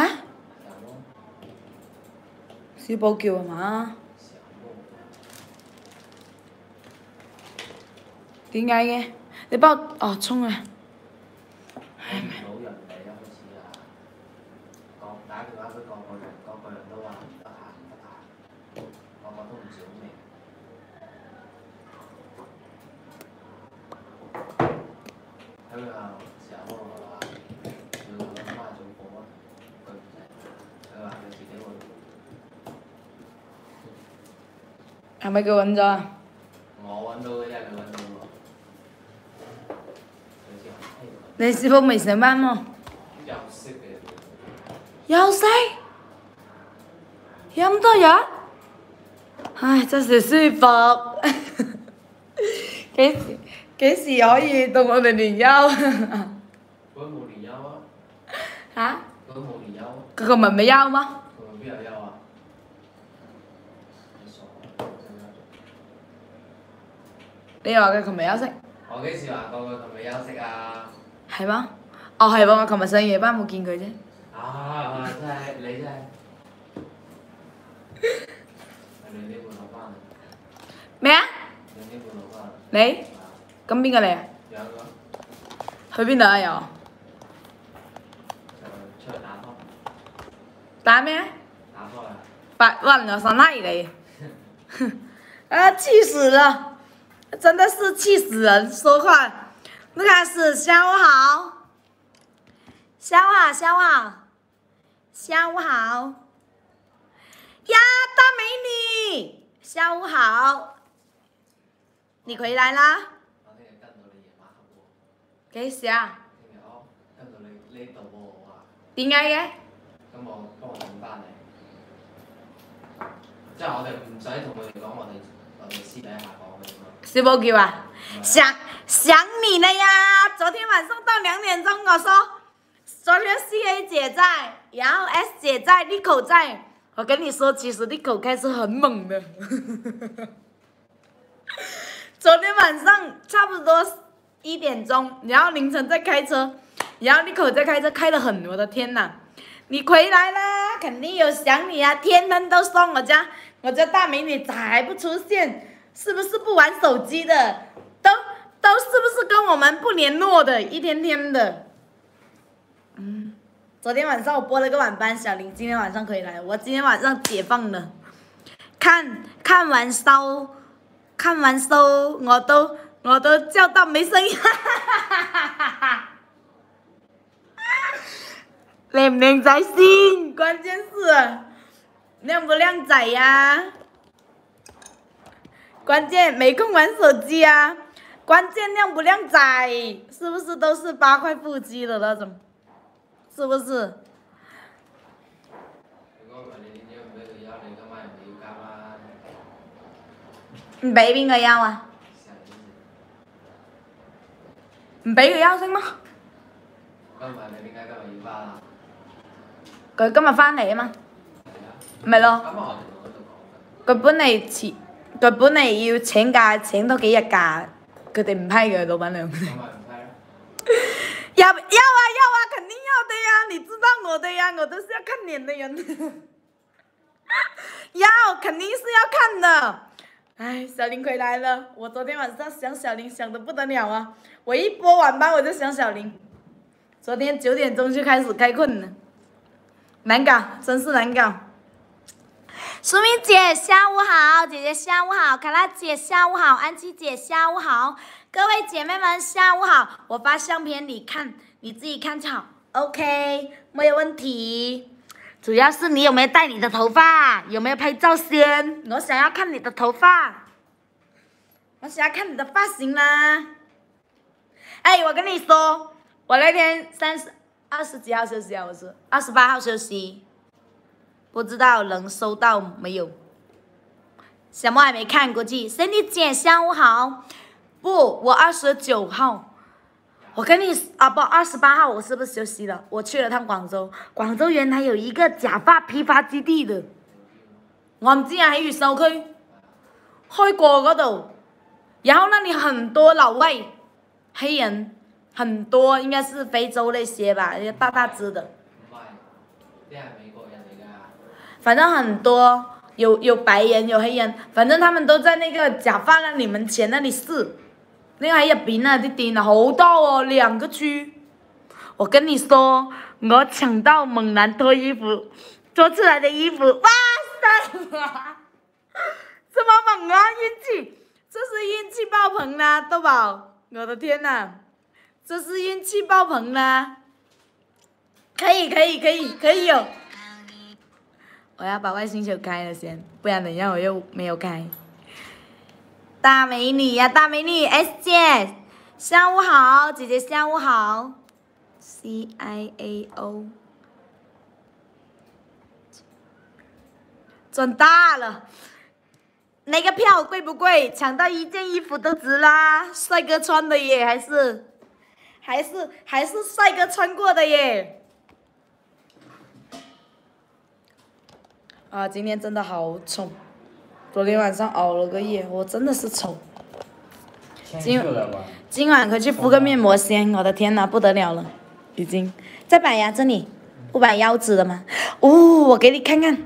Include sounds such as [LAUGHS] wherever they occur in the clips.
啊？小宝叫啊嘛？点解嘅？你帮我哦冲啊！揾唔到人哋一開始啊，個打電話俾個個人，個個人都話唔得閒唔得閒，個個都唔小明。喺佢話時候我話要諗翻做貨啊，佢唔使，佢話佢自己會。係咪佢揾咗啊？我揾到嘅啫，佢揾到喎。佢先話：嘿，你師傅未上班喎？又識嘅。休息？咁多日？唉，真是舒服。幾時幾時可以到我哋年休？佢冇年休啊！嚇？佢冇年休啊！佢個咪咪休嗎？佢邊有休啊？你傻啊！真係你話佢琴日休息？我幾時話過佢琴日休息啊？係嗎？哦係喎，我琴日上夜班冇見佢啫。啊！真係你真係，係兩點半落班，咩啊？兩點半落班嚟。你？啊咁邊個嚟啊？有個去邊度啊又？出去打波，打咩啊？打波啊！把忘了上哪里嚟？[LAUGHS] 啊，氣死了！真的是气死人！说话，你看是下午好，下午好，下午好，下午好。呀，大美女，下午好，你回来啦？我聽日跟到你夜晚黑喎，幾時啊？聽日我跟到你呢度喎，我話。點解嘅？咁我幫我揾翻你，即係我哋唔使同佢哋講，我哋我哋私底下講嘅嘛。師傅叫啊，想想你了呀！昨天晚上到两点钟，我说昨天 C A 姐在，然后 S 姐在，Nico 在。我跟你说，其实 Nico 開車很猛的。[LAUGHS] 昨天晚上差不多一点钟，然后凌晨在开车，然后 Nico 在开车，开得很，我的天呐！你回来啦，肯定有想你啊！天天都說我家我家大美女咋还不出现？是不是不玩手机的？都都是不是跟我们不联络的？一天天的。嗯，昨天晚上我播了个晚班，小林今天晚上可以来，我今天晚上解放了。看看完 show，看完 show，我都我都叫到没声音，哈哈哈哈哈哈。靚唔靚仔先？關鍵是靚不靓仔呀？关键没空玩手机啊！关键靓不靓仔？是不是都是八块腹肌的那种？是不是？唔俾佢休？你今晚係咪要加班？唔俾邊個休啊？唔俾佢休息嗎？今日你點解今日要加啊？佢今日翻嚟啊嘛。咪咯。佢本嚟辭，佢本嚟要請假，請多幾日假，佢哋唔批嘅，老闆娘。要要啊要啊，肯定要的呀！你知道我的呀，我都是要看脸的人。[LAUGHS] 要，肯定是要看的。唉，小林回来了，我昨天晚上想小林想得不得了啊！我一播晚班我就想小林。昨天九点钟就开始开困了，难搞，真是难搞。淑敏姐下午好，姐姐下午好，卡拉姐下午好，安琪姐下午好，各位姐妹们下午好。我发相片你看，你自己看就好，OK，没有问题。主要是你有没有带你的头发，有没有拍照先？我想要看你的头发，我想要看你的发型啦。哎，我跟你说，我那天三十二十几号休息啊？我是二十八号休息。不知道能收到没有？小莫还没看过去。Cindy 姐下午好。不，我二十九号。我跟你啊不，二十八号我是不是休息了？我去了趟广州，广州原来有一个假发批发基地的。我唔知啊，喺越秀區開過嗰度，然后那里很多老外黑人，很多应该是非洲那些吧，大大只的。唔係，啲係美國人嚟㗎。反正很多有有白人有黑人，反正他们都在那个假发那里门前那里试，那個喺入邊啊啲店呢好多哦，两个区。我跟你说，我抢到猛男脱衣服脱出来的衣服，哇塞！这么猛啊运气，这是运气爆棚啦，豆宝！我的天呐，这是运气爆棚啦！可以可以可以可以有。我要把外星球开了先，不然等一下我又没有开。大美女呀、大美女 S 姐，下午好，姐姐下午好。C I A O，赚大了。那个票贵不贵？抢到一件衣服都值啦，帅哥穿的耶，还是，还是还是帅哥穿过的耶。啊，今天真的好丑，昨天晚上熬了个夜，我真的是丑。今今晚回去敷个面膜先，我的天哪，不得了了，已经在摆呀，这里不摆腰子的吗？哦，我给你看看，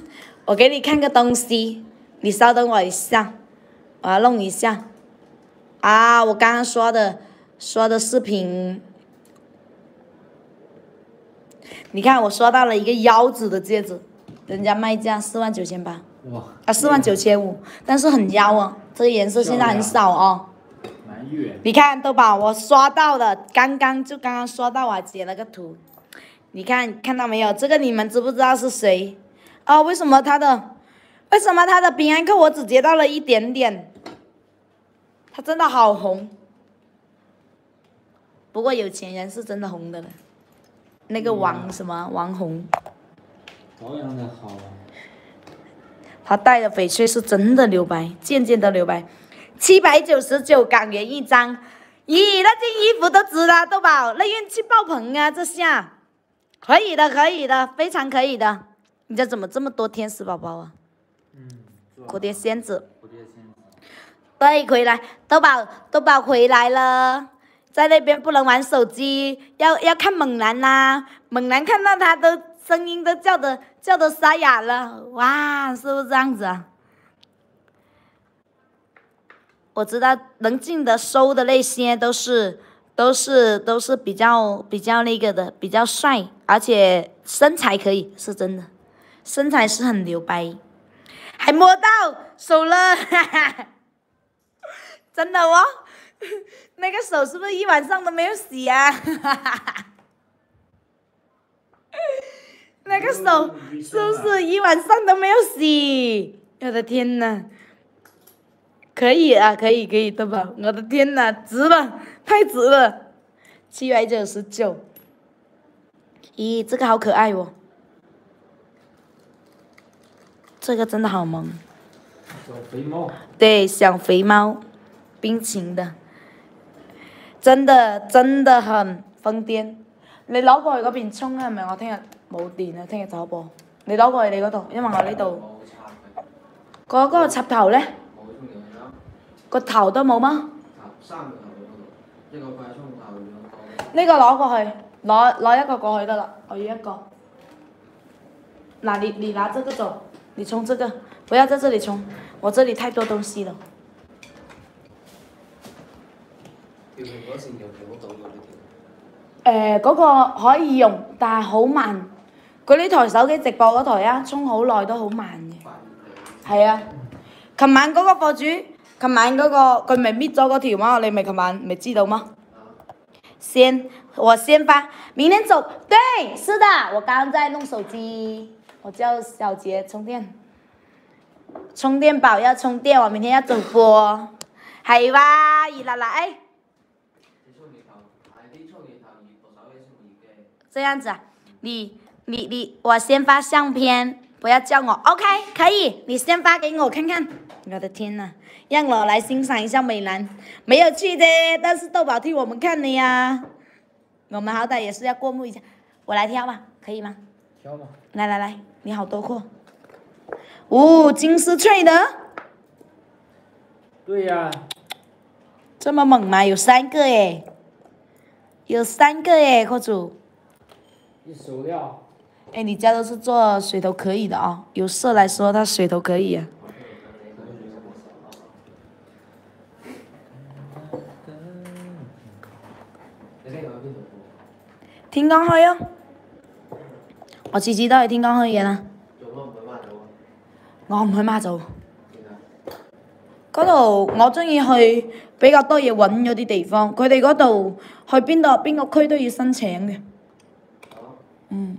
我给你看个东西，你稍等我一下，我要弄一下。啊，我刚刚刷的刷的视频，你看我刷到了一个腰子的戒指。人家卖价四万九千八，哇！啊，四万九千五，但是很妖啊，这个颜色现在很少哦。你看豆寶，我刷到了，刚刚就刚刚刷到，我截了个图。你看看到没有？这个你们知不知道是谁？哦，为什么他的，为什么他的平安扣我只截到了一点点？他真的好红。不过有钱人是真的红的了，那个王什么王紅。保养的好，他戴的翡翠是真的留白，漸漸的留白，七百九十九港元一张，咦，那件衣服都值了，豆宝，那运气爆棚啊，这下，可以的，可以的，非常可以的，你家怎么这么多天使宝宝啊？嗯，蝴蝶仙子，蝴蝶仙子，對，回来，豆宝，豆宝回来了，在那边不能玩手机，要要看猛男啦，猛男看到他都。声音都叫得叫的沙哑了，哇，是不是这样子啊？我知道能进的收的那些都是都是都是比较比较那个的，比较帅，而且身材可以，是真的，身材是很牛掰，还摸到手了，[LAUGHS] 真的哦，[LAUGHS] 那个手是不是一晚上都没有洗啊？哈哈。那个手是不是一晚上都没有洗？我的天呐，可以啊，可以可以的吧？我的天呐，值了，太值了，七百九十九。咦，这个好可爱哦，这个真的好萌。小肥猫。对，小肥猫，冰情的，真的真的很疯癫。你攞過去嗰邊充係咪？我听日。冇電啊！聽日走播，你攞過去你嗰度，因為我呢度。嗰嗰個插頭咧？個頭都冇嗎？三個頭喺嗰度，一個快充頭兩個。呢個攞過去，攞攞一個過去得啦，我要一個。嗱，你你拿這個走，你充這個，不要在這裡充，我這裡太多東西了。誒，嗰個可以用，但係好慢。佢呢台手機直播嗰台啊，充好耐都好慢嘅。係啊，琴晚嗰個貨主，琴晚嗰個佢咪搣咗嗰條嗎？你咪琴晚咪知道嗎？先，我先發，明天走。對，是的，我剛剛在弄手機，我叫小杰充電，充電寶要充電，我明天要走播，係哇，熱辣辣誒。這樣子啊，你。你你我先发相片，不要叫我，OK，可以，你先发给我看看。我的天呐，让我来欣赏一下美男，没有去的，但是豆宝替我们看的呀。我们好歹也是要过目一下，我来挑吧，可以吗？挑吧。来来来，你好多货。哦，金丝翠的。对呀、啊。這麼猛吗？有三个哎，有三个哎，货主。你數料。哎，你家都是做水头可以的啊，有色来说，它水头可以啊。天光開啊！我次次都系天光開嘅啦。我唔去媽祖。嗰度我中意去比较多嘢揾嗰啲地方，佢哋嗰度去边度边个区都要申请嘅。嗯，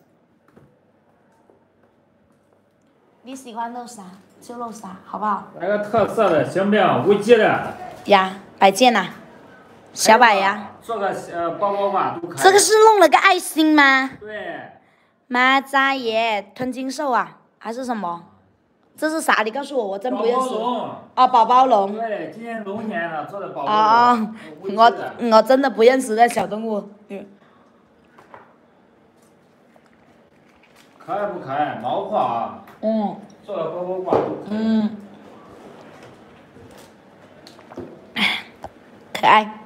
你喜欢弄啥就弄啥，好不好？来个特色的，行不行？無機的。呀，摆件呐，小摆呀。做个呃包包嘛都可以。這個是弄了个爱心吗？对。妈扎爷，吞金兽啊，还是什么？这是啥？你告诉我，我真不认识。哦，宝宝龙。对，今年龙年了，做的宝宝龙。啊，我我真的不认识这小动物。可爱不可爱？毛髮啊。嗯。做了包包掛都可以。嗯。可爱。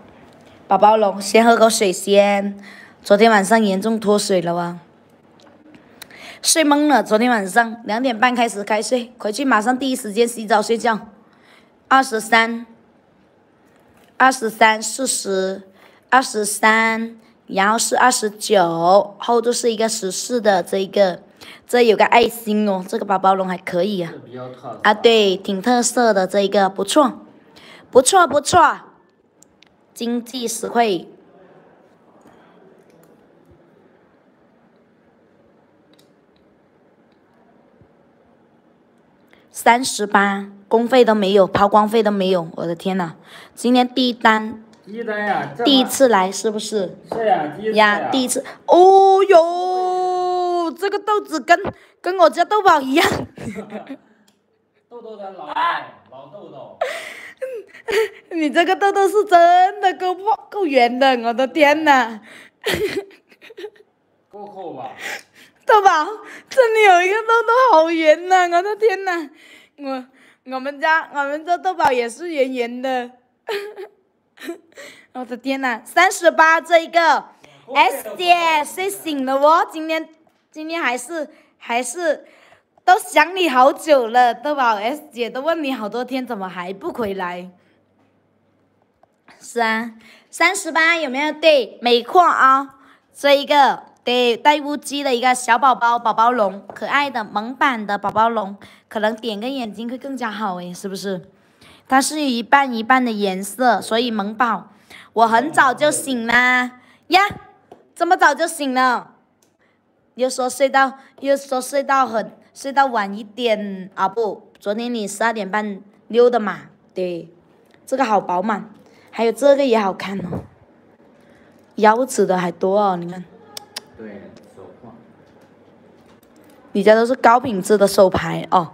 宝宝龙，先喝口水先。昨天晚上严重脱水了哇。睡懵了，昨天晚上两点半开始开睡，回去马上第一时间洗澡睡觉。二十三，二十三，四十，二十三，然后是二十九，后都是一个十四的这一個，這有个爱心哦，这个宝宝龙还可以啊。啊，对，挺特色的这一个，不错，不错不错，经济实惠。三十八，工费都没有，抛光费都没有，我的天呐！今天第一单，第一单呀，第一次来是不是？是呀，第一次呀，第一次。哦喲，這個豆子跟跟我家豆宝一样。[LAUGHS] 豆豆的老老豆豆。[LAUGHS] 你这个豆豆是真的够破够圆的，我的天呐！[LAUGHS] 够厚吧？豆宝，这里有一个豆豆好圆呐、啊！我的天呐，我我们家我们这豆宝也是圆圆的，我的天呐，三十八这一个 S 姐睡醒了哦，今天今天还是还是都想你好久了，豆寶 S 姐都问你好多天，怎么还不回来？是啊，三十八有没有對？沒錯啊，这一个对带乌鸡的一个小宝宝，宝宝龙，可爱的萌版的宝宝龙，可能点个眼睛会更加好誒，是不是？它是一半一半的颜色，所以萌宝，我很早就醒啦呀，这么早就醒了？又说睡到，又说睡到很，睡到晚一点啊不，昨天你十二点半溜的嘛？对，这个好饱满，还有这个也好看哦，腰子的还多哦，你看。对，手環。你家都是高品质的手牌哦，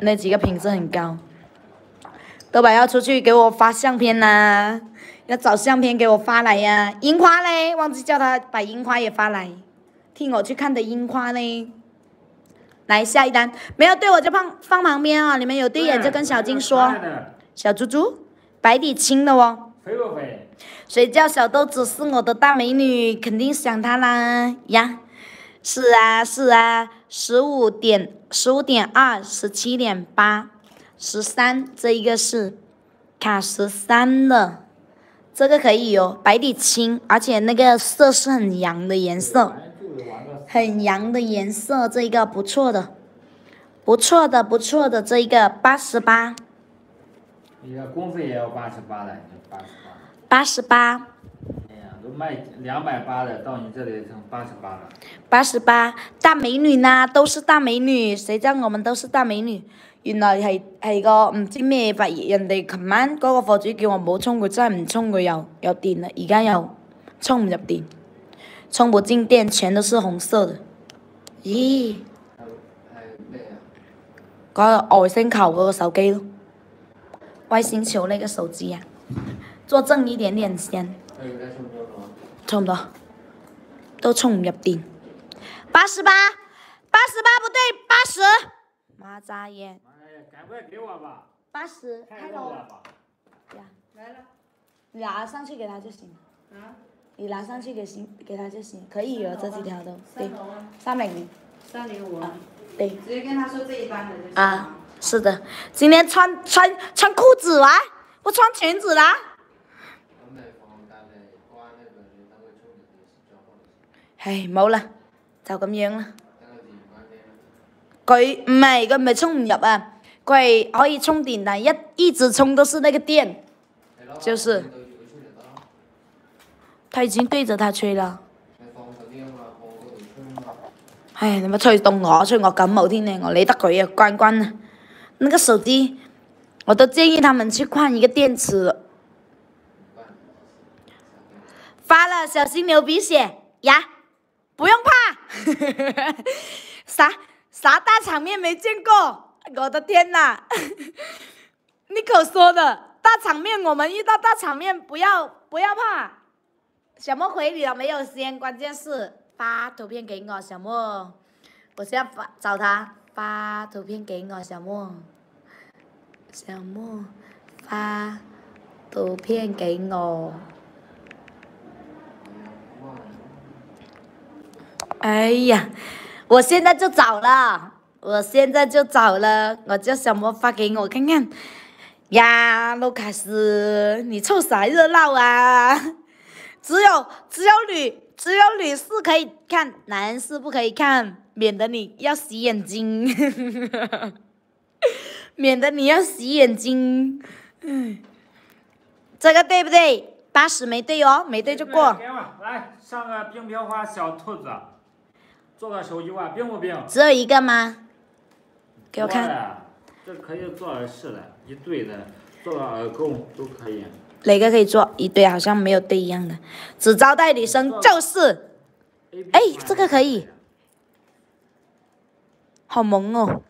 那几个品质很高。豆宝要出去给我发相片啦、啊，要找相片给我发来呀、啊。櫻花嘞，忘记叫他把樱花也發來，替我去看的樱花呢。来下一单，没有对我就放放旁边啊、哦，你们有对眼就跟小金说。小猪猪，白底青的哦。肥不肥？谁叫小豆子是我的大美女，肯定想她啦呀！是啊是啊，十五点十五点二，十七点八，十三，这一个是卡十三的，这个可以哦，白底青，而且那个色是很洋的颜色，很洋的颜色，这一个不错的，不错的不错的，这一个八十八。你的工费也要八十八的，八十。八十八，哎呀，都卖两百八的，到你这里成八十八了。八十八，大美女呢，都是大美女，谁叫我们都是大美女？原來係係個唔知咩發現，人哋琴晚嗰個貨主叫我唔好充，佢真係唔充，佢又有電啦，而家又充唔入電，充不进电，全都是红色的，咦？嗰個外星球嗰個手机咯，外星球那个手機啊，坐正一点点先，充咗個。充唔到，都充唔入電。八十八，八十八不对，八十。妈扎耶，哎呀，赶快给我吧，八十，太热了吧？呀，来了，你拿上去给他就行，啊，你拿上去给行给他就行，可以有这几条都对三，百零，三零五，啊，对。直接跟他说这一单的就行啊，是的，今天穿穿穿裤子啦，不穿裙子啦。唉，冇啦，就咁样啦。等佢唔係佢唔係充唔入啊，佢係可以充電，但一一直充都是那个电，就是。他已经对着他吹了。哎，你咪吹凍我，吹我感冒添呢，我理得佢啊，關關啊。那个手机，我都建议他们去换一个电池了。關。發了，小心流鼻血呀！不用怕，啥啥大场面没见过？我的天哪！[LAUGHS] 你可说的大场面，我们遇到大场面不要不要怕。小莫回你了没有先？关键是发图片给我，小莫，我现在发找他发图片给我，小莫，小莫发图片给我。哎呀，我现在就找了，我现在就找了，我叫小莫发给我看看。呀，卢卡斯，你凑啥热闹啊？只有只有女只有女士可以看，男士不可以看，免得你要洗眼睛，[LAUGHS] 免得你要洗眼睛。嗯，这个对不对？八十没对哦，没对就过。给我来上个冰飘花小兔子，做个手机吧，冰不冰？只有一个吗？给我多看。这可以做耳饰的，一对的，做个耳钩都可以。哪个可以做一对？好像没有对一样的，只招待女生就是。哎这个可以好萌哦！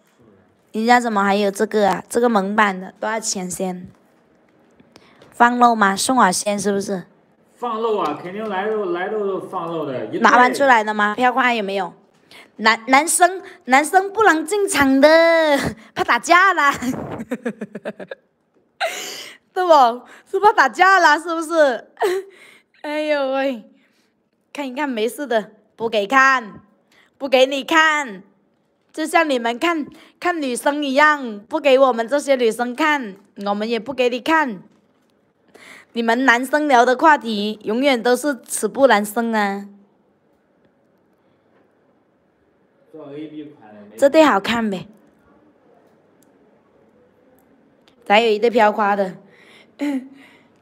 人家怎么还有这个啊？这个萌版的多少钱先？放漏吗？送我先是不是？放漏啊，肯定来都來都放漏的，拿完出来的吗？飘花有没有？男男生男生不能进场的，怕打架啦。[LAUGHS] 對不？是怕打架了，是不是？[LAUGHS] 哎呦喂，看一看没事的，不给看，不给你看，就像你们看看女生一样，不给我们这些女生看，我们也不给你看。你们男生聊的话题永远都是此不男生啊。这对好看呗。咱有一对飘花的，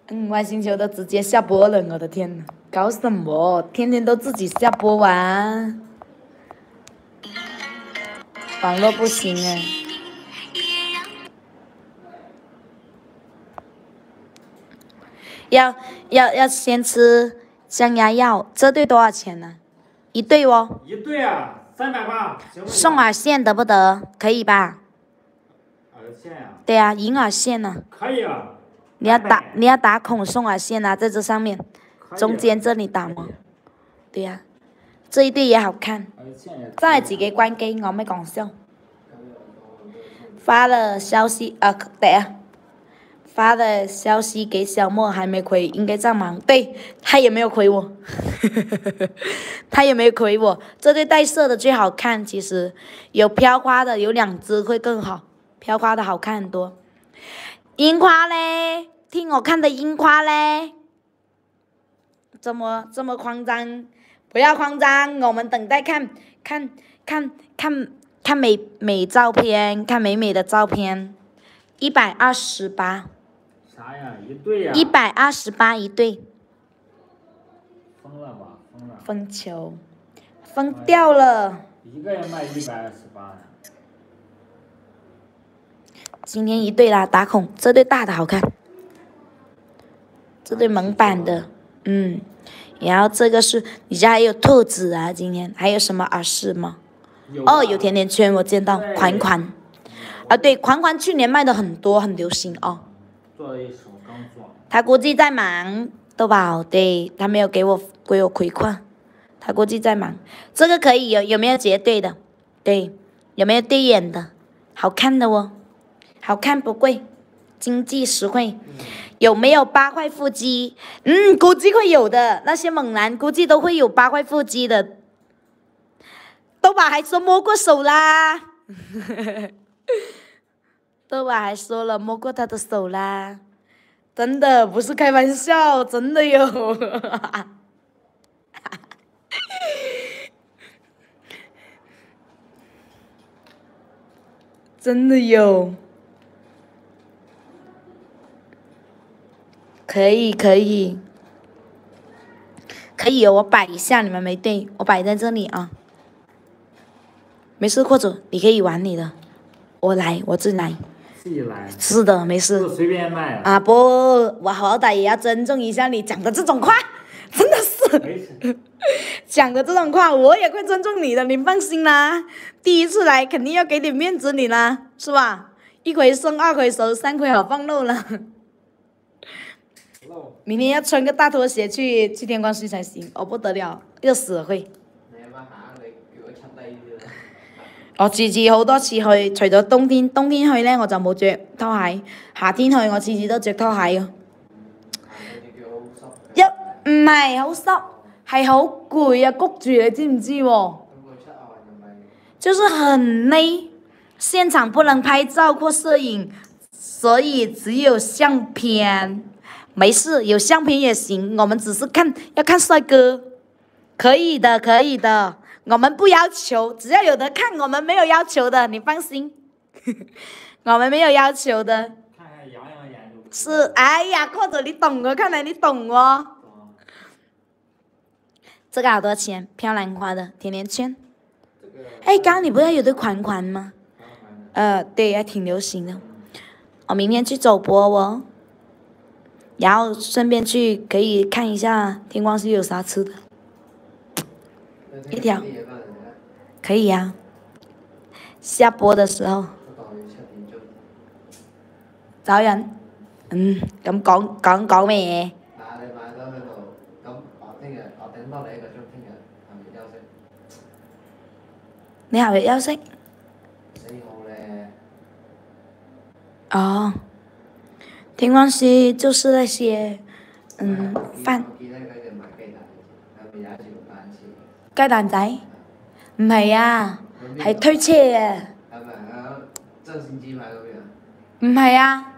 嗯，外星球都直接下播了，我的天呐，搞什么？天天都自己下播玩，网络不行啊。要要要先吃降压药，这对多少钱呢？一对哦。一对啊，三百八？送耳线得不得？可以吧？耳线呀、对啊，银耳线呢、可以啊。你要打你要打孔送耳线啊，在这上面中间这里打吗？对呀、这一对也好看。耳线也可以。真係自己關機，我沒講笑。发了消息啊，对啊，发了消息给小莫还没回，应该在忙。对，他也没有回我，[LAUGHS] 他也没有回我。这对带色的最好看，其实有飘花的有两只会更好，飘花的好看很多。櫻花嘞，听我看的樱花嘞，怎么这么慌张，不要慌张，我们等待看看看看看美美照片，看美美的照片，一百二十八，啥呀？一对呀、一百二十八一对，疯了吧？疯了。疯球，疯掉了。一个人卖一百二十八呢。今天一对啦，打孔，这对大的好看，这对萌版的，嗯，然后这个是你家还有兔子啊？今天还有什么耳饰吗？哦，有甜甜圈，我见到款款啊，对，款款去年卖的很多，很流行哦。做了一手刚做，他估计在忙，豆宝，对他没有给我给我回款，他估计在忙。这个可以有有没有结对的？对，有没有对眼的？好看的哦，好看不贵，经济实惠。有没有八块腹肌？嗯，估计会有的，那些猛男估计都会有八块腹肌的。豆宝还说摸过手啦，[LAUGHS] 豆宝还说了摸过他的手啦。真的不是开玩笑，真的有。[LAUGHS] 真的有。可以可以，可以哦，我摆一下，你们没对，我摆在这里啊。没事，或者你可以玩你的，我来，我自己来。自己来，是的，没事。随便卖啊，啊不，我好歹也要尊重一下你讲的这种话，[LAUGHS] 真的是讲的这种话，我也会尊重你的，你放心啦。第一次来肯定要给点面子你啦，是吧？一回生二回熟，三回好放肉了。漏明天要穿个大拖鞋去去天光墟才行，哦不得了，热死會。你阿媽下你叫佢出低啲啦。我次次好多次去，除咗冬天，冬天去呢我就冇着拖鞋，夏天去我次次都着拖鞋啊。行佢哋叫好濕。一唔系好湿，系好攰啊，谷住你知唔知就是很累，现场不能拍照或摄影，所以只有相片。没事，有相片也行，我们只是看要看帅哥，可以的，可以的，我们不要求，只要有得看，我们没有要求的，你放心，[LAUGHS] 我们没有要求的。是，哎呀，或者你懂哦，看来你懂哦。这个好多钱？漂蘭花的甜甜圈。哎，剛剛你不是有對款款吗？呃，对，还挺流行的。我明天去走播哦，然后顺便去可以看一下天光墟有啥吃的，一條啲嘢翻嚟咧，可以呀、下播的时候。找人。嗯，咁讲讲讲咩嘢？但係你買咗喺度，咁我聽日我頂多你一個鐘，聽日後日休息。你後日休息？四號咧，哦，天光西就是那些，嗯，饭。鸡蛋仔？唔系啊，系推车嘅。唔系啊，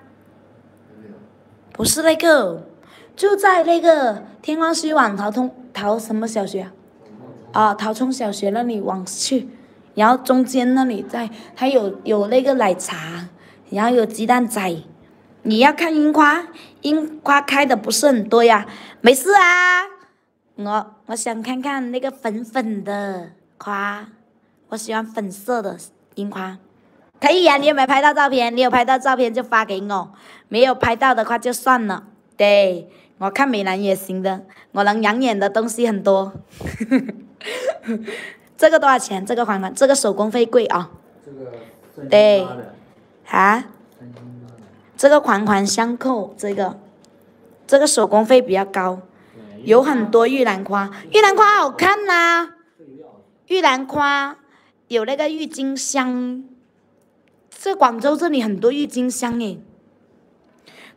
不是那个，就在那个天光西往陶冲陶什么小学？啊，陶冲小学那里往去，然后中间那里在，它有有那个奶茶，然后有鸡蛋仔。你要看樱花，樱花开的不是很多呀，没事啊。我我想看看那个粉粉的花，我喜欢粉色的樱花。可以呀、你有没有拍到照片？你有拍到照片就发给我，没有拍到的话就算了。对，我看美男也行的，我能养眼的东西很多。[LAUGHS] 这个多少钱？这个款款，这个手工费贵啊、這個真對心發的，啊，的這個款款相扣，这个，这个手工费比较高，有很多玉兰花，玉兰花好看呐、玉兰花有那个郁金香，这广州这里很多郁金香誒。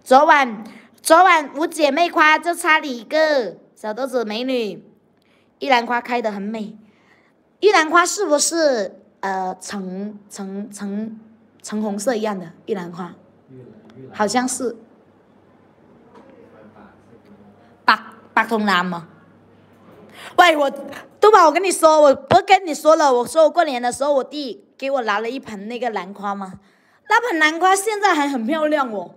昨晚昨晚五姐妹花就差你一个小豆子美女，玉兰花开得很美。玉兰花是不是呃橙橙橙橙红色一样的玉兰花？好像是白色嘅白白同藍嘛。喂，我都把我跟你说，我不跟你说了，我说我过年的时候我弟给我拿了一盆那個蘭花吗？那盆蘭花现在还很漂亮哦，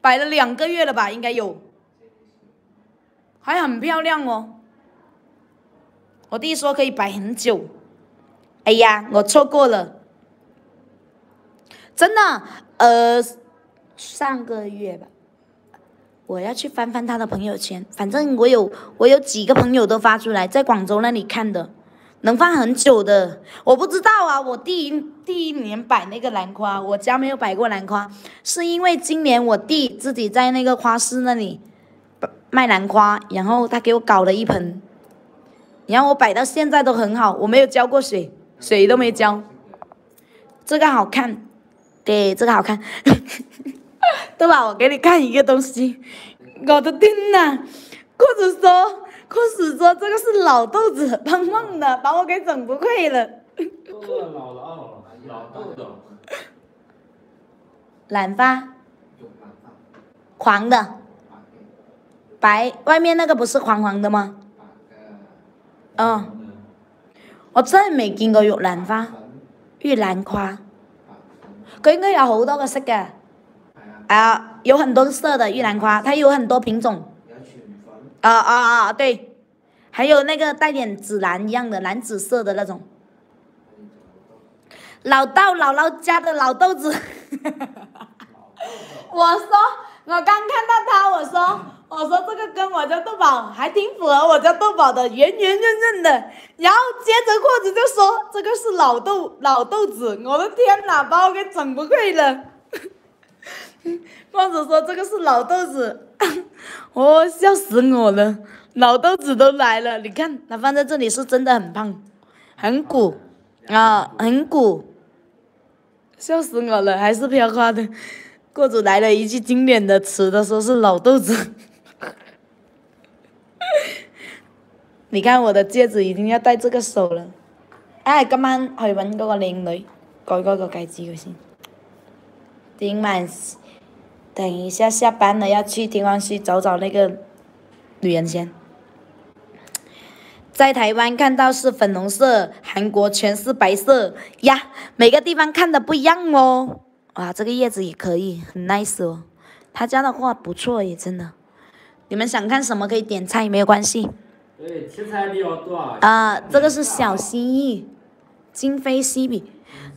摆了两个月了吧，应该有，还很漂亮哦。我弟说可以摆很久，哎呀，我错过了，真的，呃，上个月吧。我要去翻翻他的朋友圈，反正我有我有几个朋友都发出来，在广州那里看的，能放很久的。我不知道啊，我第一第一年摆那个兰花，我家没有摆过兰花，是因为今年我弟自己在那个花市那里卖兰花，然后他给我搞了一盆，然后我摆到现在都很好，我没有浇过水，水都没浇。这个好看，对，这个好看。[LAUGHS] 对吧？我给你看一个东西，我的天呐！裤子说，裤子说这个是老豆子，棒棒的，把我给整不会了。老豆的。染发，黄的，白外面那个不是黄黄的吗？嗯，我真係未見過玉兰花、玉兰花，佢應該有好多个色嘅，係啊，啊，有很多色的玉兰花，它有很多品種。有全粉，啊啊啊！对，还有那个带点紫蓝一样的蓝紫色的那种。老豆姥姥家的老豆子，我说我刚看到他，我说我说这个跟我家豆宝还挺符合我家豆宝的，圆圆润润的。然后接着褲子就说这个是老豆老豆子，我的天哪，把我给整不会了。[LAUGHS] 褲子说：“这个是老豆子，[LAUGHS] 哦、笑死我了，老豆子都来了，你看他放在这里是真的很胖，很鼓啊，很鼓。笑死我了，还是飘花的。过主来了一句经典的词，他说是老豆子。[LAUGHS] 你看我的戒指已经要戴这个手了。哎，今晚去揾嗰個靚女改嗰個戒指佢先。今晚，等一下下班了要去天王區找找那个女人先。在台湾看到是粉红色，韩国全是白色呀，每个地方看的不一样哦。哇，这个叶子也可以，很 nice 哦。他家的话不错耶，真的。你们想看什么可以点菜，没有关系。对，题材比较多啊。啊，這個是小蜥蜴，今非昔比。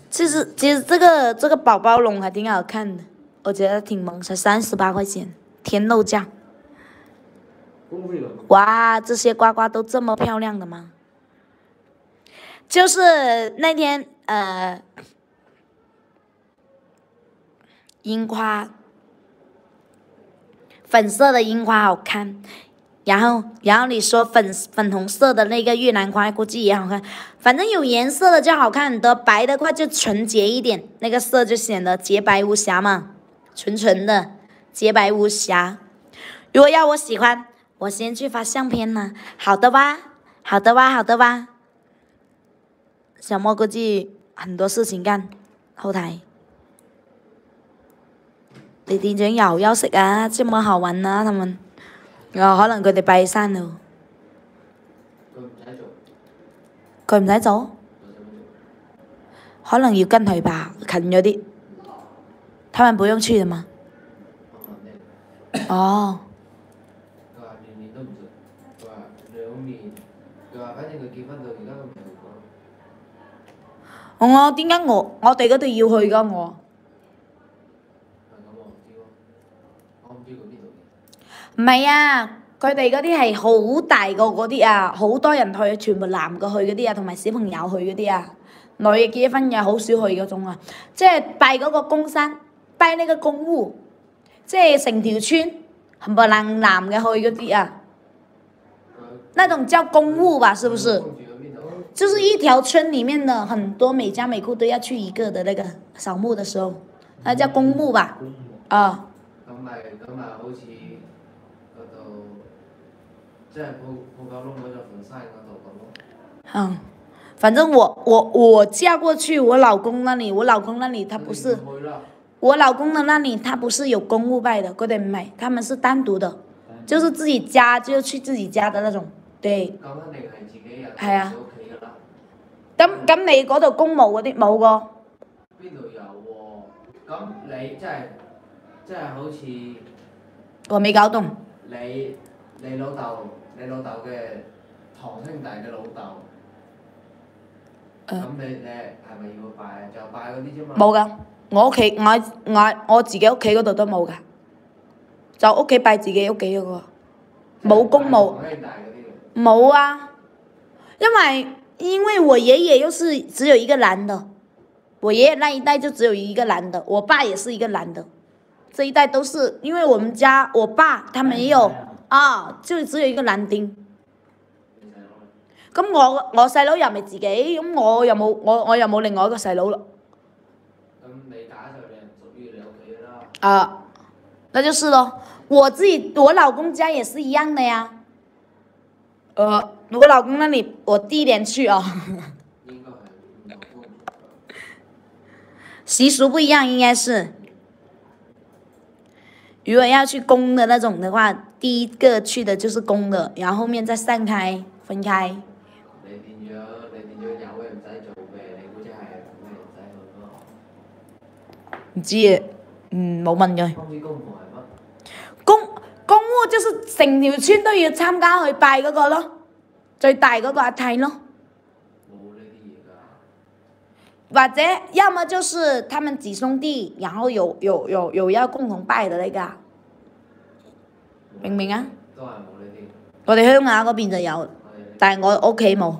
其实其实这个这个宝宝龙还挺好看的，我觉得挺萌，才三十八块钱，天漏價。公費的。哇，这些瓜瓜都这么漂亮的吗？就是那天呃，樱花，粉色的樱花好看，然后然后你说粉粉红色的那个玉兰花估计也好看，反正有颜色的就好看很多，白的话就纯洁一点，那个色就显得洁白无瑕嘛，純純的洁白无瑕。如果要我喜欢。我先去发相片啦，好的吧，好的吧，好的吧。小莫估计很多事情干，后台。你店長又休息啊，这么好玩啊，他们。哦，可能佢哋拜山咯。佢唔使做，佢唔使做？可能要跟佢吧，近咗啲。他们不用去的嗎？我問你。哦。我點解我我哋嗰度要去噶我？唔知喎，我唔知佢邊度嘅。唔係啊，佢哋嗰啲係好大個嗰啲啊，好多人去，全部男嘅去嗰啲啊，同埋小朋友去嗰啲啊，女嘅結婚嘅好少去嗰種啊，即係拜嗰個公山，拜那個公墓，即係成條村冚唪唥男嘅去嗰啲啊，那種叫公墓吧，是不是？就是一條村裡面的很多每家每户都要去一個的那個掃墓的時候，那叫公墓吧？啊，咁咪咁咪好似嗰度，即係鋪鋪九龍嗰座墳山嗰度咁咯。嗯，反正我我我嫁過去，我老公那裡，我老公那裡他不是，我老公的那里他不是有公务拜的，嗰啲唔係，他们是单独的，就是自己家就去自己家的那种。对。咁肯定係自己人係啊。咁咁你嗰度公務嗰啲冇個？邊度有喎？咁你即系即系好似我未搞懂。你你老豆你老豆嘅堂兄弟嘅老豆，咁誒你你系咪要拜啊？就拜嗰啲啫嘛。冇噶，我屋企我我我自己屋企嗰度都冇噶，就屋企拜自己屋企嗰個，冇公務。堂兄弟嗰啲嘅。冇啊，因為因为我爷爷又是只有一个男的，我爷爷那一代就只有一个男的，我爸也是一个男的，这一代都是因为我们家我爸他没有啊，就只有一個男丁。咁我我細佬又咪自己，咁我又冇我我又冇另外一個細佬咯。咁你打上你係屬於你屋企啊，那就是咯。我自己我老公家也是一样的呀。呃，我老公那里我第一年去啊，應該係唔同風俗不一样，应该是。如果要去公的那种的话，第一个去的就是公的，然后后面再散开分开。你變咗你變咗有嘅唔使做嘅，你估真係咩唔使去咯？唔知啊，嗯，冇問佢。公公屋就是成條村都要參加去拜嗰個咯，最大嗰個阿太咯。冇呢啲嘢㗎。或者要么就是他們幾兄弟，然後有有有有要共同拜的那個，明唔明啊？都係冇呢啲。我哋乡下嗰邊就有，但系我屋企冇。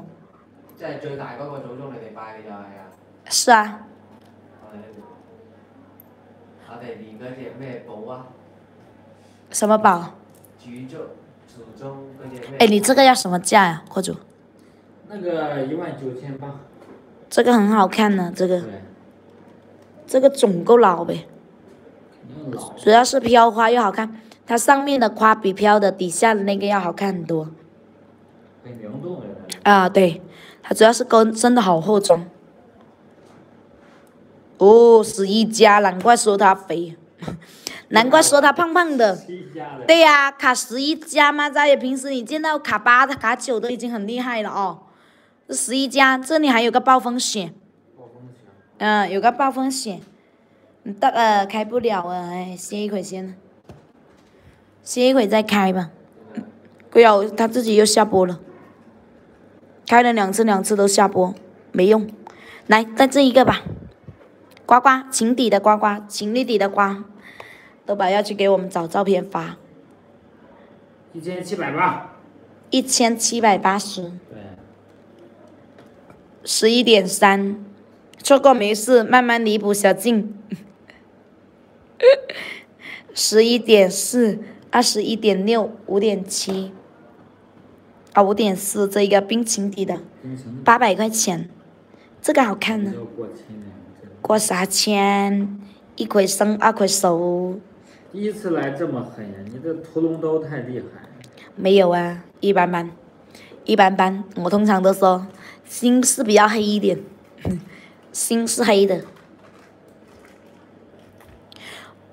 即系最大嗰個祖宗，你哋拜嘅就系啊！是啊，我哋練嗰隻咩寶啊？什么宝？祖宗祖宗嗰隻咩？哎，你这个要什么价呀、貨主？那个一萬九千八，這個很好看呢，這個對，這個種夠老呗，老。主要是飘花又好看，它上面的花比飘的底下的那个要好看很多。啊，对，它主要是根真的好厚重。哦，十一加，难怪说他肥，[LAUGHS] 难怪说他胖胖的。七家的。對呀、卡十一加嘛，在平时你见到卡八、卡九都已经很厉害了哦。这十一加，这里还有个暴风雪。嗯，有个暴风雪，唔得啊，開不了啊，哎，歇一会先，歇一会再开吧。不要，他自己又下播了，开了两次，两次都下播，没用。来，再这一个吧，呱呱，情底的呱呱，情侶底的呱，都把要去给我们找照片发，一千七百八。一千七百八十，对。十一点三，错过没事，慢慢弥补，小静。[LAUGHS] 十一点四，二十一点六，五点七，啊，五点四，这一个冰情底的，八百块钱，这个好看呢，要過千的，這個過三千，一块生二块熟，第一次来这么狠呀！你这屠龙刀太厉害。没有啊，一般般，一般般。我通常都说心是比较黑一点，[LAUGHS] 心是黑的。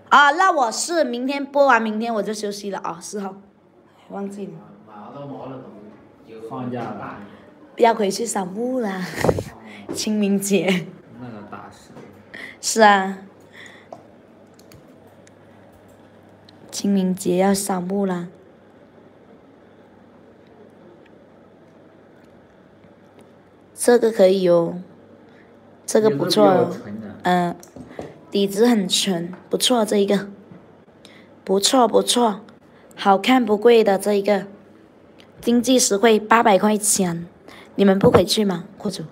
啊，那我是明天播完，明天我就休息了啊，四号，忘记了，放假啦要回去扫墓啦，[LAUGHS] 清明节。那个大事。是啊，清明节要扫墓啦。这个可以哦，这个不错哦。嗯、底子很纯，不错这一个，不错不错，好看不贵的这一个，经济实惠，八百块钱，你们不回去嗎，貨主？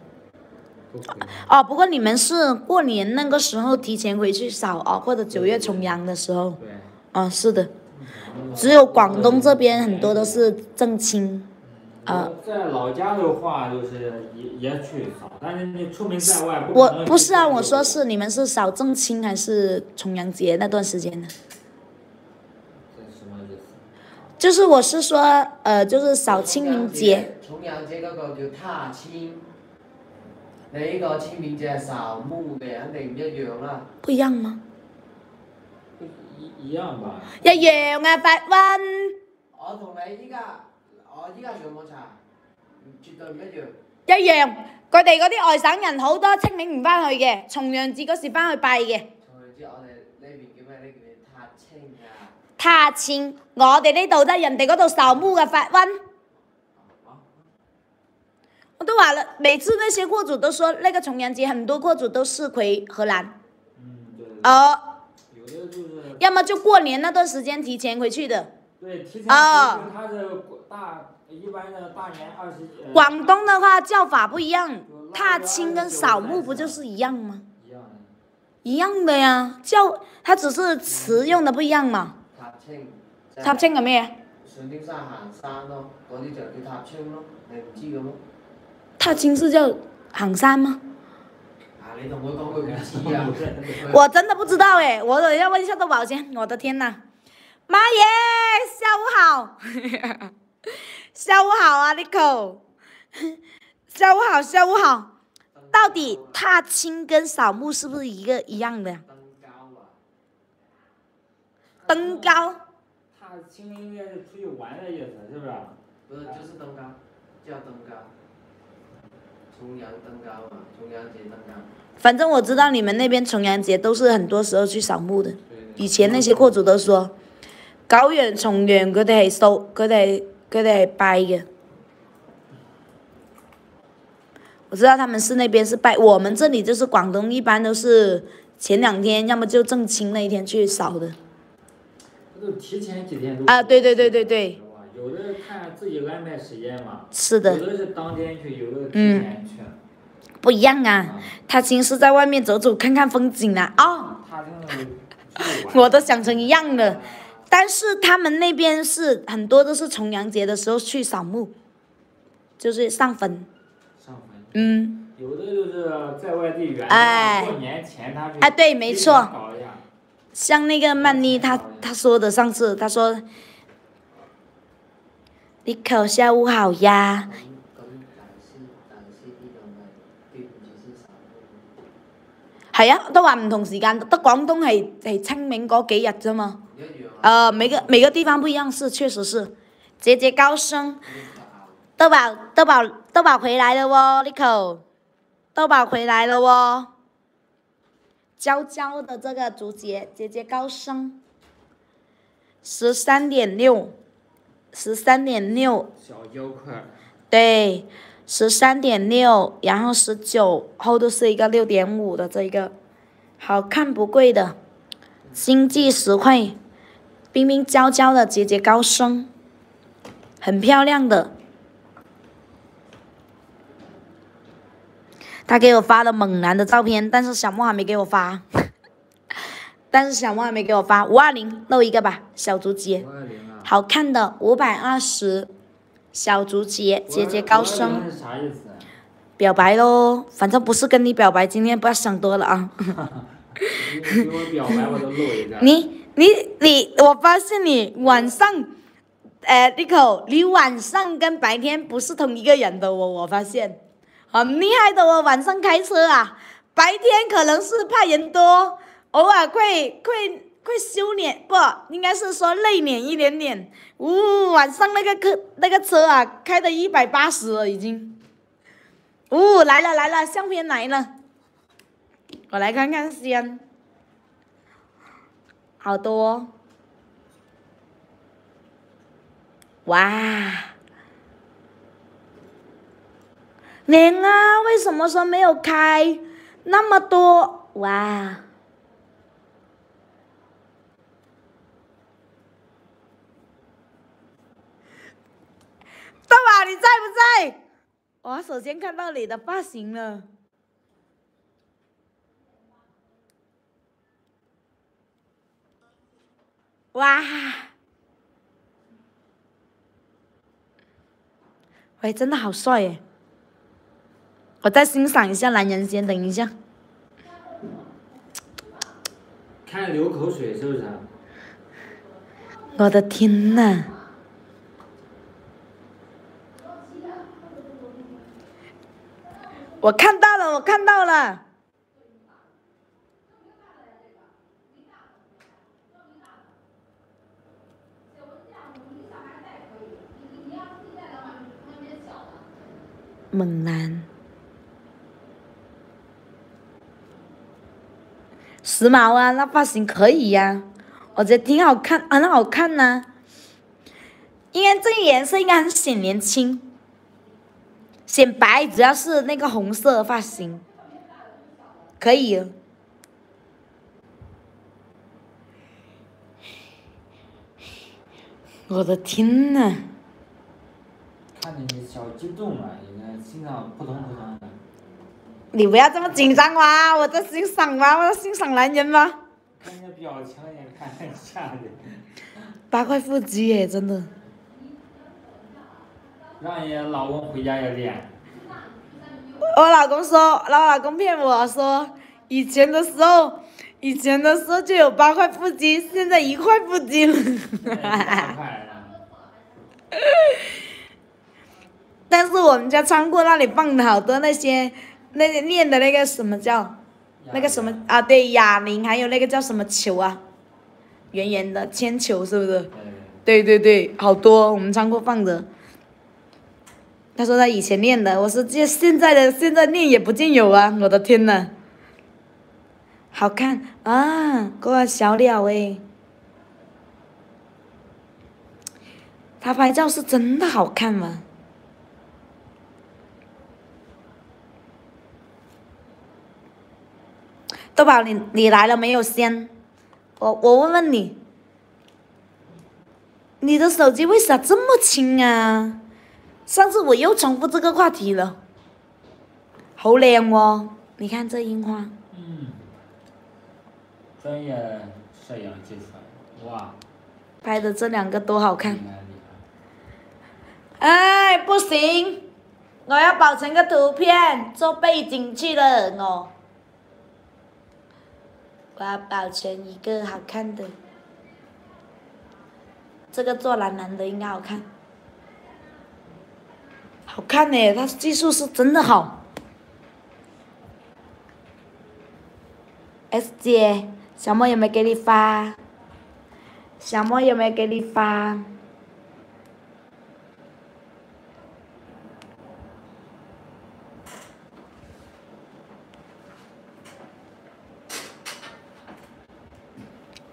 哦，不过你们是过年那个时候提前回去扫哦，或者九月重阳的时候，對。哦，是的，只有广东这边很多都是正清，啊我在老家的话，就是也也去扫，但是你出门在外，不我不是啊，我说是你们是扫正清还是重阳节那段時間的？這什麼意思？就是我是说，呃，就是扫清明节，重阳节嗰個叫他清，你呢個清明節係掃墓嘅，肯定唔一樣啦。不一樣嗎？一一樣吧。一樣啊，發温，我同你依家，我依家上網查，絕對唔一樣。一樣。佢哋嗰啲外省人好多清明唔翻去嘅，重陽節嗰時翻去拜嘅。重陽節我哋呢邊叫咩？呢叫咩塔清啊！踏青，我哋呢度得，人哋嗰度掃墓嘅發温。都完了，每次那些货主都说，那个重阳节很多货主都是回荷蘭，嗯，对。哦，有的就是。要么就过年那段时间提前回去的。对，提前哦他是大一般的大年二十。呃广东的话叫法不一样，踏青跟扫墓不就是一样吗？一样的。一样的呀，叫它只是词用的不一样嘛。踏青。踏青係咩嘢？上丁山行山咯，嗰啲就叫踏青咯，你唔知嘅咩？踏青是叫行山吗？啊！你同佢講佢唔知啊！我真的不知道哎，我等一下問一下豆宝先。我的天呐，妈耶，下午好，[LAUGHS] 下午好啊，Nico，[LAUGHS] 下午好，下午好。到底踏青跟扫墓是不是一个一样的？登高啊！登高。踏青应该是出去玩的意思，是不是？不是，就是登高，叫登高。重阳登高嘛，重阳节登高。反正我知道你们那边重阳节都是很多时候去扫墓的。以前那些過主都说，九陽重陽佢哋係掃，佢哋佢哋係拜嘅。我知道他们是那边是拜，我们这里就是广东，一般都是前两天，要么就正清那一天去扫的。都提前幾天都。啊，對對對對對，有的看自己安排时间嘛。是的，有的是当天去，有的提前去。不一样啊啊，踏青是在外面走走看看风景啊。哦。[LAUGHS] 我都想成一样的，但是他们那边是很多都是重阳节的时候去扫墓，就是上坟。上坟。嗯，有的就是在外地远，哎过年前他去。哎對沒錯提前搞一下像那个曼妮，她她说的上次，她說，你口下午好呀。咁咁大師大師啲就咪端午節先掃墓。係啊，都話唔同时间，得广东系系清明嗰几日啫嘛。呃，每个每个地方不一样，是确实是。节节高升，豆寶豆寶豆寶回来了喎，Nico，豆寶回来了喎。嬌嬌的这个竹节节节高升，十三点六，十三点六，小腰塊兒。對，十三点六，然后十九厚度是一个六点五的这一个，好看不贵的，经济实惠，冰冰娇娇的节节高升，很漂亮的。他给我发了猛男的照片，但是小莫还没给我发，[LAUGHS] 但是小莫还没给我发，五二零露一个吧，小竹节。好看的五百二十，小竹节节节高升。表白喽，反正不是跟你表白，今天不要想多了啊。你给我表白我都露一个。[LAUGHS] 你你你，我发现你晚上，呃，Nico，你晚上跟白天不是同一个人的哦，我发现，很厉害的哦，晚上开车啊，白天可能是怕人多，偶爾會會會羞臉，不，应该是說內斂一点点。呜、晚上那个客那个车啊，开到一百八十了已經。哦，来了来了，相片来了，我来看看先。好多、哇，靚啊！为什么说没有开那么多？哇！豆寶，你在不在？我首先看到你的发型了。哇！喂，真的好帅耶！我再欣赏一下男人先，等一下。看流口水是不是？我的天呐！我看到了，我看到了。猛男，时髦啊，那发型可以呀、我觉得挺好看，很好看呐、應該這個顏色应该很显年轻，顯白，主要是那个红色发型，可以哦。我的天呐！看着你小激动了，你看心脏扑通扑通的。你不要这么紧张嘛，我在欣赏嘛，我在欣赏男人嘛。看你表情也看。八块腹肌耶，真的。让你老公回家也练。我老公说，我老公骗我说，以前的时候，以前的时候就有八块腹肌，现在一块腹肌了。[LAUGHS] 但是我们家仓库那里放的好多那些，那些练的那个什么叫，那个什么啊？对，哑铃，还有那个叫什么球啊？圆圆的铅球是不是？对对对，好多我们仓库放着。他说他以前练的，我说这现在的现在练也不见有啊！我的天呐，好看啊，个小鸟诶，他拍照是真的好看吗？豆宝，你你来了没有先？我我问问你，你的手机为啥这么轻啊？上次我又重复这个话题了，好靓哦！你看这樱花。嗯。专业摄影技术，哇。拍的这两个多好看。哎，不行，我要保存个图片做背景去了，我。我要保存一个好看的。这个做蓝蓝的应该好看。好看呢，他技术是真的好。S 姐，小莫有没有给你发？小莫有没有给你发？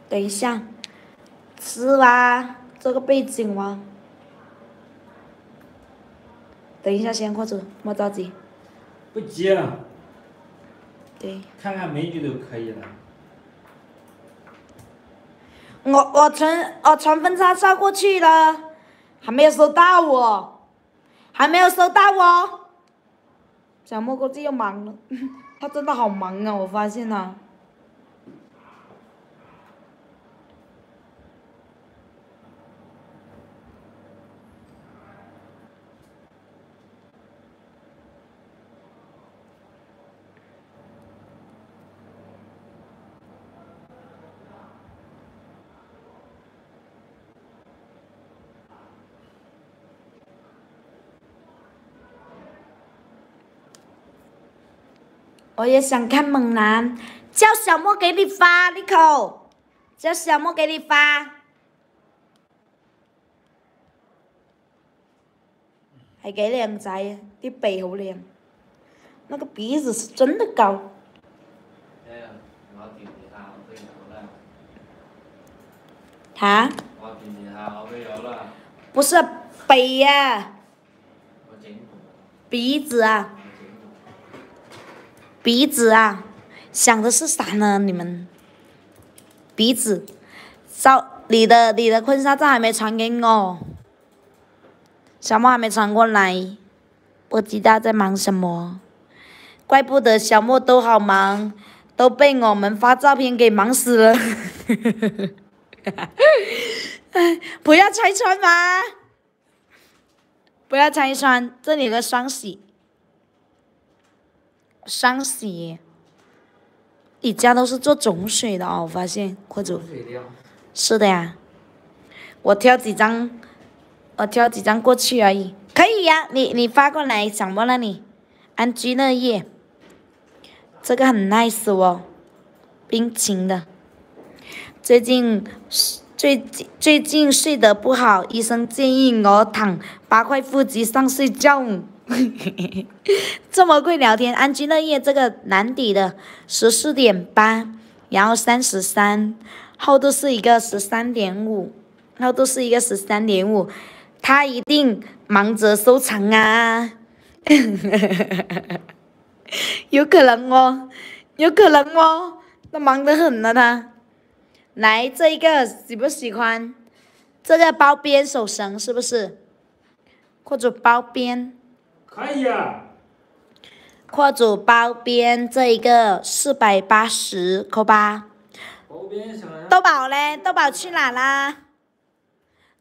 等一下，是吧？这个背景吗？等一下，先或者莫着急。不急了。对。看看美女都可以了。我我传我传分叉照过去了，还没有收到我，还没有收到我。小莫估计又忙了，[LAUGHS] 他真的好忙啊！我发现啊。我也想看猛男，叫小莫给你发，你口，叫小莫给你发，还给靓仔，啲鼻好靓，那个鼻子是真的高。啊？不是鼻呀，鼻子啊。鼻子啊，想的是啥呢？你们鼻子，照你的你的婚纱照还没传给我，小莫还没传过来，不知道在忙什么，怪不得小莫都好忙，都被我们发照片给忙死了。[LAUGHS] 不要拆穿嘛，不要拆穿，这里的双喜。双喜，你家都是做种水的哦，我发现，或者是的呀，我挑几张，我挑几张过去而已，可以呀，你你发过来，小莫那里，安居乐业，这个很 nice 哦，冰晴的，最近最近最近睡得不好，医生建议我躺八块腹肌上睡觉。[LAUGHS] 这么会聊天，安居乐业这个蓝底的十四点八，然后三十三，厚度是一个十三点五，厚度是一个十三点五，他一定忙着收藏啊，[LAUGHS] 有可能哦，有可能哦，他忙得很了他。来这一个喜不喜欢？这个包边手绳是不是？或者包边，可以啊。或者包边这一个四百八十扣八。豆宝嘞？豆宝去哪啦？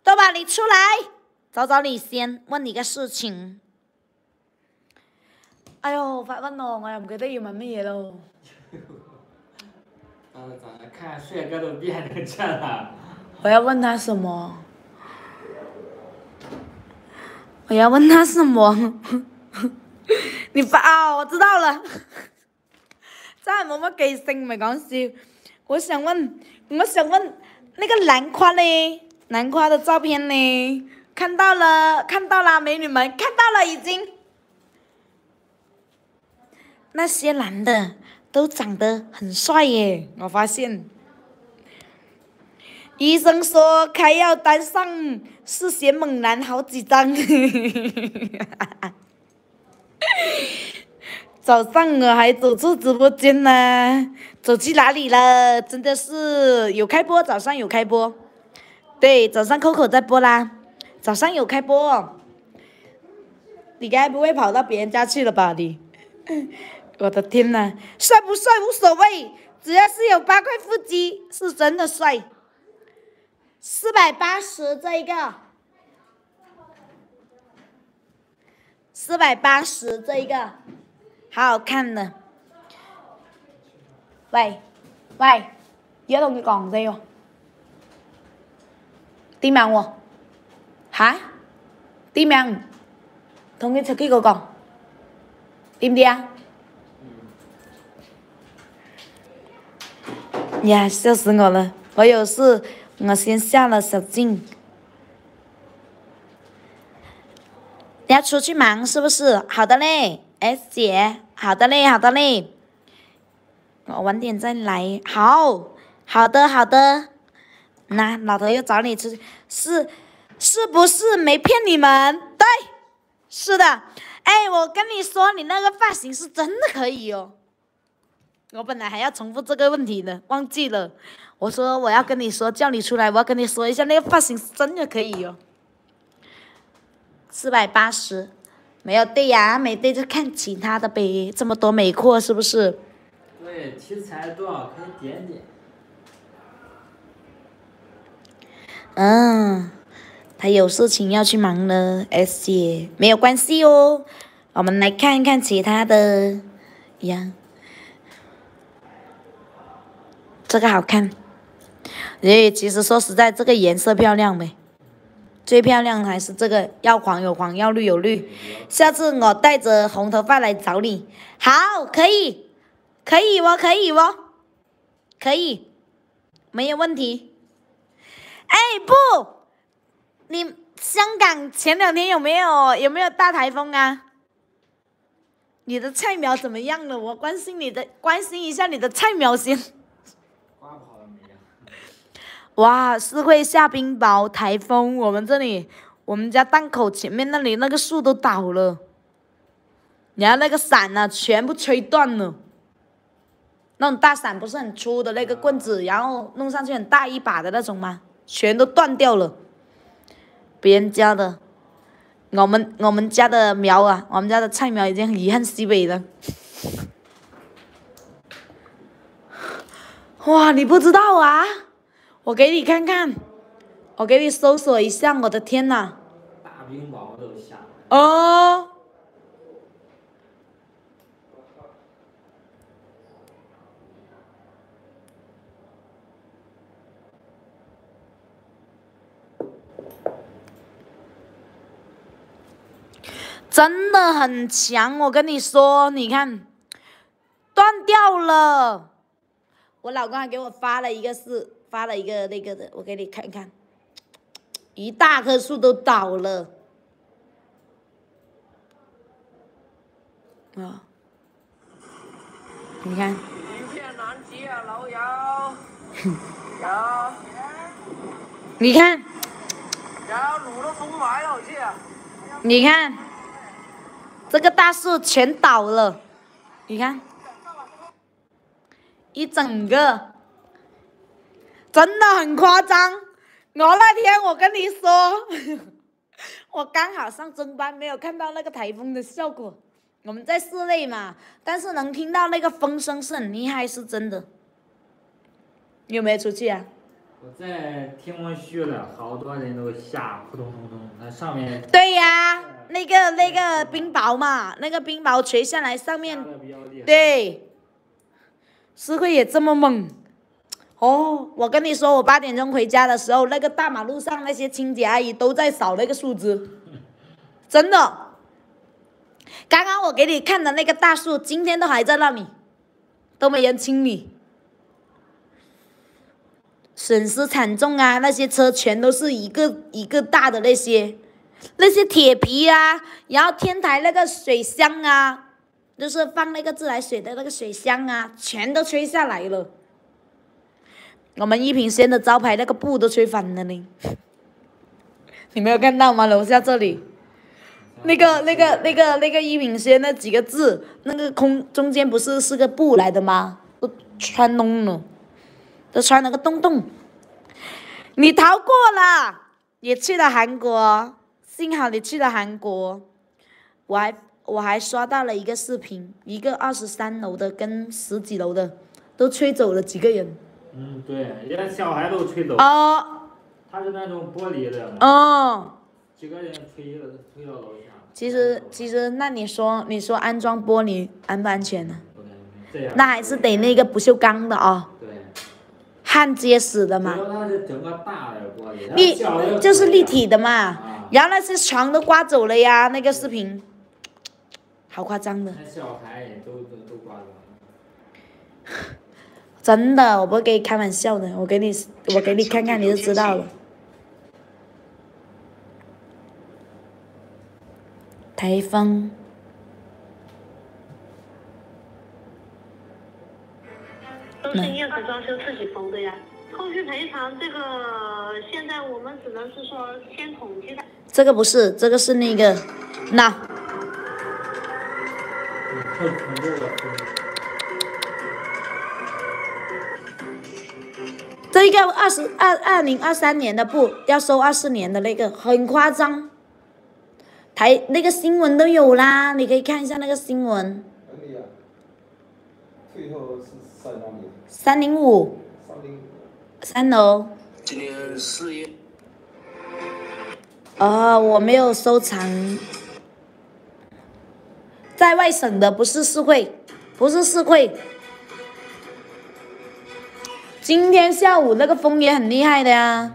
豆宝你出来，找找你先，问你个事情。哎呦，發問我，我又唔記得要問乜嘢咯。[LAUGHS] 看帅哥都变成这了。我要問他什麼？我要问他什么？[LAUGHS] 你发啊！我知道了，[LAUGHS] 真係冇乜記性，唔係講笑。我想问，我想问那個蘭花呢？蘭花的照片呢？看到了，看到了，美女们看到了已经。那些男的都长得很帅耶，我发现。医生说，开药单上是写猛男好几张。[LAUGHS] 早上我还走出直播间呢，走去哪里了？真的是有开播，早上有开播。对，早上 Coco 在播啦，早上有开播。你该不会跑到别人家去了吧？你，我的天呐，帅不帅无所谓，只要是有八块腹肌，是真的帅。四百八十这一个，四百八十这一个，好好看的。喂，喂，而家同佢講啫喎，點樣喎？嚇？點樣？同佢出去個講，點啲啊？呀，笑死我了！我有事。我先下了小静，你要出去忙是不是？好的嘞，S 姐，好的嘞，好的嘞，我晚点再来。好，好的，好的。那老头又找你出去，是是不是没骗你们？对，是的。哎，我跟你说，你那个发型是真的可以哦。我本来还要重复这个问题呢，忘记了。我说我要跟你说，叫你出来，我要跟你说一下，那个发型是真的可以哟、哦。四百八十，没有对呀、啊，沒對就看其他的呗。这么多美货是不是？對，題材多少可以点点。嗯，他有事情要去忙了，S 姐，没有关系哦。我们来看一看其他的呀，这个好看。誒，其实说实在，这个颜色漂亮沒？最漂亮还是这个，要黄有黄，要绿有绿。下次我带着红头发来找你，好，可以，可以哦，可以哦，可以，没有问题。哎，不，你香港前两天有没有有没有大台风啊？你的菜苗怎么样了？我关心你的，关心一下你的菜苗先。哇，是会下冰雹、台风，我们这里，我们家档口前面那里那个树都倒了，然后那個傘啊，全部吹断了。那种大伞不是很粗的那个棍子，然后弄上去很大一把的那种吗？全都断掉了。别人家的，我们我们家的苗啊，我们家的菜苗已经遗憾西北了。[LAUGHS] 哇，你不知道啊？我给你看看，我给你搜索一下，我的天呐！大冰雹都下來。哦。真的很强，我跟你说，你看，断掉了。我老公还给我发了一个是。發了一个那个的，我给你看看，一大棵树都倒了，啊，你看。一片狼藉啊，老友。有。你看。有卤都封埋了，好似。你看，这个大树全倒了，你看，一整個。真的很夸张，我那天我跟你说，[LAUGHS] 我刚好上中班，没有看到那个台风的效果。我们在室内嘛，但是能听到那个风声是很厉害，是真的。你有没有出去啊？我在天文虚了，好多人都下扑通扑通，那上面对呀，那个那个冰雹嘛，那个冰雹垂下来，上面。对，诗慧也这么猛。哦，我跟你说，我八点钟回家的时候，那个大马路上那些清洁阿姨都在扫那个树枝，真的。刚刚我给你看的那个大树，今天都还在那里，都没人清理，损失惨重啊！那些车全都是一个一个大的那些，那些铁皮啊，然后天台那个水箱啊，就是放那个自来水的那个水箱啊，全都吹下来了。我们一品轩的招牌那个布都吹翻了呢，[LAUGHS] 你没有看到吗？楼下这里，那个、那个、那个、那个一品轩那几个字，那个空中间不是是个布来的吗？都穿窿了，都穿了个洞洞。你逃过了，也去了韩国，幸好你去了韩国。我还我还刷到了一个视频，一个二十三楼的跟十几楼的，都吹走了几个人。嗯，对，连小孩都吹走。哦他是那种玻璃的，哦，几个人吹了吹到楼下。其实其实那你说你说安装玻璃安不安全呢？这样。那还是得那个不锈钢的哦，对。焊接死的嘛主，要它是整个大的玻璃，立就是立体的嘛。啊，然后那些床都刮走了呀，那个视频，好夸张的，那小孩也都都都刮走了。真的，我不会跟你开玩笑的，我给你我给你看看你就知道了。台风，都是业主装修自己封的呀。后续赔偿这个，现在我们只能是说先统计的。这个不是，这个是那个，那这个二十二二零二三年的不要收二四年的那个，很夸张。台那个新闻都有啦，你可以看一下那个新闻，三零五三楼。今年四月。哦，我没有收藏，在外省的不是四会，不是四会。今天下午那个风也很厉害的呀。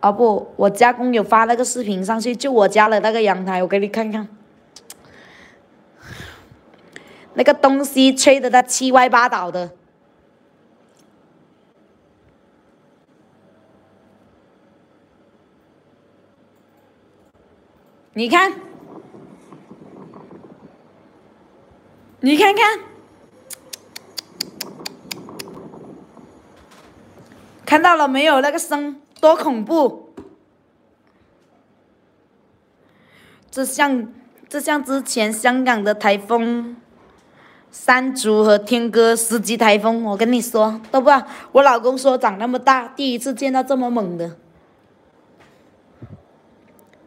哦不，我家工友发那个视频上去，就我家的那个阳台，我给你看看。那个东西吹得它七歪八倒的。你看，你看看，看到了没有？那个声多恐怖！这像这像之前香港的台风山竹和天鸽十级台风，我跟你说都不知道。我老公说长那么大第一次见到这么猛的。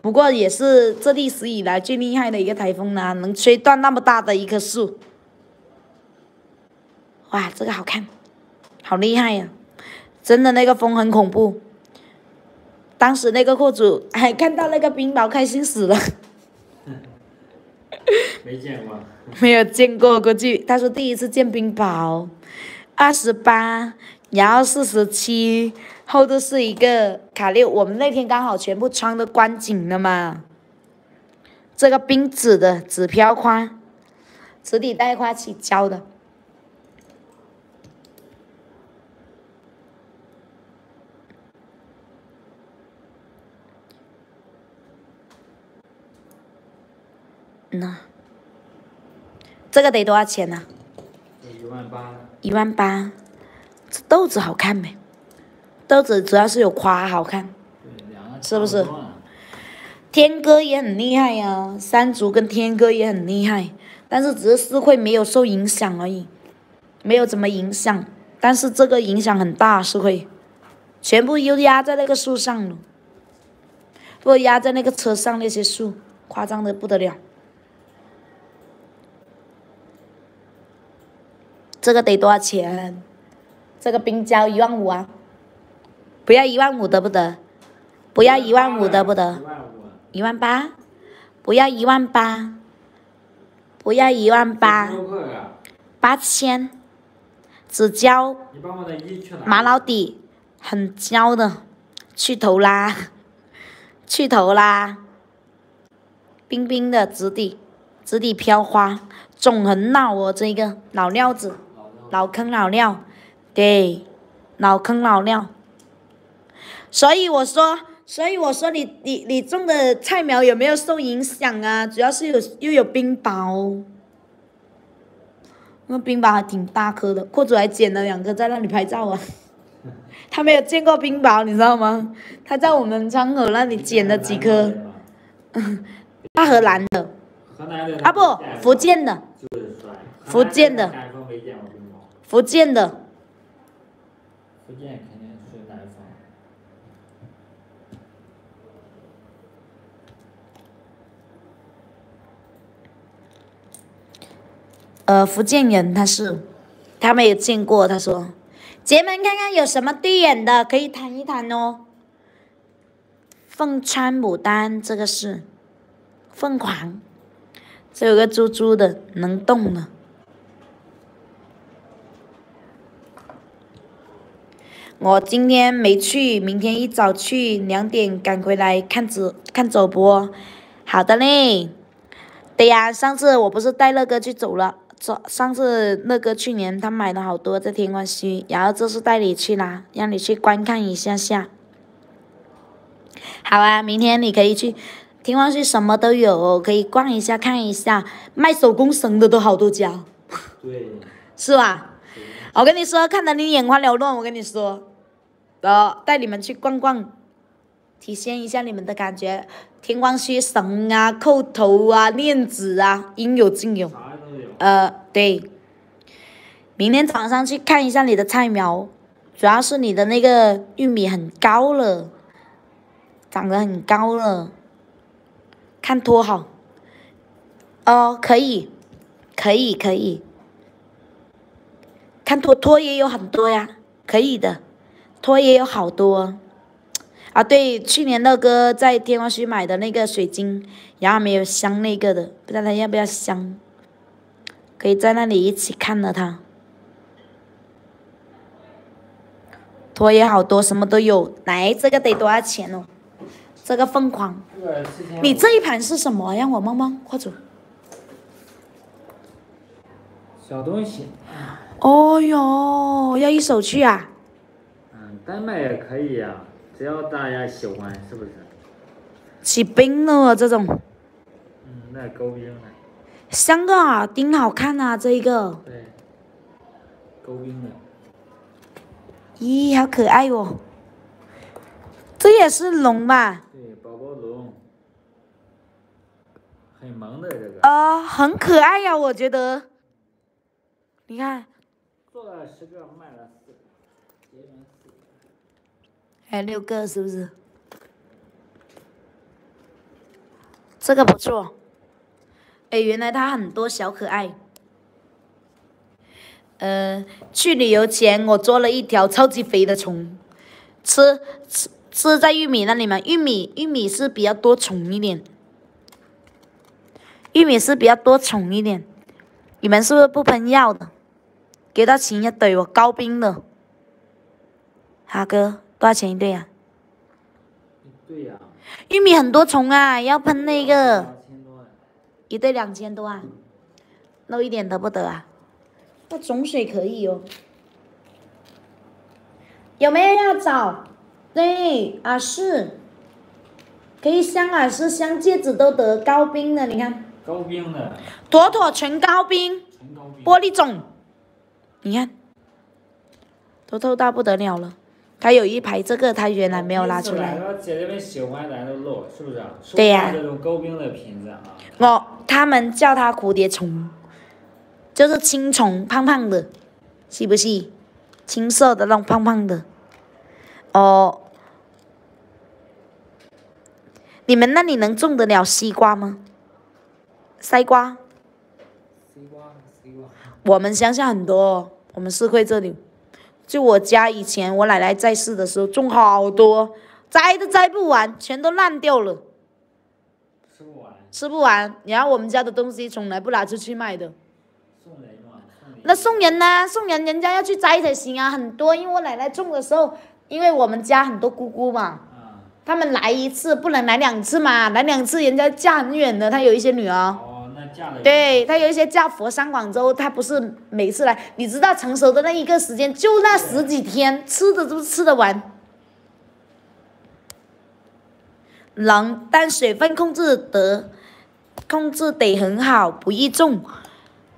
不过也是这历史以来最厉害的一个台风啦，能吹断那么大的一棵树。哇，这个好看，好厉害呀、真的那个风很恐怖。当时那个货主还 [LAUGHS] 看到那个冰雹，开心死了。[LAUGHS] 没见过。[LAUGHS] 没有见过，估计他说第一次见冰雹，二十八，然后四十七，后头是一个卡六。我们那天刚好全部穿的观景了嘛，这个冰纸的纸飘花，纸底带花起胶的。那这个得多少钱呢、一万八。一万八，这豆子好看没？豆子主要是有花好看，是不是天哥也很厉害呀、山竹跟天哥也很厉害，但是只是社会没有受影响而已，没有怎么影响，但是这个影响很大，社会。全部又压在那个树上了，不压在那个车上那些树，夸张的不得了。这个得多少钱？这个冰胶一万五啊！不要一万五得不得？不要一万五得不得？一万五。一万八？不要一万八，不要一万八，八千，纸胶？玛瑙底，很胶的，去头啦，去头啦，冰冰的质地，质地飘花，种很老哦，这一个老料子，老坑老料，对，老坑老料。所以我说，所以我说你你你种的菜苗有没有受影响啊？主要是有又有冰雹，那冰雹还挺大颗的，货主还捡了两个在那里拍照啊。他没有见过冰雹，你知道吗？他在我们窗口那里捡了几颗，大荷兰的河南的啊不，福建的。福建的福建的，福建肯定是南方。呃，福建人他是，他没有见过，他说，姐们看看有什么对眼的可以谈一谈哦。凤川牡丹这个是凤凰，这有个猪猪的能动的。我今天没去，明天一早去，两点赶回来看直看走播。好的嘞。对呀，上次我不是带乐哥去走了，走上次乐哥去年他买了好多在天官墟，然后这次带你去啦，让你去观看一下下。好啊，明天你可以去天官墟，什么都有，可以逛一下看一下，卖手工绳的都好多家，对。是吧？我跟你说，看得你眼花缭乱，我跟你说，呃，带你们去逛逛，体现一下你们的感觉。天光靴绳啊、扣头啊、链子啊，应有尽有。呃，对。明天早上去看一下你的菜苗，主要是你的那个玉米很高了，长得很高了，看托好。哦，可以，可以，可以。看托托也有很多呀，可以的，托也有好多。啊，对，去年乐哥在天光区买的那个水晶，然后没有镶那个的，不知道他要不要镶，可以在那里一起看了他。拖也好多，什么都有。来，这个得多少钱哦？这个凤凰。你这一盘是什么？让我摸摸，快走。小东西，哦哟，要一手去啊？嗯，单卖也可以呀、只要大家喜欢，是不是？起冰了这种，嗯，那勾冰的，镶个耳钉好看啊，这一个，对，勾冰的，咦，好可爱哦。这也是龙吧？对，宝宝龙，很萌的这个，啊、很可爱呀、我觉得。你看，做了十个，结缘四个。还有六个是不是？这个不错。哎，原来它很多小可爱。呃，去旅游前我捉了一条超级肥的虫，吃吃吃在玉米那里嘛。玉米玉米是比较多虫一点，玉米是比较多虫一点。你们是不是不喷药的？幾多錢一怼我？高冰的。哈哥，多少钱一对呀、对呀、玉米很多虫啊，要喷那个，两千多，一对两千多啊，漏一点得不得啊？那种水可以哦。有没有要找？对，耳飾，可以镶耳飾、鑲戒指都得，高冰的，你看，高冰的，妥妥全高冰，纯高冰。玻璃种，你看，都透到不得了了。他有一排这个，他原来没有拿出来。姐姐们喜欢咱就露，是不是啊？对呀收藏这种高冰的瓶子啊，我他们叫它蝴蝶虫，就是青虫，胖胖的，是不是？青色的那种胖胖的。哦，你们那里能种得了西瓜吗？西瓜？西瓜，西瓜。我们乡下很多哦，我们四会这里，就我家以前我奶奶在世的时候种好多，摘都摘不完，全都烂掉了，吃不完，吃不完。然后我们家的东西从来不拿出去卖的，送人嘛，送人。那送人呢、送人人家要去摘才行啊，很多。因为我奶奶种的时候，因为我们家很多姑姑嘛，啊，他们来一次不能来两次嘛，来两次人家嫁很远的，她有一些女儿。对他有一些嫁佛山、广州，他不是每次来，你知道成熟的那一个时间就那十几天，吃的都吃得完。能，但水分控制得控制得很好，不易种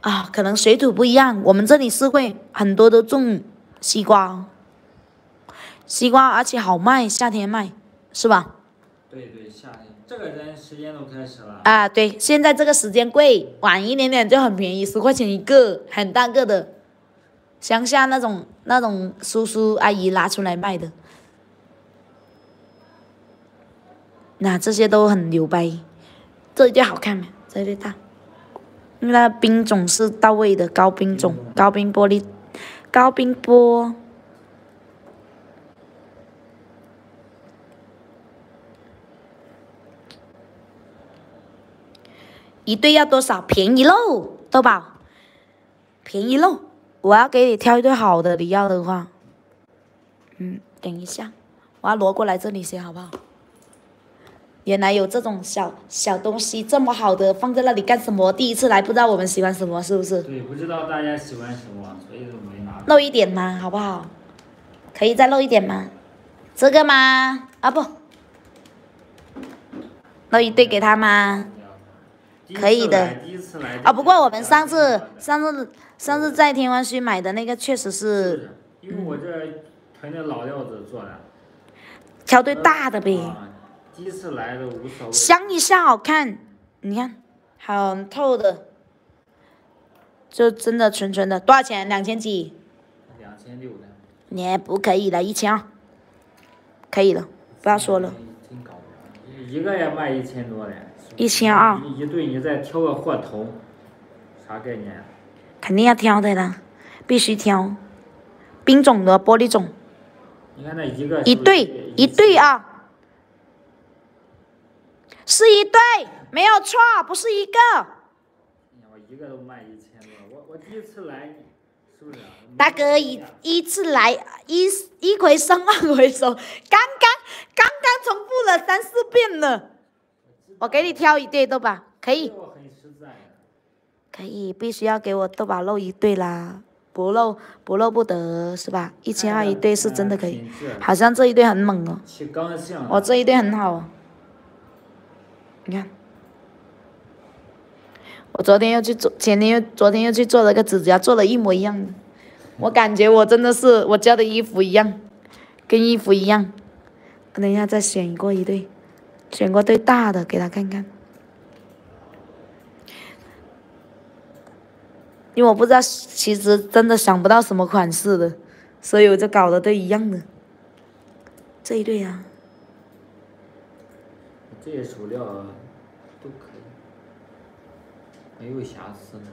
啊。可能水土不一样，我们这里是会很多都种西瓜，西瓜而且好卖，夏天卖是吧？对对，夏天这个人时间都开始了。啊，对，现在这个时间贵，晚一点点就很便宜，十块钱一个，很大个的，乡下那种那种叔叔阿姨拿出来卖的。那这些都很牛掰，这一对好看没？这一对大，因为它的冰种是到位的，高冰种，高冰玻璃，高冰玻。一对要多少？便宜喽，豆宝，便宜喽！我要给你挑一对好的，你要的话，嗯，等一下，我要挪过来这里先，好不好？原来有这种小小东西这么好的放在那里干什么？第一次来不知道我们喜欢什么，是不是？对，不知道大家喜欢什么，所以就没拿。露一点吗？好不好？可以再露一点吗？这个吗？啊不，露一对给他吗？可以的啊，不过我们上次上次上次在天湾区买的那个确实是因为我这囤的老料子做的。挑对大的呗，啊第一次来的无所谓。香一下好看，你看，很透的，就真的纯纯的，多少钱？两千几？两千六的。你不可以了，一千二，可以了，不要说了，一个也卖一千多的。一千二，一一对你再挑个货头，啥概念啊？肯定要挑的啦，必须挑，冰种的玻璃种，你看那一个一对一对啊！啊，是一对，没有错，不是一个。我一个都卖一千多，我我第一次来，是不是啊？大哥一一次来一一回生二回熟，刚刚刚刚重复了三四遍了。我给你挑一对豆宝，可以。可以，必须要给我豆宝露一对啦，不露不露不得是吧？一千二一对是真的可以，好像这一对很猛哦。我这一对很好哦，你看。我昨天又去做，前天又昨天又去做了个指甲，做了一模一样的。我感觉我真的是我家的衣服一样，跟衣服一样。等一下再选过一对，选过最大的给他看看。因为我不知道，其实真的想不到什么款式的，所以我就搞的都一样的。这一对啊，这些手料都可以，没有瑕疵的。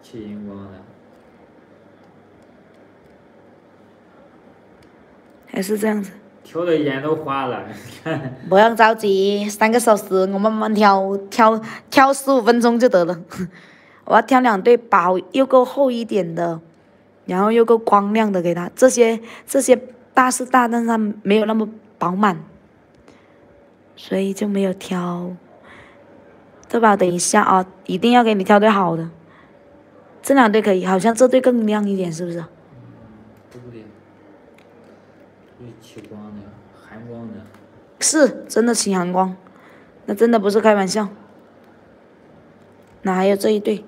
气荧光的，还是这样子。挑的眼都花了，不用着急，三个小时我慢慢挑，挑挑十五分钟就得了。[LAUGHS] 我要挑两对薄又够厚一点的，然后又够光亮的给他。这些这些大是大，但是它没有那么饱满，所以就没有挑。对吧？等一下啊，一定要给你挑对好的。这两对可以，好像这对更亮一点，是不是？对不对？有起光的，寒光的。是真的起寒光，那真的不是开玩笑。那还有这一对，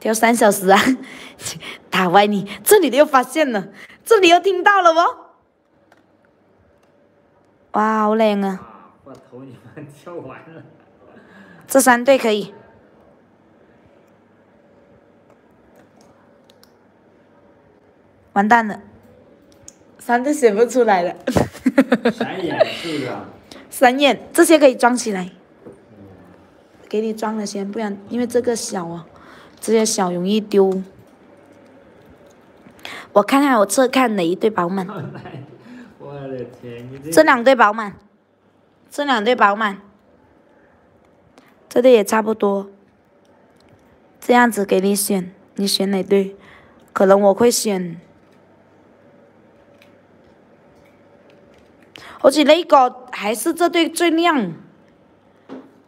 挑三小时啊！[LAUGHS] 打歪你，这里的又发现了，这里又听到了哦？哇，好靓啊！头你们了。这三对可以。完蛋了，三都写不出来了。三眼是啊？三眼这些可以装起来，给你装了先，不然因为这个小啊，这些小容易丢。我看看我侧看哪一对饱满，我的天，你这两对饱满，这两对饱满，这对也差不多。这样子给你选，你选哪对？可能我会选。而且那个还是这对最亮，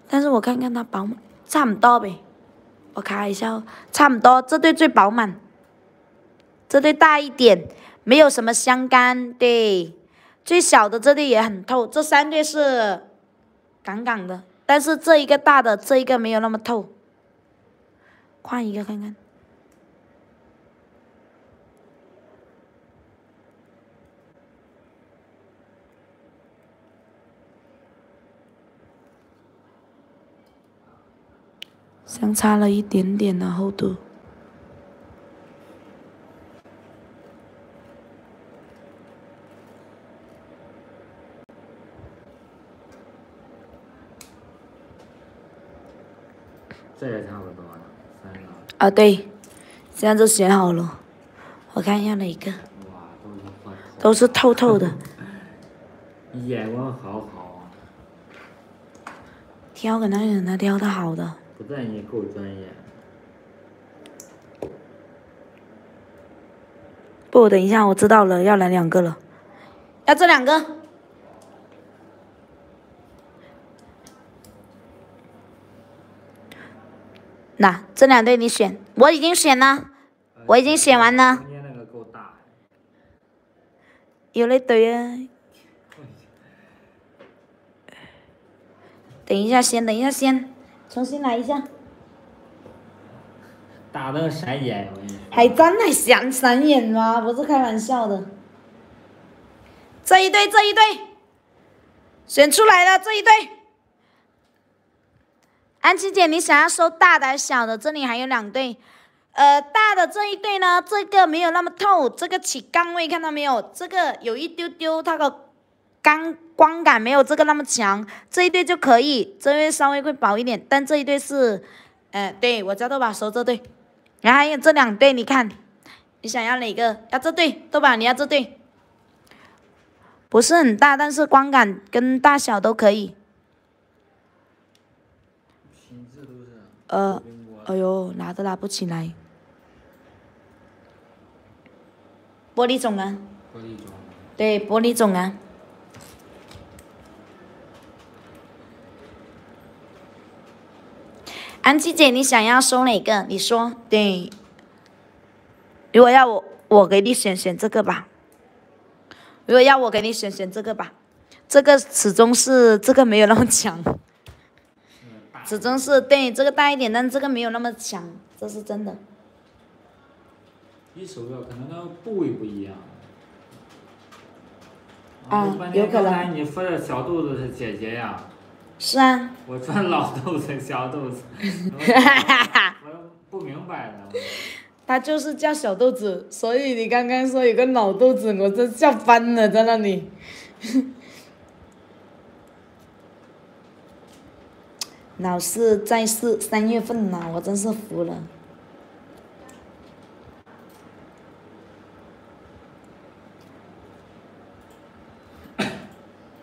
但是我看看它饱满，差不多呗。我看一下，差不多，这对最饱满，这对大一点，没有什么相干，对。最小的这对也很透，这三对是杠杠的，但是这一个大的，这一个没有那么透。换一个看看。相差了一点点的厚度。这也差不多了，三个。啊，对，现在都选好了，我看要哪个，都是透透的，你 [LAUGHS] 眼光好好啊，挑给那人他挑的好的。不但你够专业，不，等一下，我知道了，要来两个了，要这两个。那这两对你选，我已经选了，我已经选完了。中间那个够大，有那对啊。[LAUGHS] 等一下先，等一下先，重新来一下。打的闪眼。还真的想闪眼吗？不是开玩笑的。这一对，这一对，选出来了这一对。安琪姐，你想要收大的还是小的？这里还有两对，呃，大的这一对呢，这个没有那么透，这个起杠位看到没有？这个有一丢丢，它的刚光感没有这个那么强，这一对就可以，这对稍微会薄一点，但这一对是，呃，对我叫豆宝收这对，然后还有这两对，你看，你想要哪个？要这对，豆宝你要这对，不是很大，但是光感跟大小都可以。呃，哎呦，拿都拿不起来。玻璃种啊，玻璃种，对，玻璃种啊。安琪姐，你想要收哪个？你说，对。如果要我，我给你选选这个吧。如果要我给你选选这个吧，这个始终是这个没有那么强，始终是对这个大一点，但这个没有那么强，这是真的。一手表可能那个部位不一样。啊有可能你说的小肚子是姐姐呀，是啊，我说老豆子小豆子，[LAUGHS] 我我不明白了。他就是叫小豆子，所以你刚刚说有个老豆子，我真笑翻了在那里。[LAUGHS] 老是在世三月份呢，我真是服了。[COUGHS]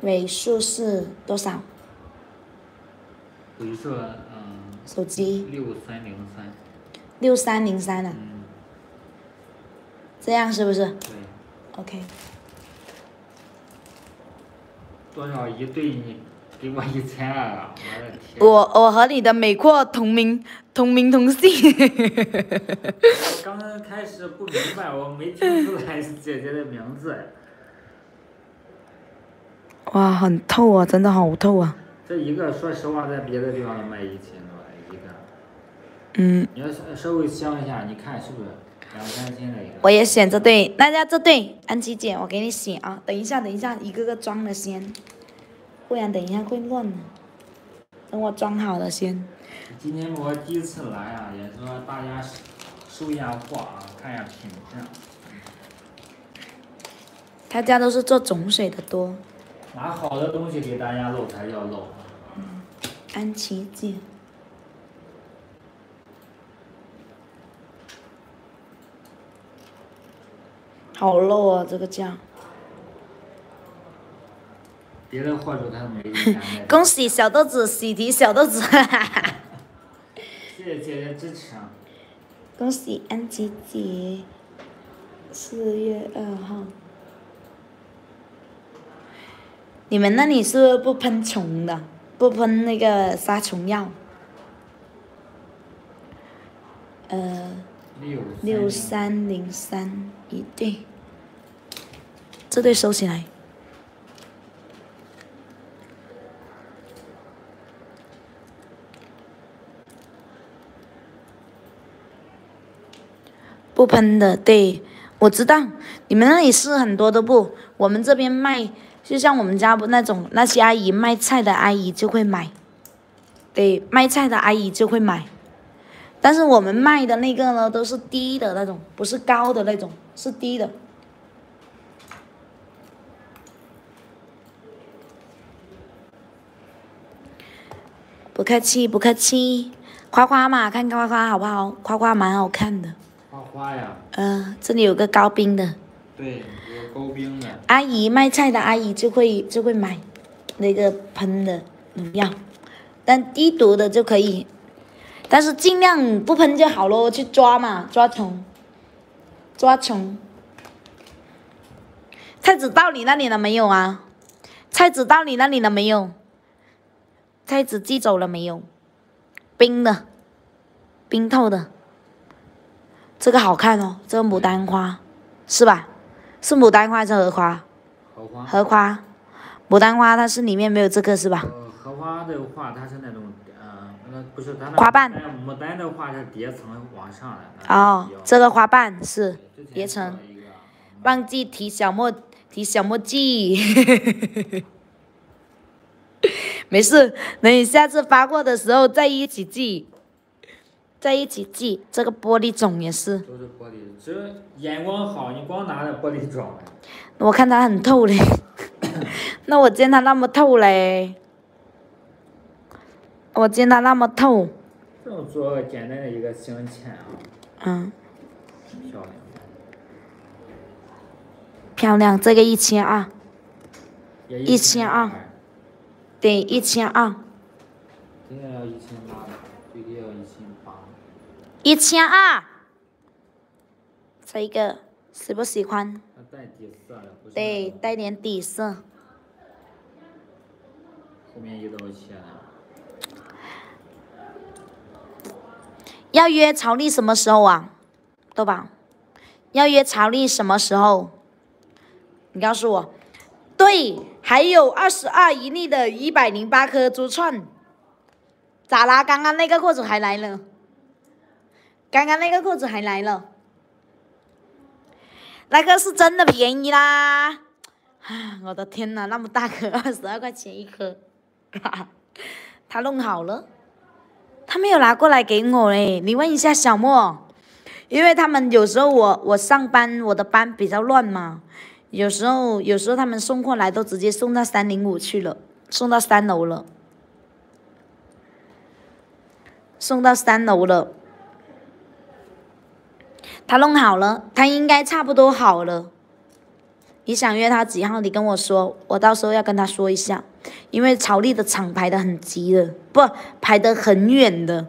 尾数是多少？尾数嗯手机六三零三，六三零三啊，嗯这样是不是对，？OK，多少一对你给我一千二啊！我的天。我我和你的美阔同名同名同姓。我刚刚开始不明白，我没听出来是姐姐的名字。哇，很透啊，真的好透啊。这一个说实话，在别的地方能卖一千多一个。嗯，你要稍稍微香一下，你看是不是两三千的一个？我也选这对，那家这对，安琪姐，我给你选啊。等一下，等一下，一个个装了先，不然等一下会乱的。等我装好了先。今天我第一次来啊，也说大家收一下货啊，看一下品相。他家都是做种水的多。拿好的东西给大家露才叫露。安琪姐，好漏啊，这个酱。恭喜小豆子喜提小豆子，哈哈哈。谢谢姐姐支持啊！恭喜安琪姐，四月二号。你们那里是不是不喷虫的？不喷那个杀虫药？呃，六六三零三一对，这对收起来。不喷的，对，我知道，你们那里是很多的不？我们这边卖，就像我们家不那种那些阿姨卖菜的阿姨就会买，对，卖菜的阿姨就会买，但是我们卖的那个呢，都是低的那种，不是高的那种，是低的。不客气，不客气，夸夸嘛，看看夸夸好不好？夸夸蛮好看的。花花呀，嗯、这里有个高冰的对，阿姨，卖菜的阿姨就会就会买那个喷的农药，但低毒的就可以，但是尽量不喷就好咯，去抓嘛，抓虫，抓虫。菜籽到你那里了没有啊？菜籽到你那里了没有？菜籽寄走了没有？冰的，冰透的。这个好看哦，这个牡丹花，是吧？是牡丹花还是荷花？荷花。荷花，牡丹花它是里面没有这个是吧？呃，荷花的话，它是那种呃，那不是它那花瓣牡丹的话是叠层往上的。哦，这个花瓣是叠层忘记提小墨提小墨记，[LAUGHS] 没事，等你下次发货的时候再一起寄，再一起寄。这个玻璃种也是，都是玻璃，只眼光好，你光拿着玻璃装的。我看它很透嘞，[LAUGHS] 那我见它那么透嘞，我见它那么透，这种做个简单的一个镶嵌啊，嗯，漂亮。漂亮，这个一千二，一千二。对，一千二，这个要一千八，最低要一千八。一千二，这一个喜不喜欢？带底色的，不是那对，带点底色。后面一刀切了。要约曹丽什么时候啊？豆宝，要约曹丽什么时候？你告诉我。对，还有二十二一粒的一百零八颗珠串。咋啦？刚刚那个货主还来了。刚刚那个裤子还来了。那个是真的便宜啦！啊，我的天呐，那么大颗，二十二块钱一颗，[LAUGHS] 他弄好了。他没有拿过来给我嘞，你问一下小莫，因为他们有时候我我上班我的班比较乱嘛，有时候有时候他们送货来都直接送到三零五去了，送到三楼了，送到三楼了，他弄好了，他应该差不多好了。你想约他几号？你跟我说，我到时候要跟他说一下，因为曹丽的场排的很急的，不排的很远的。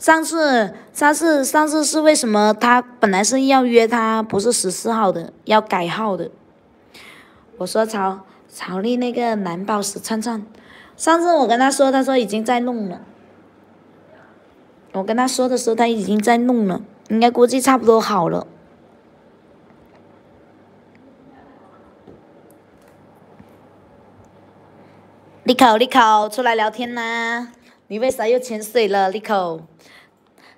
上次上次上次是为什么他本来是要约他，不是十四号的，要改号的。我说曹曹丽那个蓝宝石串串，上次我跟他说，他说已经在弄了。我跟他说的时候，他已经在弄了，应该估计差不多好了。利口，利口，出来聊天啦！你为啥又潜水了，利口？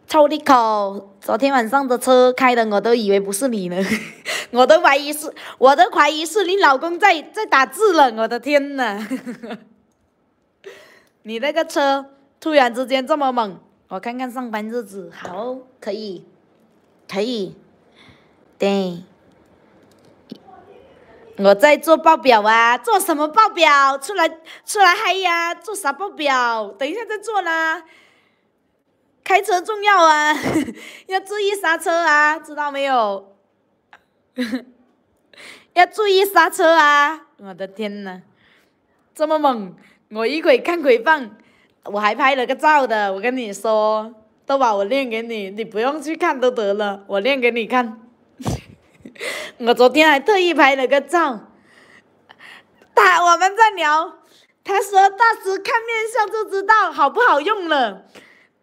臭利口，昨天晚上的车开的我都以为不是你呢，[LAUGHS] 我都怀疑是，我都怀疑是你老公在在打字了，我的天呐！[LAUGHS] 你那个车突然之间这么猛，我看看上班日子，好，可以，可以，对，我在做报表啊，做什么报表？出来出来嗨呀！做啥报表？等一下再做啦。开车重要啊，[LAUGHS] 要注意刹车啊，知道没有？[LAUGHS] 要注意刹车啊！我的天呐，这么猛！我一会看回放，我还拍了个照的。我跟你说，都把我练给你，你不用去看都得了，我练给你看。[LAUGHS] 我昨天还特意拍了个照。他我们在聊，他说大师看面相就知道好不好用了。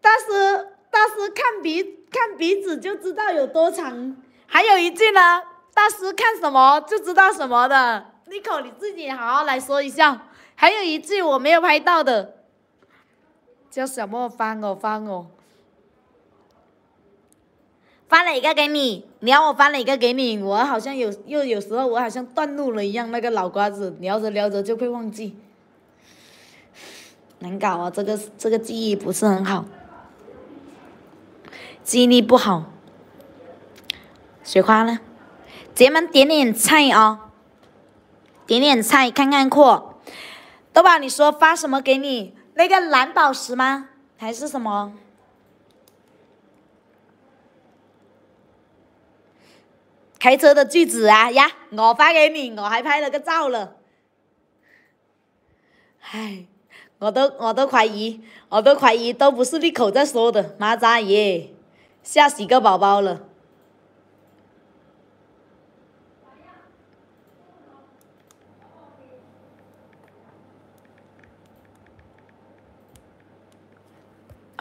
大师大师看鼻看鼻子就知道有多长。还有一句呢，大师看什么就知道什么的。n i c o 你自己好好来说一下。还有一句我没有拍到的，叫什么？翻哦翻哦，发了一个给你，你要我翻了一个给你，我好像有又有时候我好像断路了一样，那个脑瓜子聊着聊着就会忘记，难搞啊！这个这个记忆不是很好，记忆力不好。雪花呢？姐们点点菜啊，点点菜看看货。豆宝，你说发什么给你？那个蓝宝石吗？还是什么？开车的句子啊呀！我发给你，我还拍了个照了。唉，我都我都怀疑，我都怀疑都不是你口在说的，妈扎耶，吓死个宝宝了。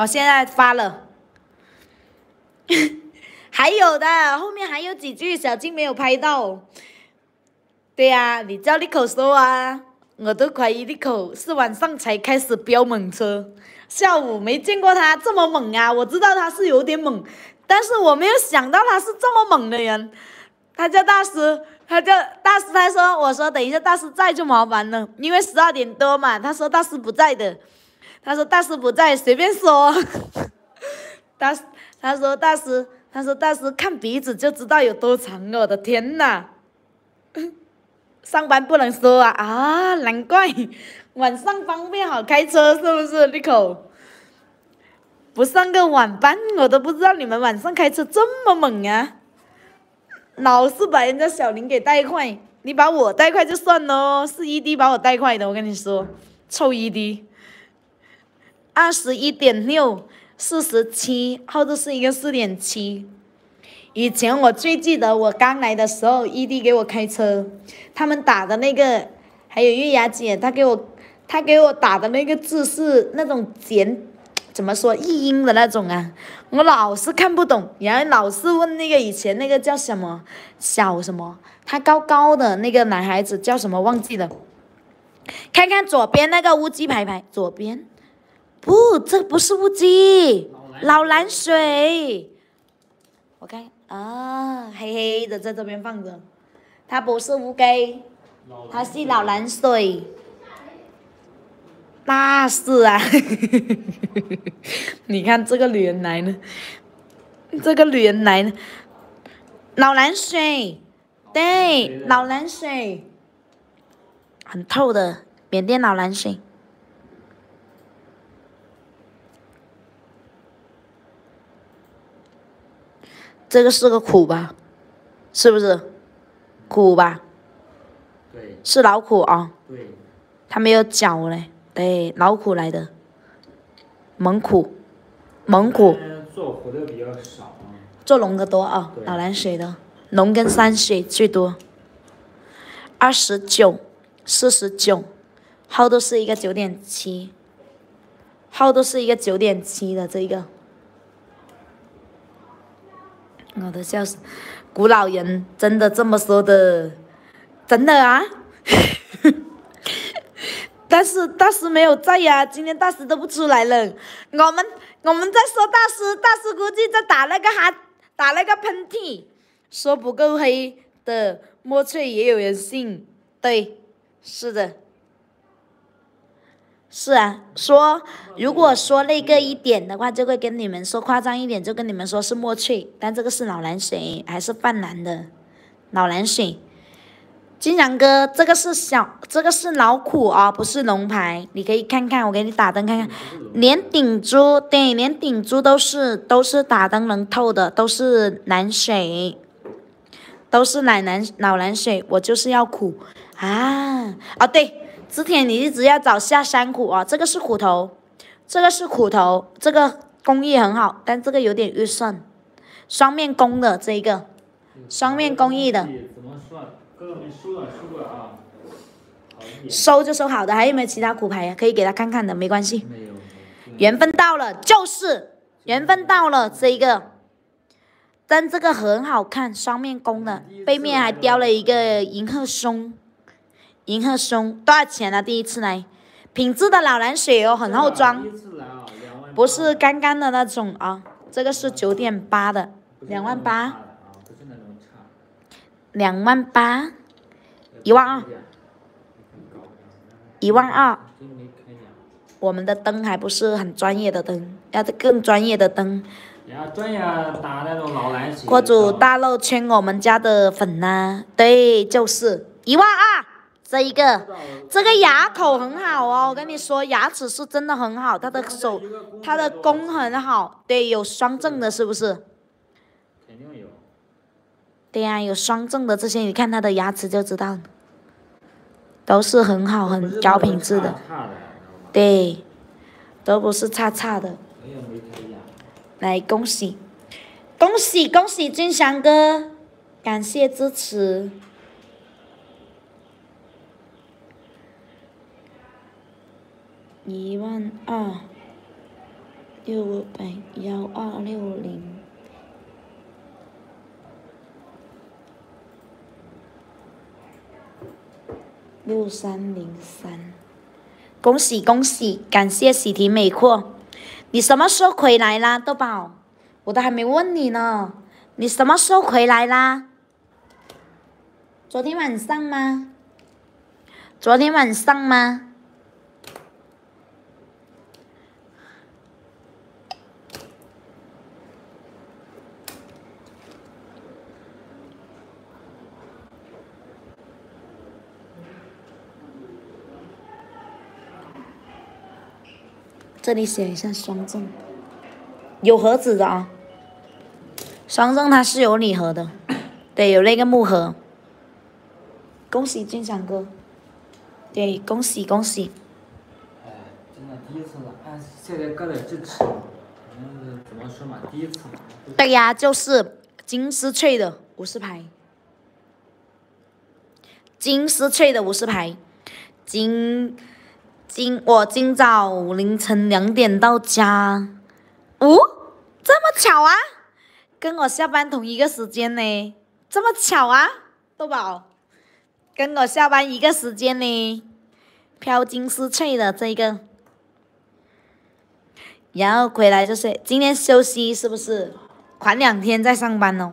我现在发了，[LAUGHS] 还有的后面还有几句小静没有拍到。对呀，你叫立口说啊，我都怀疑立口是晚上才开始飙猛车，下午没见过他这么猛啊！我知道他是有点猛，但是我没有想到他是这么猛的人。他叫大师，他叫大师，他说我说等一下大师在就麻烦了，因为十二点多嘛，他说大师不在的。他说大师不在，随便说。[LAUGHS] 大师，他说大师，他说大师看鼻子就知道有多长，我的天呐！[LAUGHS] 上班不能说啊啊，难怪晚上方便好开车，是不是？立口不上个晚班，我都不知道你们晚上开车这么猛啊！老是把人家小林给带坏，你把我带坏就算喽，是 ED 把我带坏的，我跟你说，臭 ED。二十一点六，四十七，后头是一个四点七。以前我最记得我刚来的时候，ED 给我开车，他们打的那个，还有月牙姐，她给我，她给我打的那个字是那种简，怎么说译音的那种啊，我老是看不懂，然后老是问那个以前那个叫什么小什么，他高高的那个男孩子叫什么忘记了，看看左边那个乌鸡牌牌，左边。不，这不是乌鸡，老蓝水。我看啊，黑黑的在这边放着，它不是乌鸡，它是老蓝水。那是啊，[LAUGHS] 你看这个女人来呢，这个女人来呢，老蓝水，对，老蓝水，很透的缅甸老蓝水。这个是个苦吧，是不是？苦吧？对。是老苦啊。对。它没有脚嘞，对，老苦来的。猛苦，猛苦。做虎的比较少。做龙的多啊，老蓝水的，龙跟山水最多。二十九，四十九，号都是一个九点七，号都是一个九点七的这一个。我的笑死，古老人真的这么说的，真的啊？[LAUGHS] 但是大师没有在呀，今天大师都不出来了。我们我们在说大师，大师估计在打那个哈，打那个喷嚏，说不够黑的墨翠也有人信，对，是的。是啊，说如果说那个一点的话，就会跟你们说夸张一点，就跟你们说是墨翠，但这个是老蓝水，还是泛蓝的。老蓝水。金阳哥，这个是小，这个是老虎哦，不是龙牌，你可以看看，我给你打灯看看，连顶珠，对，连顶珠都是都是打灯能透的，都是蓝水，都是奶蓝老蓝水，我就是要苦啊。啊对，之前你一直要找下山虎啊，这个是虎头，这个是虎头，这个工艺很好，但这个有点预算，双面工的这一个，双面工艺的。怎么算？哥哥们收了收了啊。收就收好的，还有没有其他骨牌呀？可以给他看看的，没关系。缘分到了，就是缘分到了这一个，但这个很好看，双面工的，背面还雕了一个银鹤松，银鹤松多少钱啊？第一次来，品质的老蓝水哦，很厚装。不是干干的那种啊，这个是九点八的，两万八。两万八，一万二一万二。我们的灯还不是很专业的灯，要更专业的灯。人家专业打那种老蓝水。锅主大肉圈我们家的粉呐、对，就是一万二，这一个，这个牙口很好哦，我跟你说，牙齿是真的很好，他的手，他的弓很好，对，有双正的，是不是？肯定有。对呀、有双正的这些，你看他的牙齿就知道，都是很好、很高品质的，对，都不是差差的。来，恭喜，恭喜恭喜君祥哥，感谢支持。一万二，六百幺二六零，六三零三，恭喜恭喜，感谢喜提美阔。你什么时候回来啦，豆宝？我都还没问你呢，你什么时候回来啦？昨天晚上吗？昨天晚上吗？这里写一下双证，有盒子的啊。双证它是有礼盒的，对，有那个木盒。恭喜俊强哥，对，恭喜恭喜。哎，真的第一次了，哎，谢谢哥的支持。嗯，怎么说嘛，第一次嘛。对呀，就是金丝翠的五十牌，金丝翠的五十排，今今我今早凌晨两点到家，哦，这么巧啊，跟我下班同一个时间呢，这么巧啊，豆宝，跟我下班一个时间呢，飘金丝翠的这个。然后回来就是今天休息是不是？缓两天再上班哦，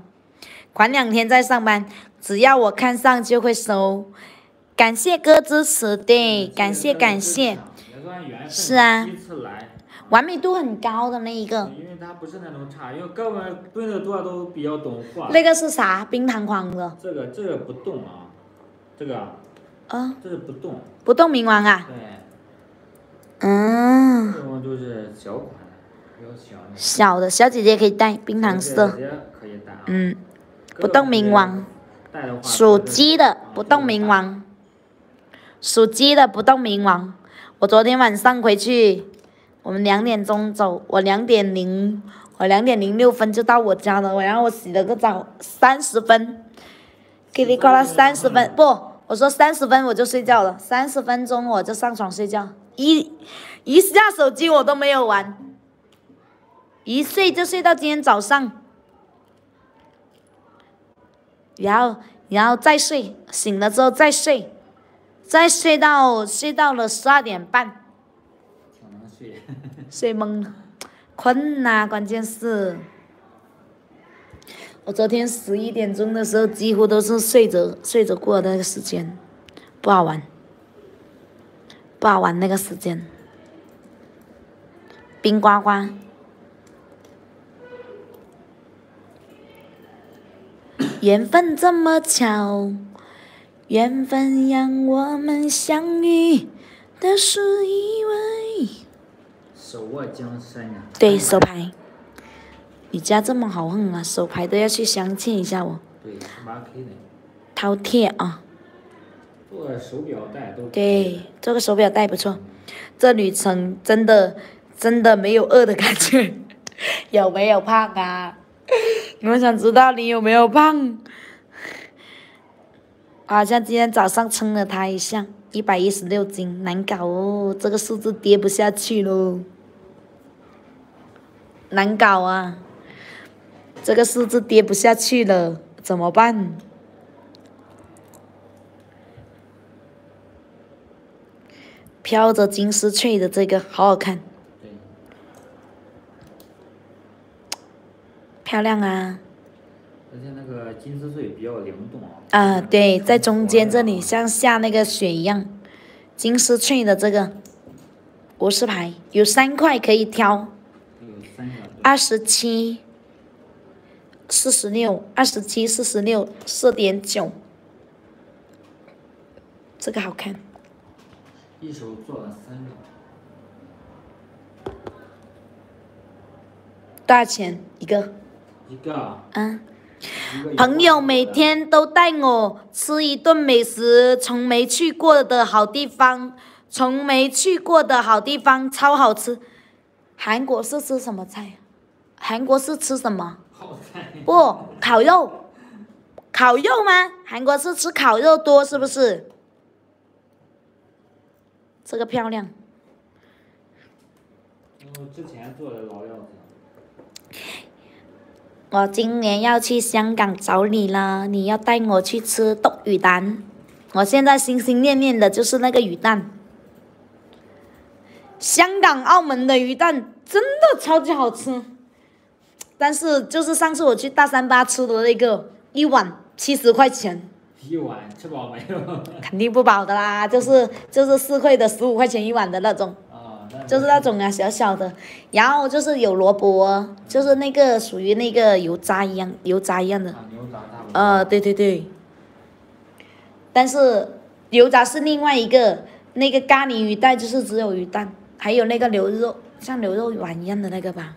缓两天再上班，只要我看上就会收。感谢哥支持，对，感谢感谢。是啊完美度很高的那一个，因为他不是那种差，因为哥们蹲的多都比较懂话。那个是啥？冰弹簧的，这个这个不动啊，这个啊啊，这是不动，不动明王啊，对，嗯，这种就是小款的，比较小的。小的小姐姐可以戴冰糖色。嗯，不动明王，属鸡的啊不动明。王，属鸡的不动明王。我昨天晚上回去，我们两点钟走，我两点零，我两点零六分就到我家了。我然后我洗了个澡，三十分，叽里呱啦三十分，不，我说三十分我就睡觉了，三十分钟我就上床睡觉，一一下手机我都没有玩，一睡就睡到今天早上。然后，然后再睡，醒了之后再睡，再睡到睡到了十二点半，挺能睡。睡懵了，困呐、关键是，我昨天十一点钟的时候几乎都是睡着睡着过的那个时间，不好玩，不好玩那个时间，冰呱呱。缘分这么巧，缘分让我们相遇的是意外。手握江山呀。对手牌，你家这么豪横啊，手牌都要去相亲一下我。对，十八 K 的，饕餮啊，做个手表带都对，做个手表带不错。这旅程真的真的没有饿的感觉，[LAUGHS] 有没有胖啊？[LAUGHS] 我想知道你有没有胖。好像今天早上称了他一下，一百一十六斤，难搞哦，这个数字跌不下去喽，难搞啊，这个数字跌不下去了，怎么办？飘着金丝翠的这个好好看，对，漂亮啊！个金丝穗比较灵动啊。啊，对，在中间这里像下那个雪一样，金丝雀的这个国士牌有三块可以挑。二十七、四十六、二十七、四十六、四点九，这个好看。一手做了三个，多少钱一个？一个啊朋友每天都带我吃一顿美食，从没去过的好地方，从没去过的好地方，超好吃。韩国是吃什么菜？韩国是吃什么？好菜。不，烤肉，烤肉吗？韩国是吃烤肉多，是不是？这个漂亮，我之前做的老样子，我今年要去香港找你了，你要带我去吃豆鱼蛋。我现在心心念念的就是那个鱼蛋。香港、澳门的鱼蛋真的超级好吃，但是就是上次我去大三巴吃的那个，一碗七十块钱。一碗吃饱没有？肯定不饱的啦，就是就是四块的十五块钱一碗的那种，就是那种啊小小的，然后就是有萝卜，就是那个属于那个油炸一样油炸一样的。呃，对对对，但是油炸是另外一个，那个咖喱鱼蛋就是只有鱼蛋，还有那个牛肉像牛肉丸一样的那个吧，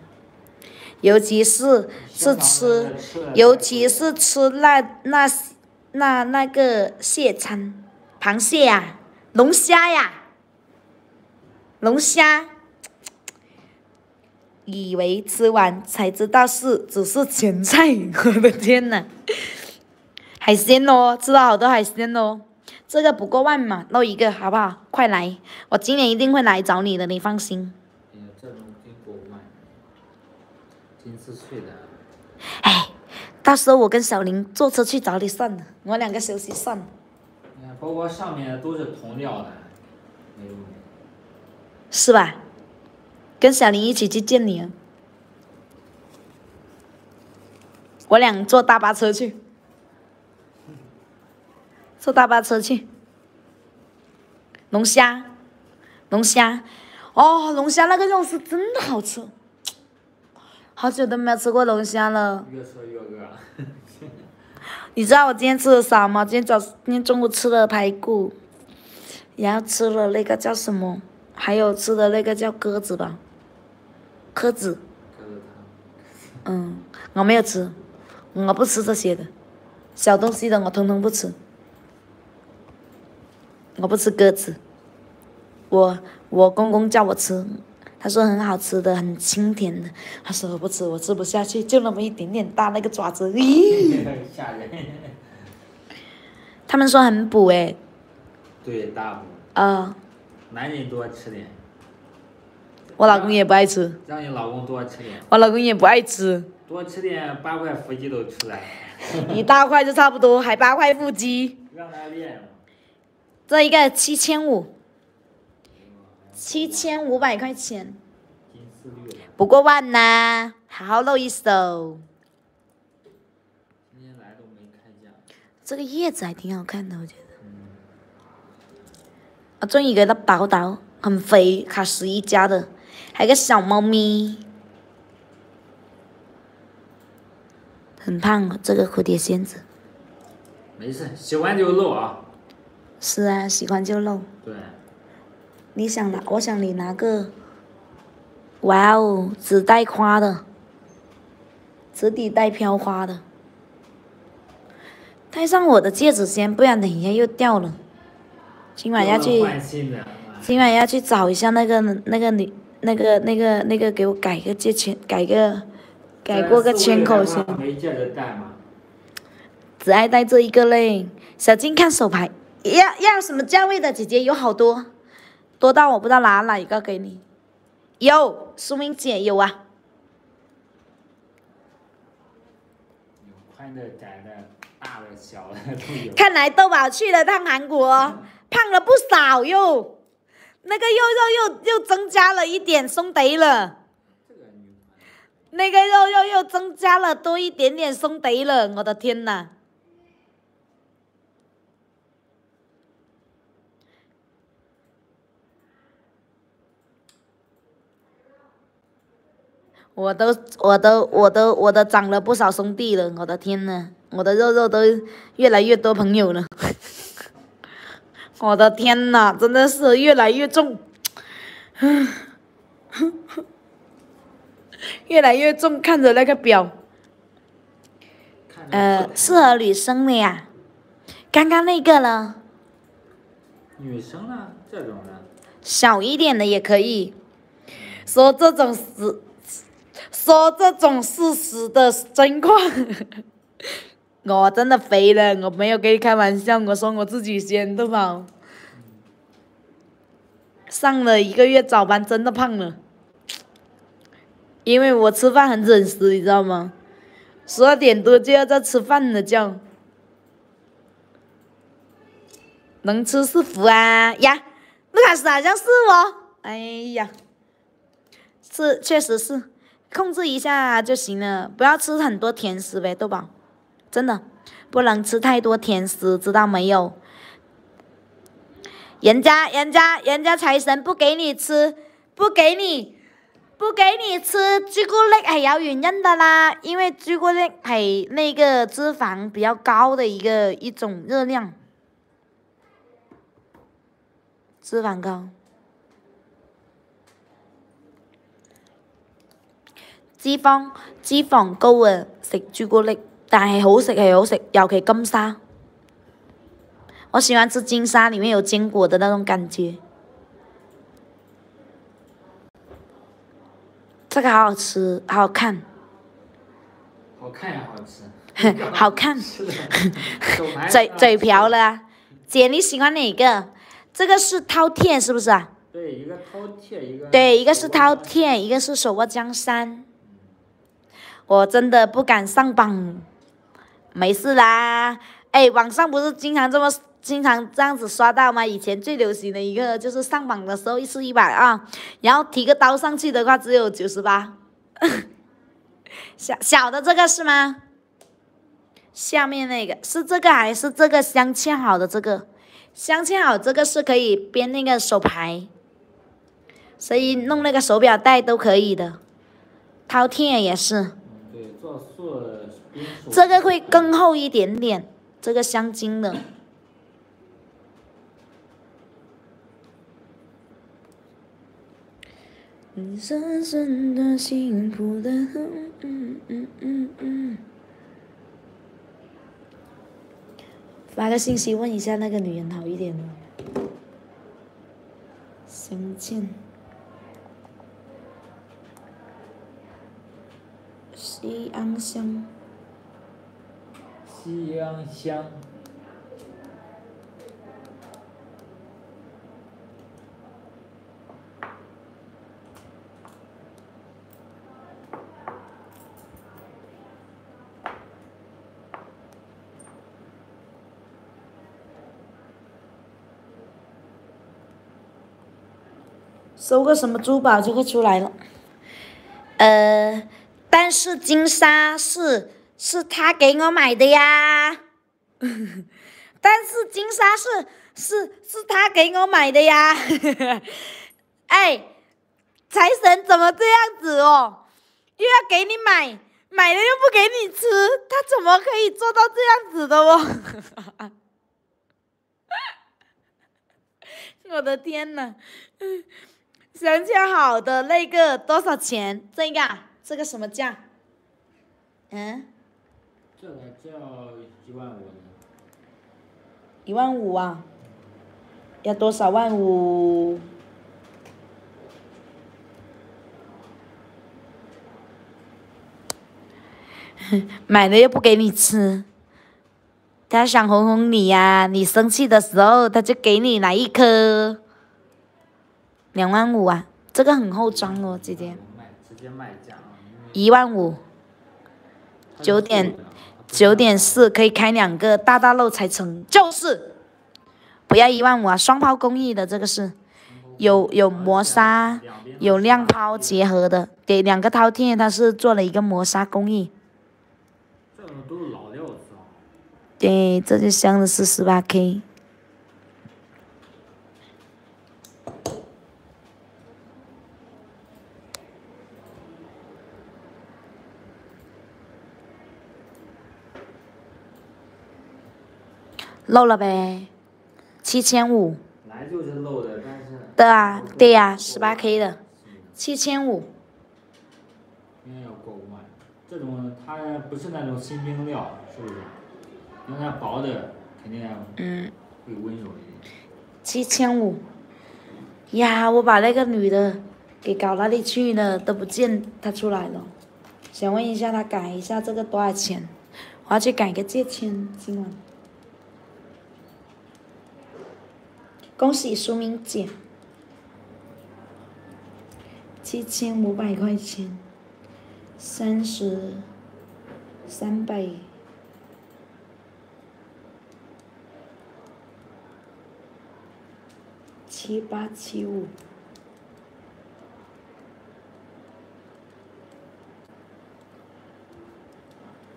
尤其是是吃尤其是吃那那那那个蟹餐，螃蟹呀、龙虾呀，龙虾，以为吃完才知道是只是前菜，我的天呐！海鲜哦，吃了好多海鲜哦，这个不过万嘛，弄一个好不好？快来，我今年一定会来找你的，你放心。哎，这种给过万，金丝穗的，哎，到时候我跟小林坐车去找你算了，我两个休息算了。包括上面都是铜料的。是吧？跟小林一起去见你啊！我俩坐大巴车去，坐大巴车去。龙虾，龙虾，哦，龙虾那个肉是真的好吃，好久都没有吃过龙虾了。越说越饿。[LAUGHS] 你知道我今天吃了啥吗？今天早今天中午吃了排骨，然后吃了那个叫什么，还有吃的那个叫鸽子吧，鸽子。嗯，我没有吃，我不吃这些的，小东西的我通通不吃。我不吃鸽子，我我公公叫我吃，他说很好吃的，很清甜的。他说我不吃，我吃不下去，就那么一点点大那个爪子，[LAUGHS] 咦，他吓人。他们说很补诶，对，大补，呃，男人多吃点，我老公也不爱吃，让你老公多吃点，我老公也不爱吃，多吃点八块腹肌都出来了，[LAUGHS] 一大块就差不多，还八块腹肌，让他练。这一个七千五，七千五百块钱。不过万呐，好好露一手。今天来都没开价。这个叶子还挺好看的，我觉得。我中意佢粒豆豆，很肥，卡十一加的，还有个小猫咪，很胖哦。这个蝴蝶仙子，没事，喜欢就露啊。是啊，喜欢就露。对，你想拿，我想你拿个，哇哦，只带花的，只底带飘花的，戴上我的戒指先，不然等一下又掉了。今晚要去，今晚要去找一下那个那个女那个那个那个给我改个借钱，改个改过个签口先。没戒指戴嘛。只爱戴这一个嘞。小金看手牌，要要什么价位的？姐姐有好多，多到我不知道拿哪一个给你。有，苏明姐有啊。有宽的、窄的、大的、小的都有。看来豆宝去了趟韩国，胖了不少哟。那个肉肉又又增加了一点，松得了。那个肉肉又增加了多一点点，松得了。我的天呐！我都我都我都我都长了不少兄弟了，我的天呐，我的肉肉都越来越多朋友了。我的天呐，真的是越来越重，[LAUGHS] 越来越重。看着那个表，呃，适合女生的呀。刚刚那个呢，女生呢，这种的，小一点的也可以。说这种事，说这种事实的真况，我真的肥了，我没有跟你开玩笑，我说我自己先，对吧？上了一个月早班，真的胖了，因为我吃饭很准时，你知道吗？十二点多就要在吃饭了，就能吃是福啊呀！卢卡斯好像是哦，哎呀，是确实是，控制一下就行了，不要吃很多甜食呗，豆宝，真的不能吃太多甜食，知道没有？人家人家人家财神不给你吃，不给你不给你吃朱古力还有原因的啦，因为朱古力还那个脂肪比较高的一个一种热量，脂肪高。脂肪脂肪高啊，食朱古力，但係好食係好食，尤其金沙。我喜欢吃金沙，里面有坚果的那种感觉。这个好好吃，好好看，好看也好 [LAUGHS] 吃。好看。[LAUGHS] 嘴啊嘴瓢了啊，姐你喜欢哪个？这个是饕餮是不是啊？对，一个饕餮，一个對，一個是饕饕，餮，一个是手握江山。我真的不敢上榜，没事啦。哎，网上不是经常这么、经常这样子刷到吗？以前最流行的一个就是上榜的时候是一百二，然后提个刀上去的话只有九十八。[LAUGHS] 小小的这个是吗？下面那个是这个还是这个镶嵌好的这个？镶嵌好这个是可以编那个手牌。所以弄那个手表带都可以的，饕餮也是，对，做塑这个会更厚一点点这个镶金的。深深的幸福的发个信息问一下那个女人好一点相见。夕安下西洋香，搜个什么珠宝就会出来了。呃，但是金沙是是他给我买的呀，[LAUGHS] 但是金沙是是是他给我买的呀。[LAUGHS] 哎，财神怎么这样子哦？又要给你买，买了又不给你吃，他怎么可以做到这样子的哦？[LAUGHS] 我的天呐，想想好的那个多少钱？这个这个什么价？嗯，这个就要一万五呢。一万五啊？要多少万五？[LAUGHS] 买了又不给你吃，他想哄哄你呀、你生气的时候，他就给你来一颗。两万五啊，这个很厚装哦，姐姐。一万五，九点九点四可以开两个，大大漏才成，就是不要一万五啊，双抛工艺的这个是，有有磨砂，有亮抛结合的，给两个饕餮它是做了一个磨砂工艺。这种都是老料子啊。对，这就镶的是十八 K。漏了呗，七千五。来就是漏的，但是对啊，对呀、十八 K 的，七千五。应该要过万。这种它不是那种新兵料，是不是？因为它薄的肯定嗯，会温柔一点。七千五。呀，我把那个女的给搞哪里去了，都不见她出来了。想问一下她改一下这个多少钱？我要去改个借签，今晚。恭喜苏明姐，七千五百块钱，三十，三百。七八七五，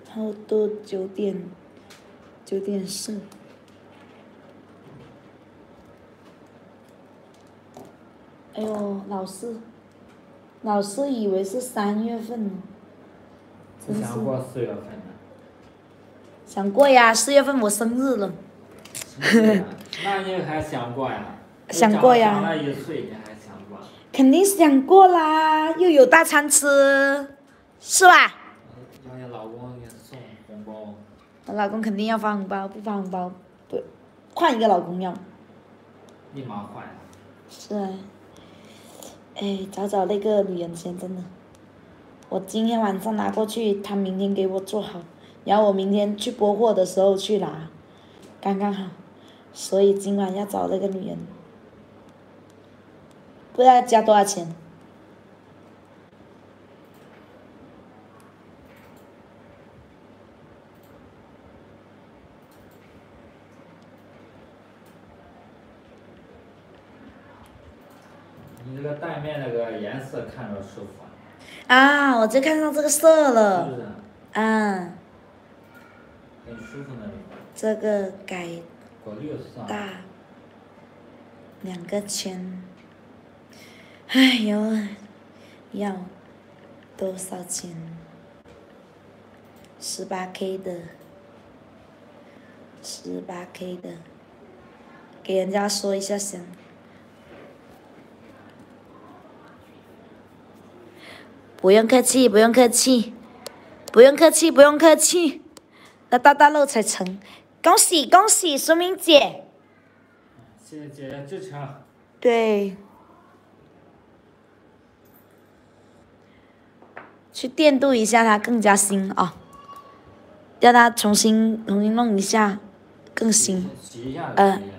然后都九点，九点四。哎呦，老师，老师以为是三月份呢，真是想过四月份呢。想过呀，四月份我生日了。那你还想过呀？[LAUGHS] 想过呀长了一岁，你还想过？肯定想过啦，又有大餐吃，是吧？让你老公给你送红包。我老公肯定要发红包，不发红包不换一个老公要。立马换。是啊，哎，找找那个女人先，真的。我今天晚上拿过去，她明天给我做好，然后我明天去拨货的时候去拿，刚刚好。所以今晚要找那个女人，不知道要加多少钱。个带面那个颜色看着舒服，啊，我就看上这个色是了不，是？啊，很舒服那种。这个改果绿色。大两个圈，哎呦，要多少钱？十八 K 的，十八 K 的，给人家说一下先。不用客气，不用客气，不用客气，不用客气，那大大漏才成。恭喜恭喜，苏明姐！谢谢姐姐支持啊。对，去电镀一下它更加新啊、让它重新重新弄一下，更新，洗一下就呃可以了。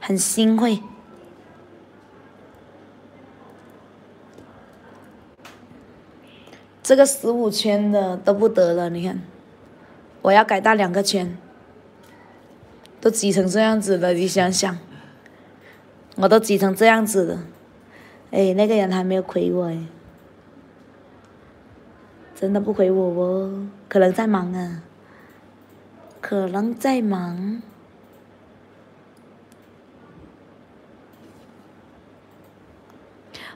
很新会。这个十五圈的都不得了，你看，我要改大两个圈，都挤成这样子了，你想想，我都挤成这样子了，哎，那个人还没有回我哎，真的不回我哦，可能在忙啊，可能在忙。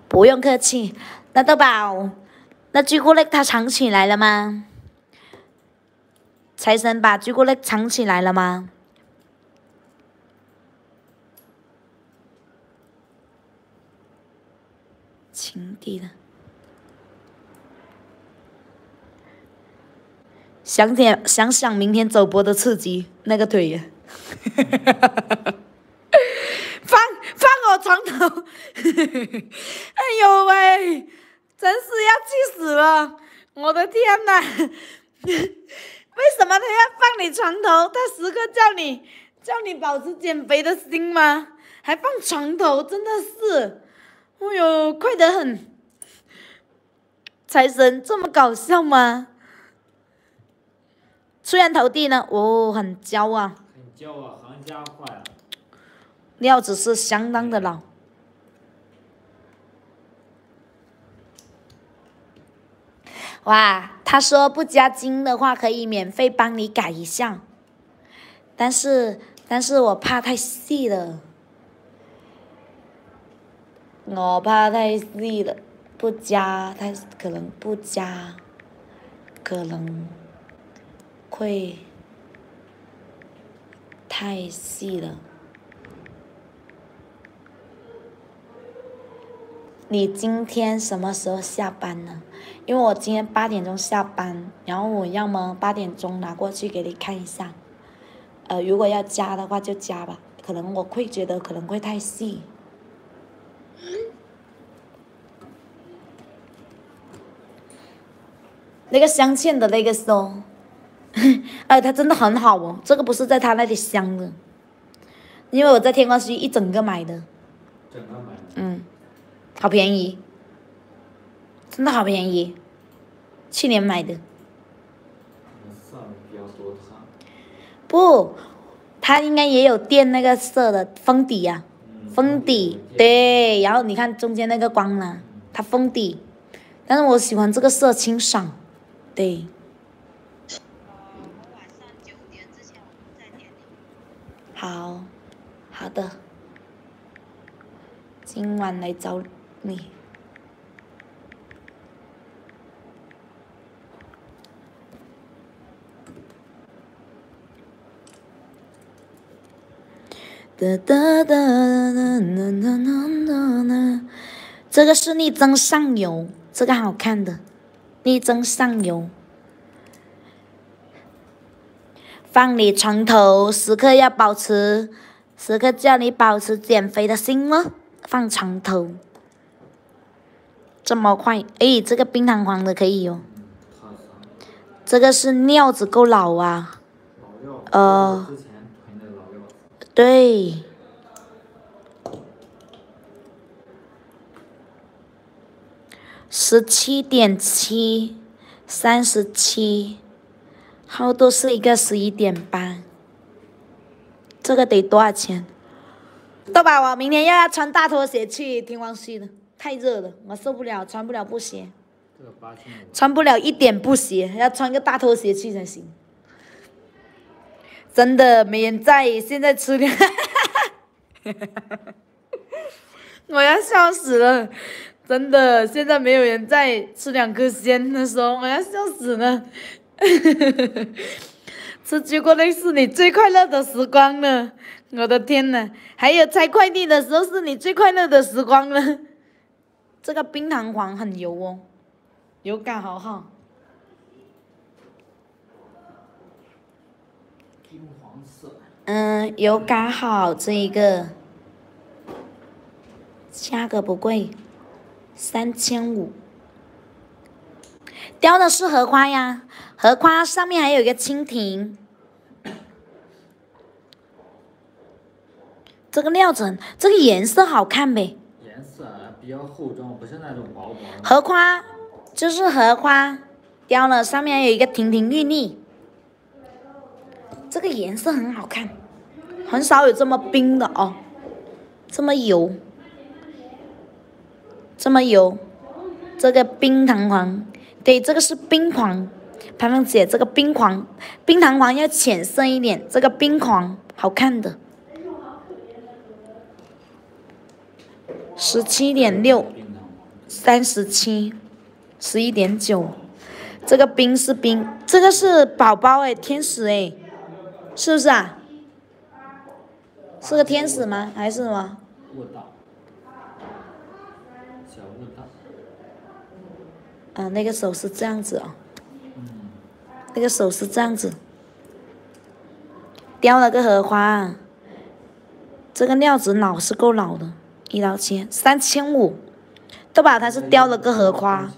不用客气，那豆宝，那朱古力它藏起来了吗？财神把朱古力藏起来了吗？情敌的。想点想想明天走播的刺激，那个腿呀！[LAUGHS] 放放我床头！[LAUGHS] 哎呦喂，真是要气死了！我的天哪！[LAUGHS] 为什么他要放你床头？他时刻叫你叫你保持减肥的心吗？还放床头，真的是，哎呦，快得很！财神这么搞笑吗？出人头地呢，哦，很骄啊，很骄傲，行家坏啊。料子是相当的老。哇，他说不加金的话可以免费帮你改一下，但是但是我怕太细了，我怕太细了，不加太可能不加，可能会太细了。你今天什么时候下班呢？因为我今天八点钟下班，然后我要么八点钟拿过去给你看一下。呃，如果要加的话就加吧，可能我会觉得可能会太细。那个镶嵌的那个收，哎，[LAUGHS] 它真的很好哦，这个不是在他那里镶的，因为我在天光墟一整个买的。整个买的。嗯。好便宜，真的好便宜，去年买的。不，它应该也有垫那个色的封底呀，封底对，然后你看中间那个光呢，它封底，但是我喜欢这个色清爽，对。好，好的，今晚来找。你。哒哒哒哒哒哒哒哒，这个是力争上游，这个好看的，力争上游。放你床头，时刻要保持，时刻叫你保持减肥的心哦。放床头。这么快？哎，这个冰糖黄的可以哦。这个是料子够老啊。呃。对。十七点七，三十七，厚度是一个十一点八。这个得多少钱？豆宝，我明天又要穿大拖鞋去天王溪了。太热了，我受不了，穿不了布鞋，穿不了一点布鞋，要穿个大拖鞋去才行。真的没人在，现在吃两，[LAUGHS] 我要笑死了，真的，现在没有人在吃两颗鲜的时候，我要笑死了。[LAUGHS] 吃朱古力是你最快乐的时光了，我的天呐，还有拆快递的时候是你最快乐的时光了。这个冰糖黄很油哦，油感好好。金黄色。嗯，油感好，这一个价格不贵，三千五。雕的是荷花呀，荷花上面还有一个蜻蜓。这个料子，这个颜色好看呗。比较厚重，不是那种薄薄。荷花就是荷花，雕了上面有一个亭亭玉立，这个颜色很好看，很少有这么冰的哦，这么油，这么油，这个冰弹簧，对，这个是冰黄，潘芳姐，这个冰黄，冰弹簧要浅色一点，这个冰黄。好看的。十七点六，三十七，十一点九，这个冰是冰，这个是宝宝哎，天使哎，是不是啊？是个天使吗？还是什么？啊，那个手是这样子哦，嗯，那个手是这样子，雕了个荷花，这个料子老是够老的，一刀切三千五，都把它是雕了个荷花。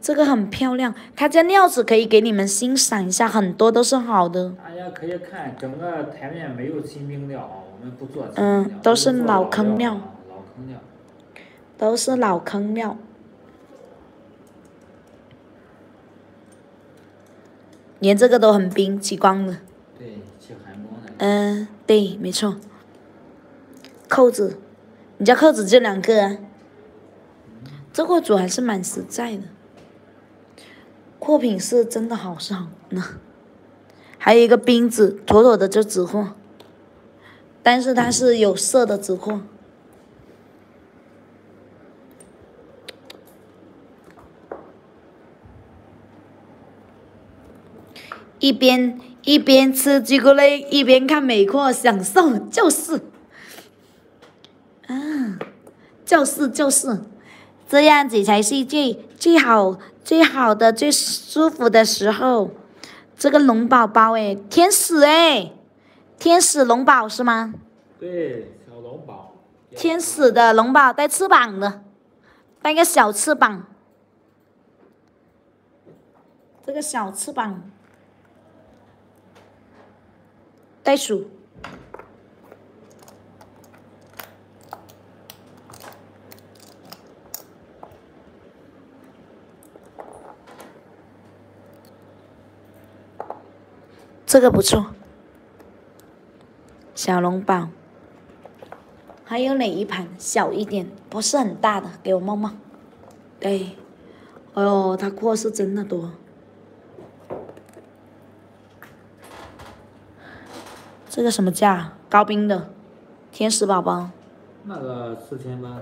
这个很漂亮，他家料子可以给你们欣赏一下，很多都是好的。大家可以看整个台面没有新兵料啊，我们不做新嗯都是老坑料老坑料。都是老坑料。连这个都很冰，极光的。对，起寒光的。嗯，对，没错。扣子，你家扣子就两个啊。这货主还是蛮实在的，货品是真的好是好呢。还有一个冰子，妥妥的就纸货，但是它是有色的纸货。一边一边吃朱古力，一边看美货，享受就是，啊，就是就是，这样子才是最最好最好的最舒服的时候。这个龙宝宝哎，天使哎，天使龙宝是吗？对，小龙宝。天使的龙宝带翅膀的，带个小翅膀，这个小翅膀，袋鼠。这个不错，小笼包。还有哪一盘小一点，不是很大的，给我摸摸。对，哎呦，他货是真的多。这个什么价？高冰的，天使宝宝，那个四千八。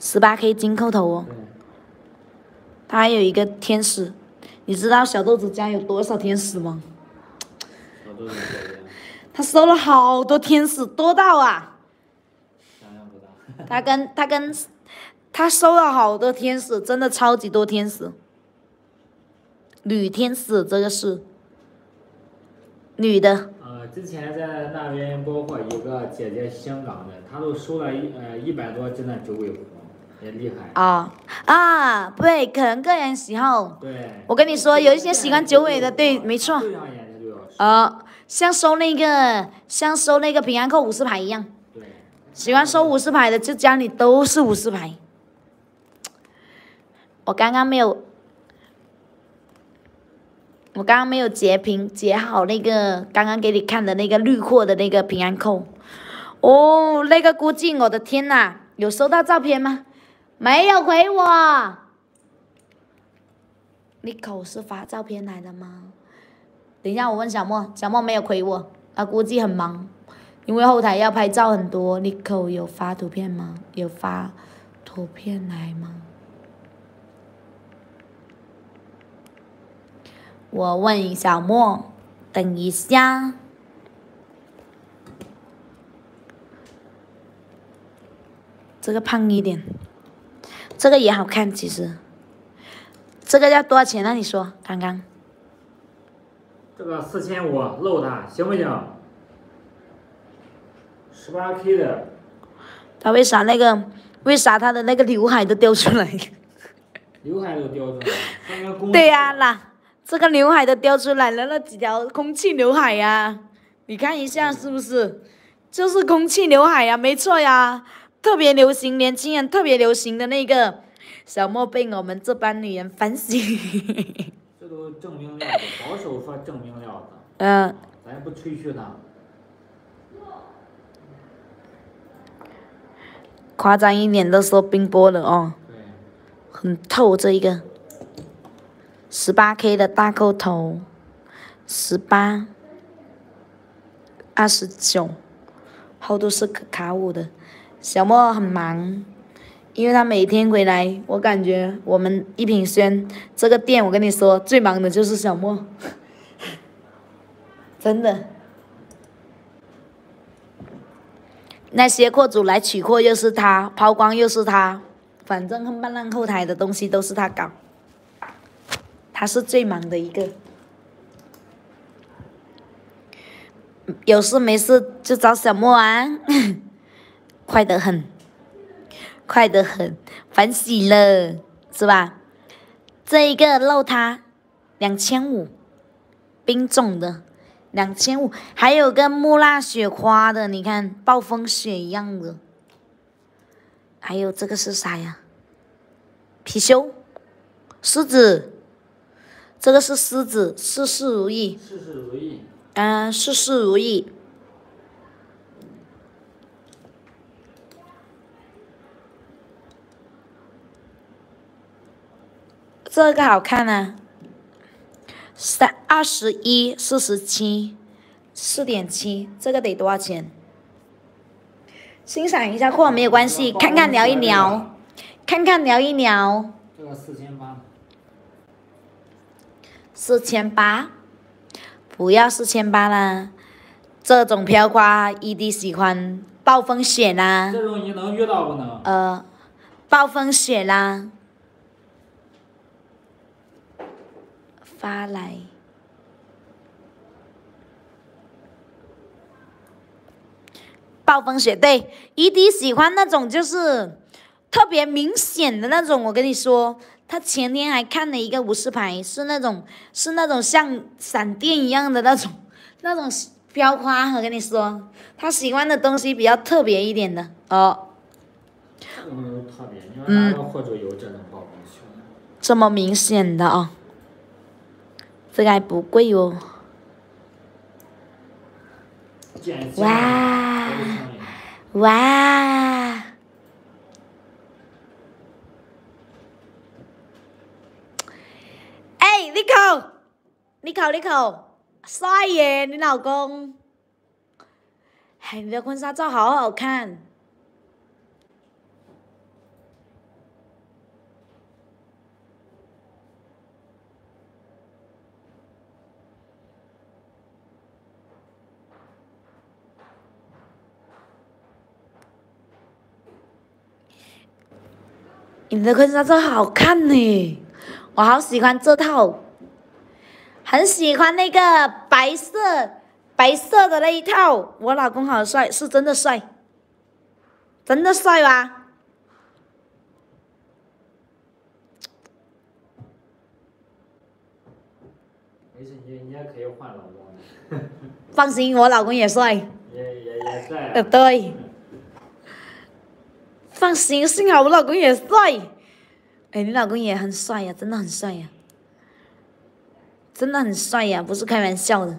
十八 K 金扣头哦。对。它还有一个天使，你知道小豆子家有多少天使吗？他收了好多天使，多到啊！想象不到。他跟他跟他收了好多天使，真的超级多天使。女天使这个是女的，呃，之前在那边包括一个姐姐香港的，她都收了一呃一百多只的九尾狐，也厉害。啊啊，对，可能个人喜好。对。我跟你说，有一些喜欢九尾的，对，没错。对上眼睛就要收。呃，像收那个像收那个平安扣五十牌一样，喜欢收五十牌的，就家里都是五十牌。我刚刚没有，我刚刚没有截屏截好那个刚刚给你看的那个绿货的那个平安扣。哦，那个估计我的天呐，有收到照片吗？没有回我。你口是发照片来的吗？等一下我问小莫，小莫没有回我，他估计很忙，因为后台要拍照很多。你口有发图片吗？有发图片来吗？我问小莫，等一下。这个胖一点，这个也好看，其实。这个要多少钱呢？你说刚刚？这个四千五漏它行不行？十八 K 的。他为啥那个？为啥他的那个刘海都掉出来？[LAUGHS] 刘海都掉出来。对呀、那这个刘海都掉出来了，那几条空气刘海呀、你看一下是不是？就是空气刘海呀、没错呀，特别流行，年轻人特别流行的那个。小莫被我们这帮女人反省。这都证明料的，保守说证明料的，嗯，咱也不吹嘘呢。夸张一点都说冰波了哦，对。很透这一个。十八 K 的大扣头，十八，二十九，后都是可卡五的。小莫很忙，因为他每天回来，我感觉我们一品轩这个店，我跟你说最忙的就是小莫，[LAUGHS] 真的。那些货主来取货又是他，抛光又是他，反正后半浪后台的东西都是他搞，他是最忙的一个。有事没事就找小莫玩，[LAUGHS] 快得很，快得很，烦死了，是吧？这一个漏它两千五，冰种的两千五，还有个木蜡雪花的，你看暴风雪一样的。还有这个是啥呀？貔貅，狮子，这个是狮子，事事如意。事事如意。嗯，事事如意。这个好看啊，三二十一四十七，四点七，这个得多少钱？欣赏一下货没有关系，看看聊一聊，看看聊一聊。这个四千八。四千八，不要四千八啦，这种飘花一定喜欢暴风雪啦。这种你能遇到不能？呃，暴风雪啦，发来。暴风雪对，E D 喜欢那种就是特别明显的那种。我跟你说，他前天还看了一个无事牌，是那种是那种像闪电一样的那种 [LAUGHS] 那种飘花。我跟你说，他喜欢的东西比较特别一点的哦。这种特别，你说哪个货主有这种暴风雪？这么明显的啊，这个还不贵哦。哇哇！哎，你口，你口，你口，帅耶！你老公，哎，你的婚纱照好好看。你的婚纱照好看呢，我好喜欢这套，很喜欢那个白色白色的那一套。我老公好帅，是真的帅，真的帅吧？没事，你你也可以换老公。放心，我老公也帅。[LAUGHS] 也也也帅。呃，对。放心，幸好我老公也帅。哎，你老公也很帅呀，真的很帅呀，真的很帅呀，不是开玩笑的。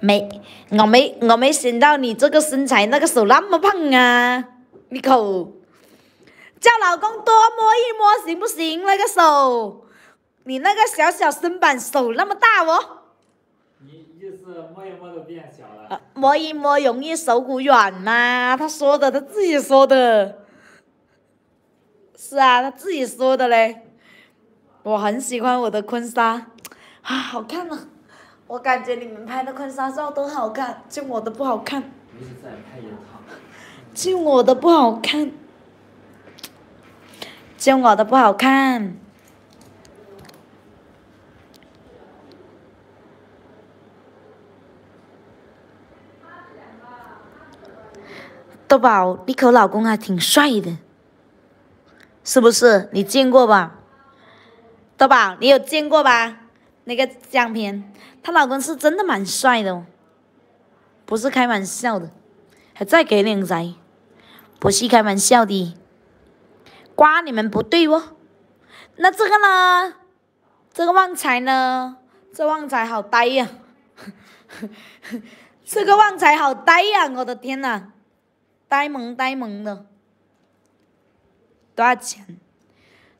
没，我没，我没想到你这个身材，那个手那么胖啊！你口，叫老公多摸一摸行不行？那个手，你那个小小身板，手那么大哦。意思摸一摸都变小了。摸一摸容易手骨软吗？他说的，他自己说的。是啊，他自己说的嘞。我很喜欢我的婚纱，啊，好看啊！我感觉你们拍的婚纱照都好看，就我的不好看。就我的不好看，就我的不好看。豆宝，你可老公还挺帅的，是不是？你见过吧？豆宝，你有见过吧？那个相片，她老公是真的蛮帅的哦，不是开玩笑的，还在给脸仔，不是开玩笑的，瓜你们不对哦。那这个呢？这个旺财呢？这旺财好呆呀，[LAUGHS] 这个旺财好呆呀！我的天呐！呆萌呆萌的，多少钱？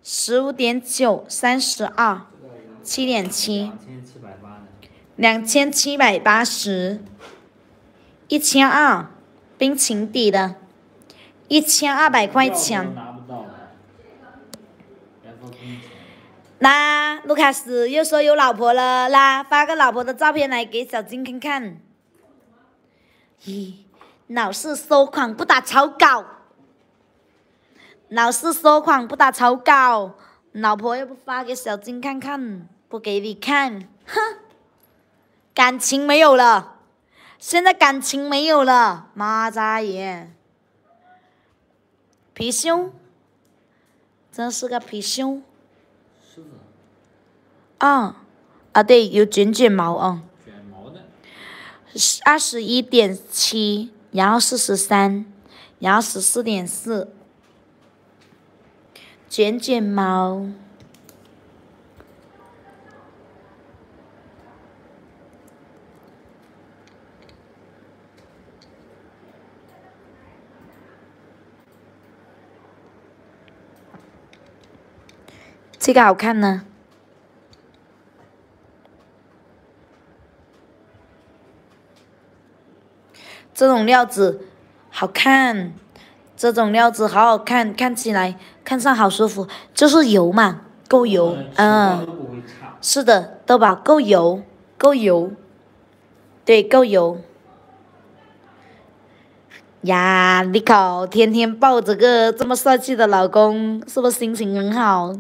十五点九，三十二，七点七，两千七百八十，一千二，冰情底的，一千二百块钱。那卢卡斯又说有老婆了，啦，发个老婆的照片来给小金看看。咦？老是收款不打草稿，老是收款不打草稿，老婆又不发给小金看看，不给你看，哼，感情没有了，现在感情没有了，妈扎眼，貔貅，真是个貔貅。啊啊，对，有卷卷毛啊，卷毛的，二十一点七，然后四十三，然后十四点四，卷卷毛。这个好看呢。这种料子好看，这种料子好好看，看起来看上好舒服，就是油嘛，够油，嗯。是的，豆宝够油，够油，对，够油。呀，你靠，天天抱着个这么帅气的老公，是不是心情很好？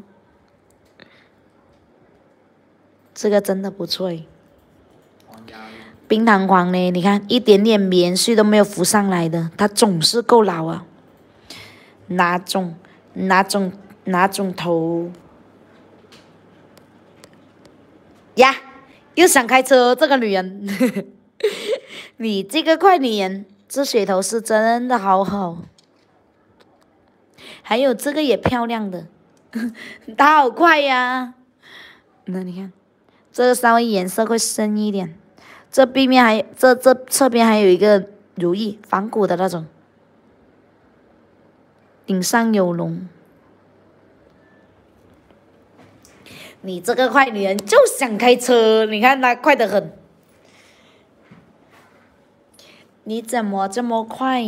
这个真的不错诶。皇家的冰糖黄呢？你看一点点棉絮都没有浮上来的，它总是够老啊。哪种哪种哪种头呀？又想开车，这个女人，[LAUGHS] 你这个坏女人，这水头是真的好好。还有这个也漂亮的，[LAUGHS] 它好快呀。那你看，这个稍微颜色会深一点。这背面还这这侧边还有一个如意仿古的那种，顶上有龙。你这个坏女人就想开车，你看她快得很。你怎么这么快？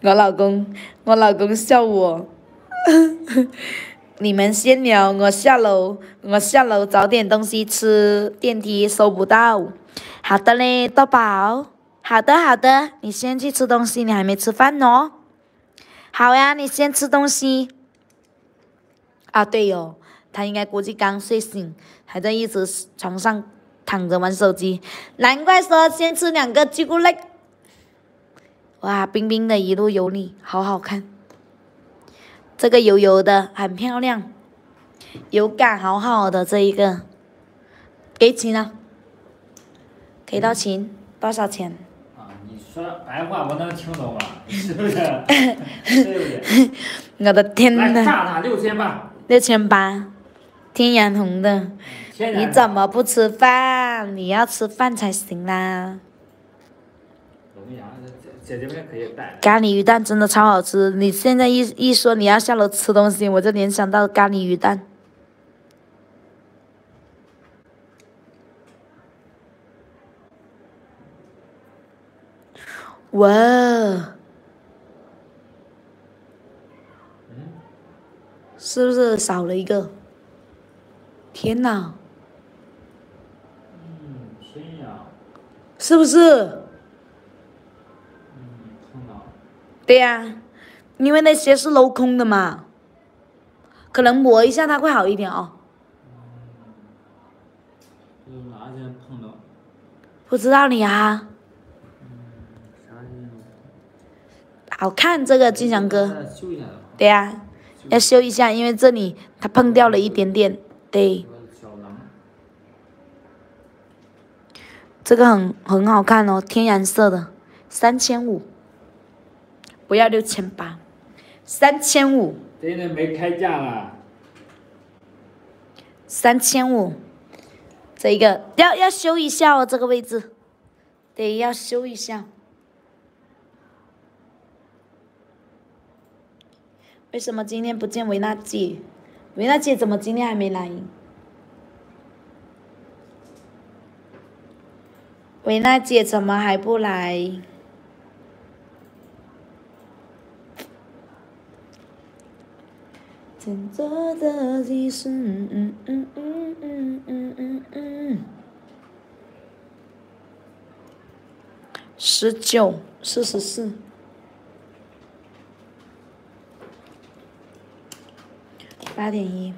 我老公，我老公笑我。[LAUGHS] 你们先聊，我下楼，我下楼找点东西吃，电梯收不到。好的嘞，豆宝。好的好的，你先去吃东西，你还没吃饭呢。好呀，你先吃东西。啊，对哟，他应该估计刚睡醒，还在一直床上躺着玩手机，难怪说先吃两个朱古力。哇，冰冰的，一路有你，好好看。这个油油的，很漂亮，油感好好的这一个，给钱了，给到钱，多少钱？啊，你说白话我能听懂了，是不是？对不对？我的天来呐，炸它六千八，六千八，天然红的。你怎么不吃饭？你要吃饭才行啦。我跟你讲，这姐姐们可以带。咖喱鱼蛋真的超好吃，你现在一一说你要下楼吃东西，我就联想到咖喱鱼蛋。哇，是不是少了一个？天哪，嗯，真呀，是不是？对呀、因为那些是镂空的嘛，可能磨一下它会好一点哦。这个哪天碰到？不知道你啊？好看这个金祥哥。对呀、要修一下，因为这里它碰掉了一点点。对，这个很很好看哦，天然色的，三千五，不要六千八，三千五，真的没开价了。三千五，这一个要要修一下哦，这个位置，得，要修一下。为什么今天不见维娜姐？维娜姐怎么今天还没来？维娜姐怎么还不来？天作的提示，嗯嗯嗯嗯嗯嗯嗯。十九，四十四。八点一。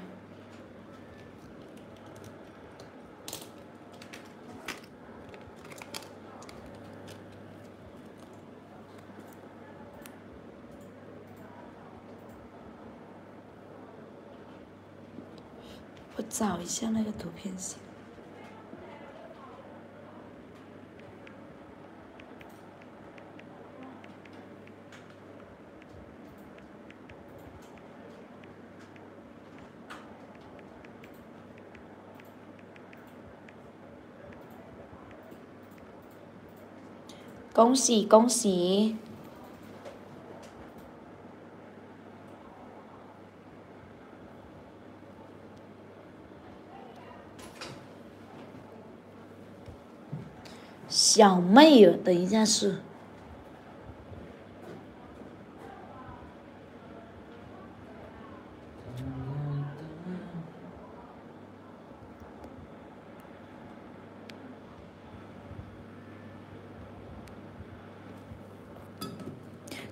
我找一下那个图片先。恭喜恭喜！小妹儿，等一下是。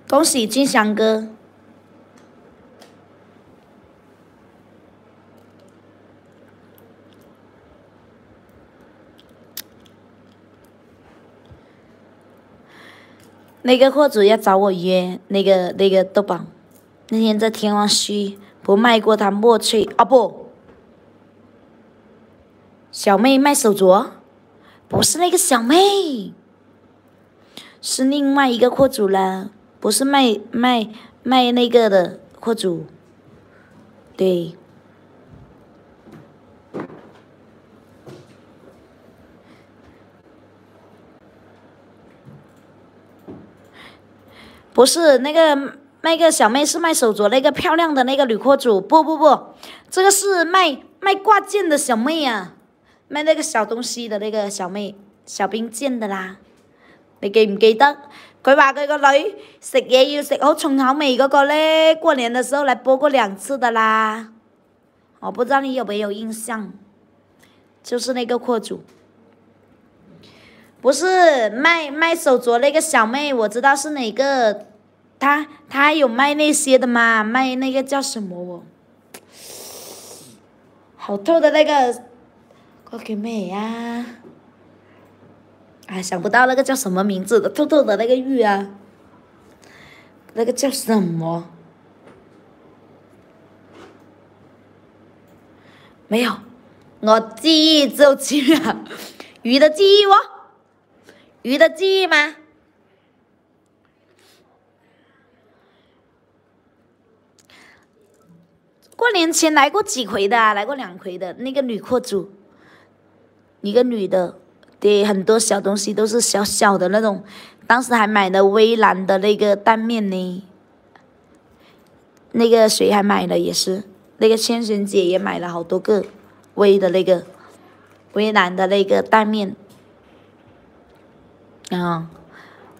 恭喜金祥哥！那个货主要找我约那个那个豆宝，那天在天王墟不卖过他墨翠啊不，小妹卖手镯，不是那个小妹，是另外一个货主了。不是卖卖卖那个的货主，对，不是那个那个小妹是卖手镯那个漂亮的那个女货主，不不不，这个是卖卖挂件的小妹啊，卖那个小东西的那个小妹，小兵件的啦，你记唔记得？佢话佢个女食嘢要食好重口味嗰个咧，过年的时候来播过两次的啦。我不知道你有没有印象，就是那个货主，不是卖卖手镯那个小妹，我知道是哪个他他有卖那些的嘛，卖那个叫什么哦？好透的那个，个叫咩呀？哎，想不到那个叫什么名字的，透透的那个玉啊，那个叫什么？没有，我记忆只有七秒，鱼的记忆哦，鱼的记忆吗？过年前来过几回的，来过两回的那个女货主，一个女的。对，很多小东西都是小小的那种，当时还买了微蓝的那个蛋面呢。那个谁还买了也是，那个千寻姐也买了好多个微的那个微蓝的那个蛋面。啊，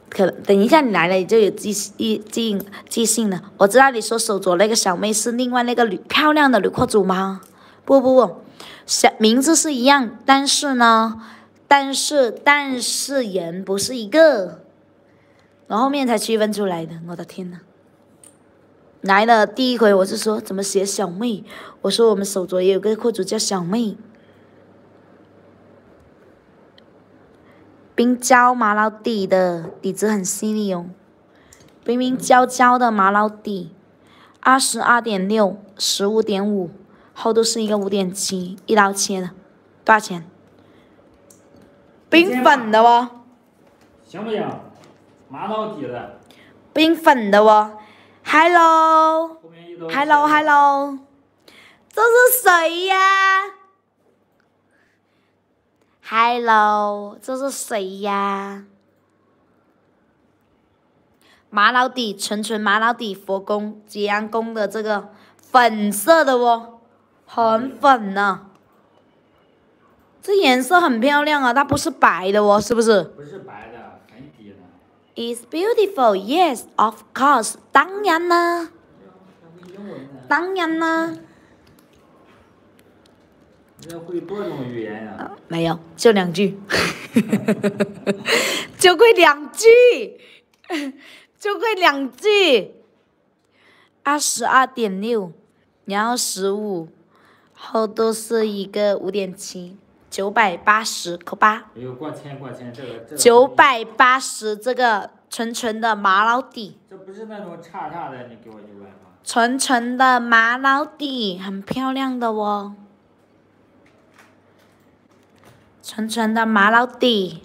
可等一下你来了你就有记记记记性了。我知道你说手镯那个小妹是另外那个女漂亮的女货主吗？不不不，小名字是一样，但是呢。但是，但是人不是一个，然后面才区分出来的。我的天呐！来了第一回，我是说怎么写小妹？我说我们手镯也有个货主叫小妹。冰胶玛瑙底的底子很细腻哦，冰冰胶胶的玛瑙底，二十二点六，十五点五，厚度是一个五点七，一刀切的，多少钱？冰粉的哦，行不行？玛瑙底的。冰粉的哦，Hello，Hello，Hello，这是谁呀？Hello，这是谁呀？玛瑙底，纯纯玛瑙底，佛宫吉安宫的这个粉色的哦，很粉呢。这颜色很漂亮啊，它不是白的哦，是不是不是白的，粉底的。？It's beautiful, yes, of course，当然呢？当然啦。你这会多种语言呀、没有，就两句，[LAUGHS] 就会两句，[LAUGHS] 就会两句。二十二点六，然后十五，后都是一个五点七，九百八十，扣八。哎呦，过千过千，这个这。九。百八十，这个纯纯的玛瑙底，这不是那种差差的，你给我一万吗？纯纯的玛瑙底，很漂亮的哦。纯纯的玛瑙底。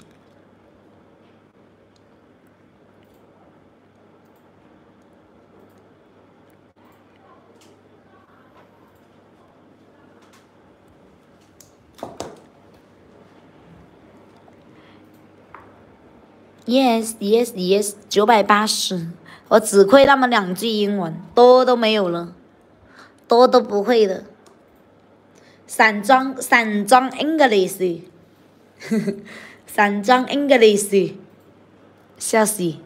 Yes, yes, yes，九百八十，我只会那么两句英文，多都没有了，多都不会的。散装散装 English，[LAUGHS] 散装 English，笑死，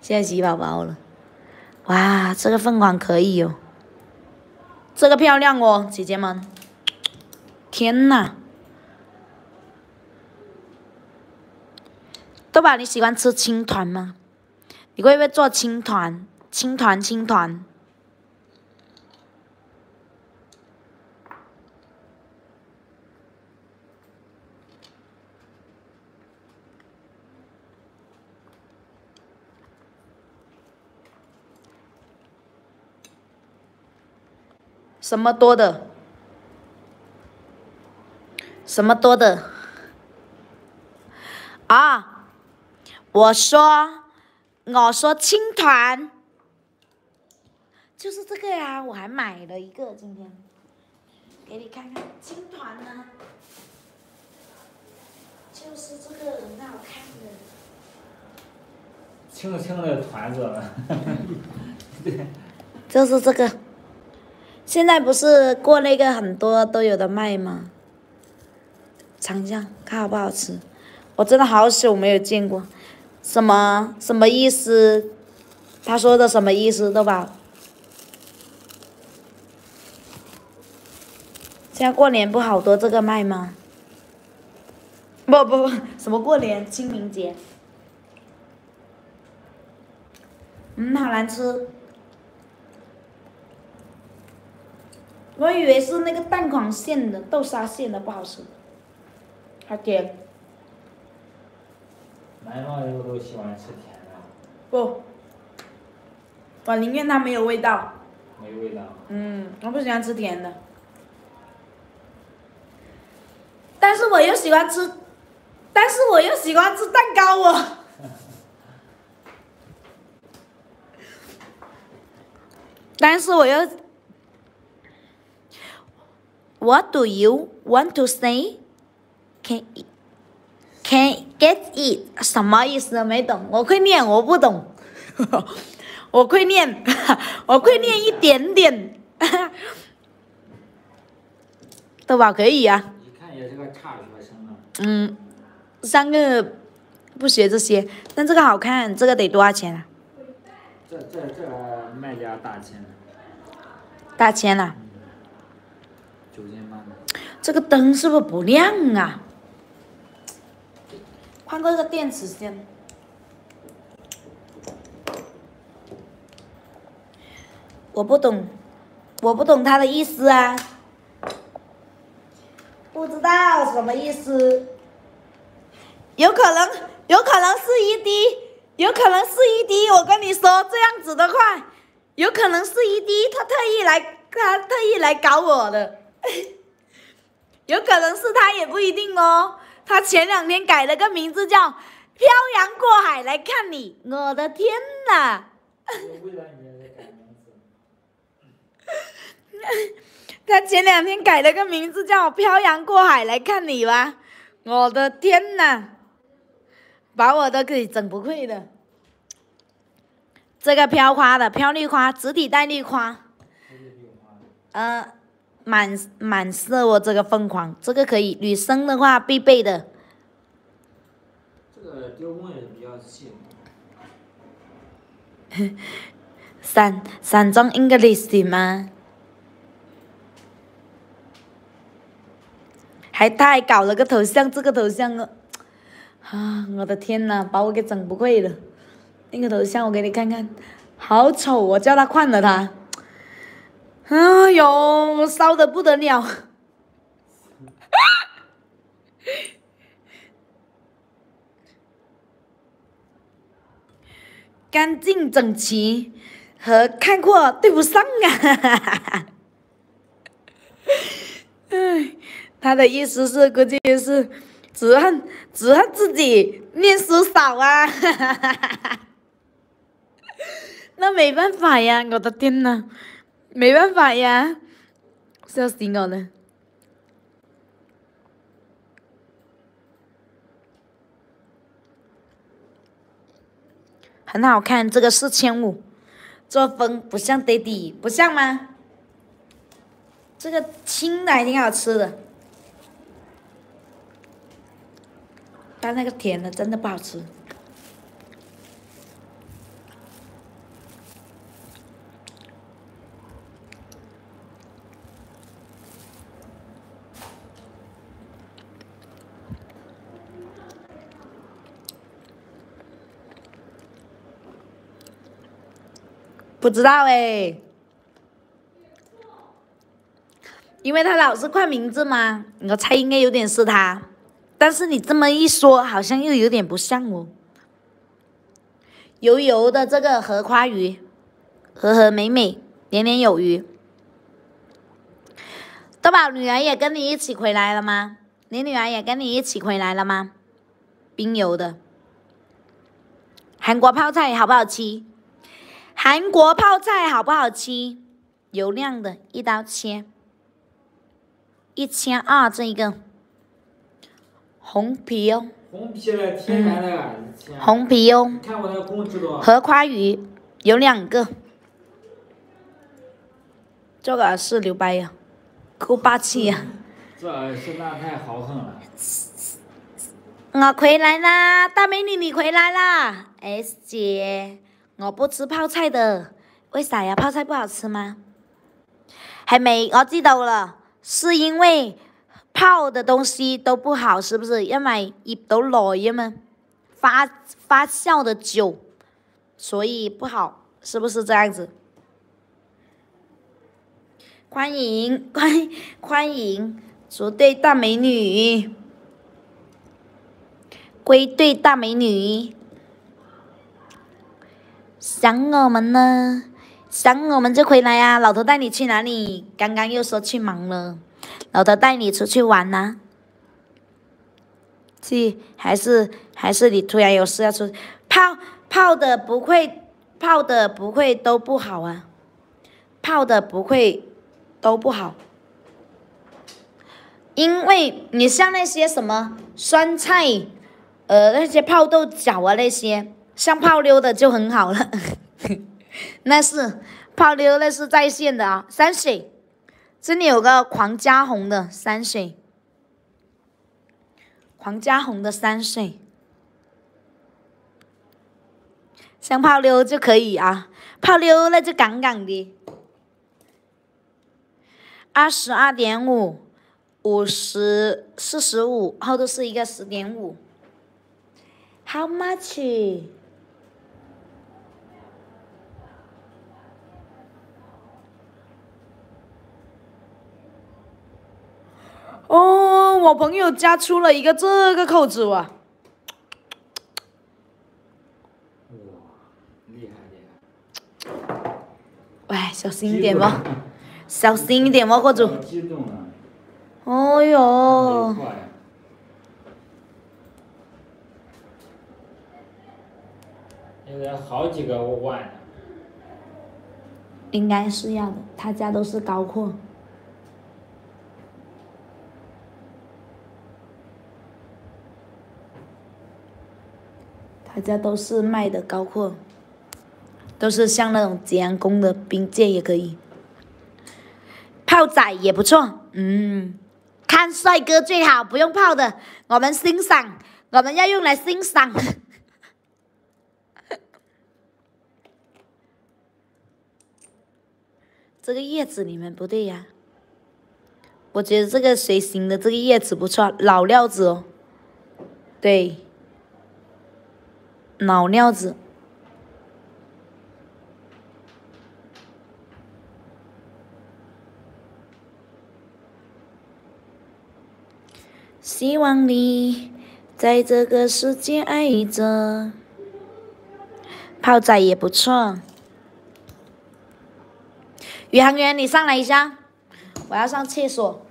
笑死宝宝了。哇，这个凤凰可以哦，这个漂亮哦，姐姐们。天呐！豆宝，你喜欢吃青团吗？你会不会做青团？青团，青团。什么多的？什么多的？啊，我说，我说青团，就是这个呀，我还买了一个今天，给你看看青团呢，就是这个很好看的。青青的团子，对，[LAUGHS] 就是这个，现在不是过那个很多都有的卖吗？尝一下，看好不好吃。我真的好久没有见过，什么什么意思？他说的什么意思，对吧？现在过年不好多这个卖吗？不不不，什么过年？清明节。嗯，好难吃。我以为是那个蛋黄馅的，豆沙馅的不好吃，好甜。南方人都喜欢吃甜的，不，我宁愿它没有味道。没味道。嗯，我不喜欢吃甜的，但是我又喜欢吃，但是我又喜欢吃蛋糕哦。[LAUGHS] 但是我又，What do you want to say? Can can get it 什么意思？没懂，我会念，我不懂。[LAUGHS] 我会念，[LAUGHS] 我会念一点点。[LAUGHS] 豆宝可以啊，一看也是个差学生啊。嗯，三个不学这些，但这个好看，这个得多少钱啊？这这这卖家大千，大千啊！九千八。这个灯是不是不亮啊？换个个电池先。我不懂，我不懂他的意思啊，不知道什么意思。有可能，有可能是一滴，有可能是一滴。我跟你说，这样子的话，有可能是一滴，他特意来，他特意来搞我的。有可能是他，也不一定哦。他前两天改了个名字叫《漂洋过海来看你》，我的天呐！他前两天改了个名字叫《漂洋过海来看你》吧，我的天呐，把我都给整不会的。这个飘花的飘绿花，直体带绿花，不是绿花。呃，满满色哦，这个凤凰，这个可以，女生的话必备的。这个雕工也是比较细。[LAUGHS] 散散装 English 吗？还他还搞了个头像，这个头像哦，啊，我的天呐，把我给整不会了。那个头像我给你看看，好丑，我叫他换了他。哎呦，骚的不得了！[LAUGHS] 干净整齐和开阔对不上啊！[LAUGHS] 哎，他的意思是估计是只恨只恨自己念书少啊！[LAUGHS] 那没办法呀，我的天呐，没办法呀，笑死我了。很好看，这个四千五，作风不像爹地，不像吗？这个青的还挺好吃的，但那个甜的真的不好吃。不知道哎，因为他老是换名字嘛，我猜应该有点是他，但是你这么一说，好像又有点不像哦。油油的这个荷花鱼，和和美美，年年有余。豆宝女儿也跟你一起回来了吗？你女儿也跟你一起回来了吗？冰油的，韩国泡菜好不好吃？韩国泡菜好不好吃？油亮的，一刀切，一千二这一个，红皮哦。红皮的，天然的。红皮哦。看我那个工资多。荷花鱼有两个，这个是留白呀，够霸气呀。这是那太豪横了。我回来啦，大美女你回来啦，S 姐。我不吃泡菜的，为啥呀？泡菜不好吃吗？还没，我知道了，是因为泡的东西都不好，是不是？因为醃到耐嘛，发发酵的酒，所以不好，是不是这样子？欢迎欢迎欢迎，组队大美女，归队大美女。想我们呢？想我们就回来呀！老头带你去哪里？刚刚又说去忙了，老头带你出去玩呐？去还是还是你突然有事要出？泡泡的不会，泡的不会都不好啊，泡的不会都不好，因为你像那些什么酸菜，呃，那些泡豆角啊那些。像泡妞的就很好了，[LAUGHS] 那是泡妞，那是在线的啊。山水，这里有个黄家红的山水，黄家红的山水，像泡妞就可以啊，泡妞那就杠杠的。二十二点五，五十四十五，后头是一个十点五。How much？哦，我朋友家出了一个这个扣子哇！哇，厉害厉害！喂，小心一点吧，小心一点吧，货主。激动了。哦哟。现在好几个万。应该是要的，他家都是高货。他家都是卖的高货，都是像那种吉安宫的冰戒也可以。泡仔也不错，嗯，看帅哥最好，不用泡的，我们欣赏，我们要用来欣赏。[LAUGHS] 这个叶子你们不对呀，我觉得这个随行的这个叶子不错，老料子哦，对，老料子。希望你在这个世界爱着，泡仔也不错。宇航员，你上来一下，我要上厕所。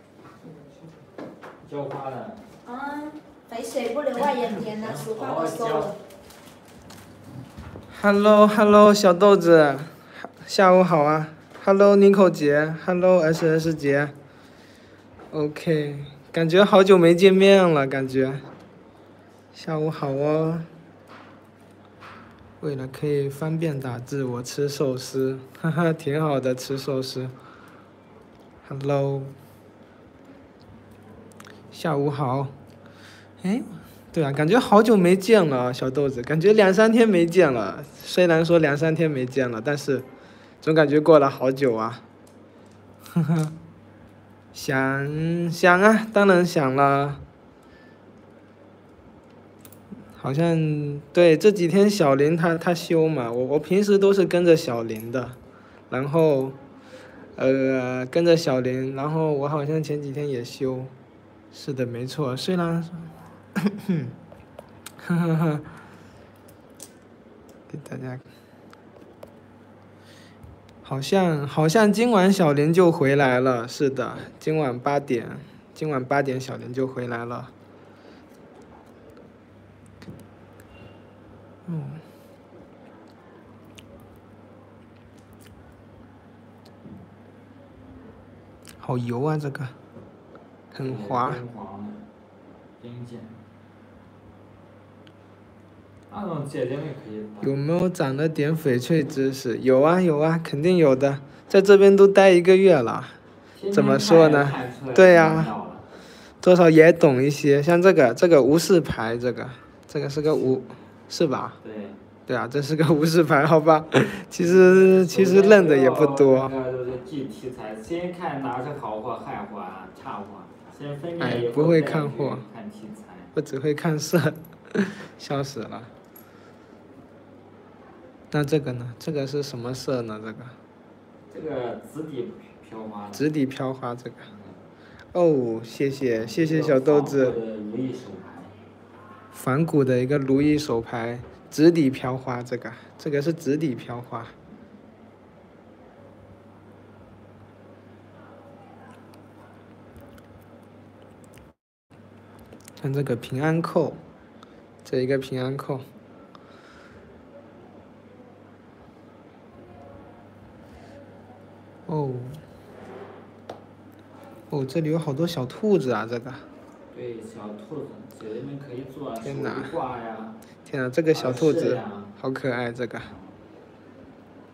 浇花了。啊，肥水不流外人田呐，俗话都说了。Hello Hello，小豆子，下午好啊。Hello Nico 姐，Hello SS 姐。OK，感觉好久没见面了，感觉。下午好哦。为了可以方便打字，我吃寿司，哈哈，挺好的，吃寿司。Hello。下午好。哎，对啊，感觉好久没见了，小豆子，感觉两三天没见了。虽然说两三天没见了，但是总感觉过了好久啊。[LAUGHS] 呵呵，想想啊，当然想了。好像对这几天小林他他休嘛，我我平时都是跟着小林的，然后呃跟着小林，然后我好像前几天也休。是的，没错，虽然。呵呵呵，给大家，好像好像今晚小林就回来了，是的，今晚八点，今晚八点小林就回来了。嗯，好油啊，这个，很滑。有没有长了点翡翠知识？有啊有啊，肯定有的，在这边都待一个月了，怎么说呢对呀多少也懂一些。像这个这个无事牌，这个这个是个无，是吧？对。对啊，这是个无事牌，好吧？[LAUGHS] 其实其实认的也不多。那个都是记题材，先看哪是好货、坏货啊、差货，先分辨哎不会看货看题材。我只会看色，[LAUGHS] 笑死了。那这个呢？这个是什么色呢？这个这个紫底飘花。紫底飘花，这个。哦，谢谢谢谢小豆子。仿古的一个如意手牌，紫底飘花，这个这个是紫底飘花。看这个平安扣，这一个平安扣。哦，哦，这里有好多小兔子啊，这个。对，小兔子，姐姐们可以做手天哪挂呀。天哪，这个小兔子好可爱，这个。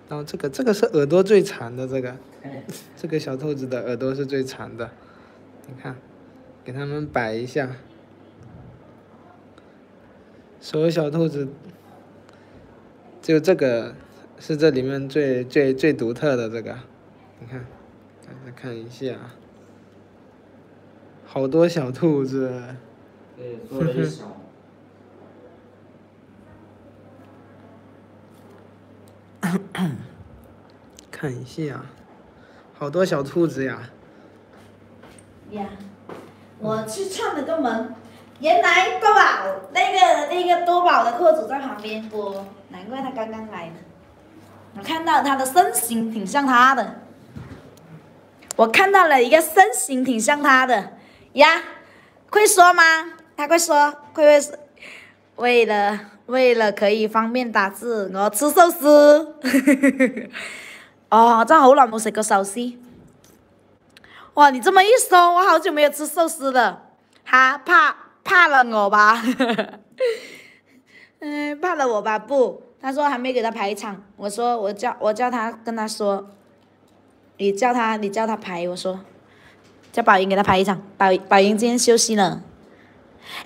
然后这个这个是耳朵最长的，这个哎 [LAUGHS] 这个小兔子的耳朵是最长的，你看，给它们摆一下。所有小兔子，就这个是这里面最最最独特的这个，你看，大家看一下，好多小兔子。对，做了一小。[COUGHS] 看一下，好多小兔子呀！呀，我去串了个门，原来多宝那个那个多宝的货主在旁边播，难怪他刚刚来呢。我看到他的身形挺像他的，我看到了一个身形挺像他的呀，会说吗？他会说，会不会说？为了为了可以方便打字，我吃寿司。[LAUGHS] 哦，真好耐冇食過壽司。哇，你这么一说，我好久没有吃寿司了，哈，怕怕了我吧？[LAUGHS] 嗯，怕了我吧？不，他说还没给他排场，我说我叫我叫他跟他说，你叫他，你叫他排，我说，叫宝英给他排一场。宝宝英今天休息呢。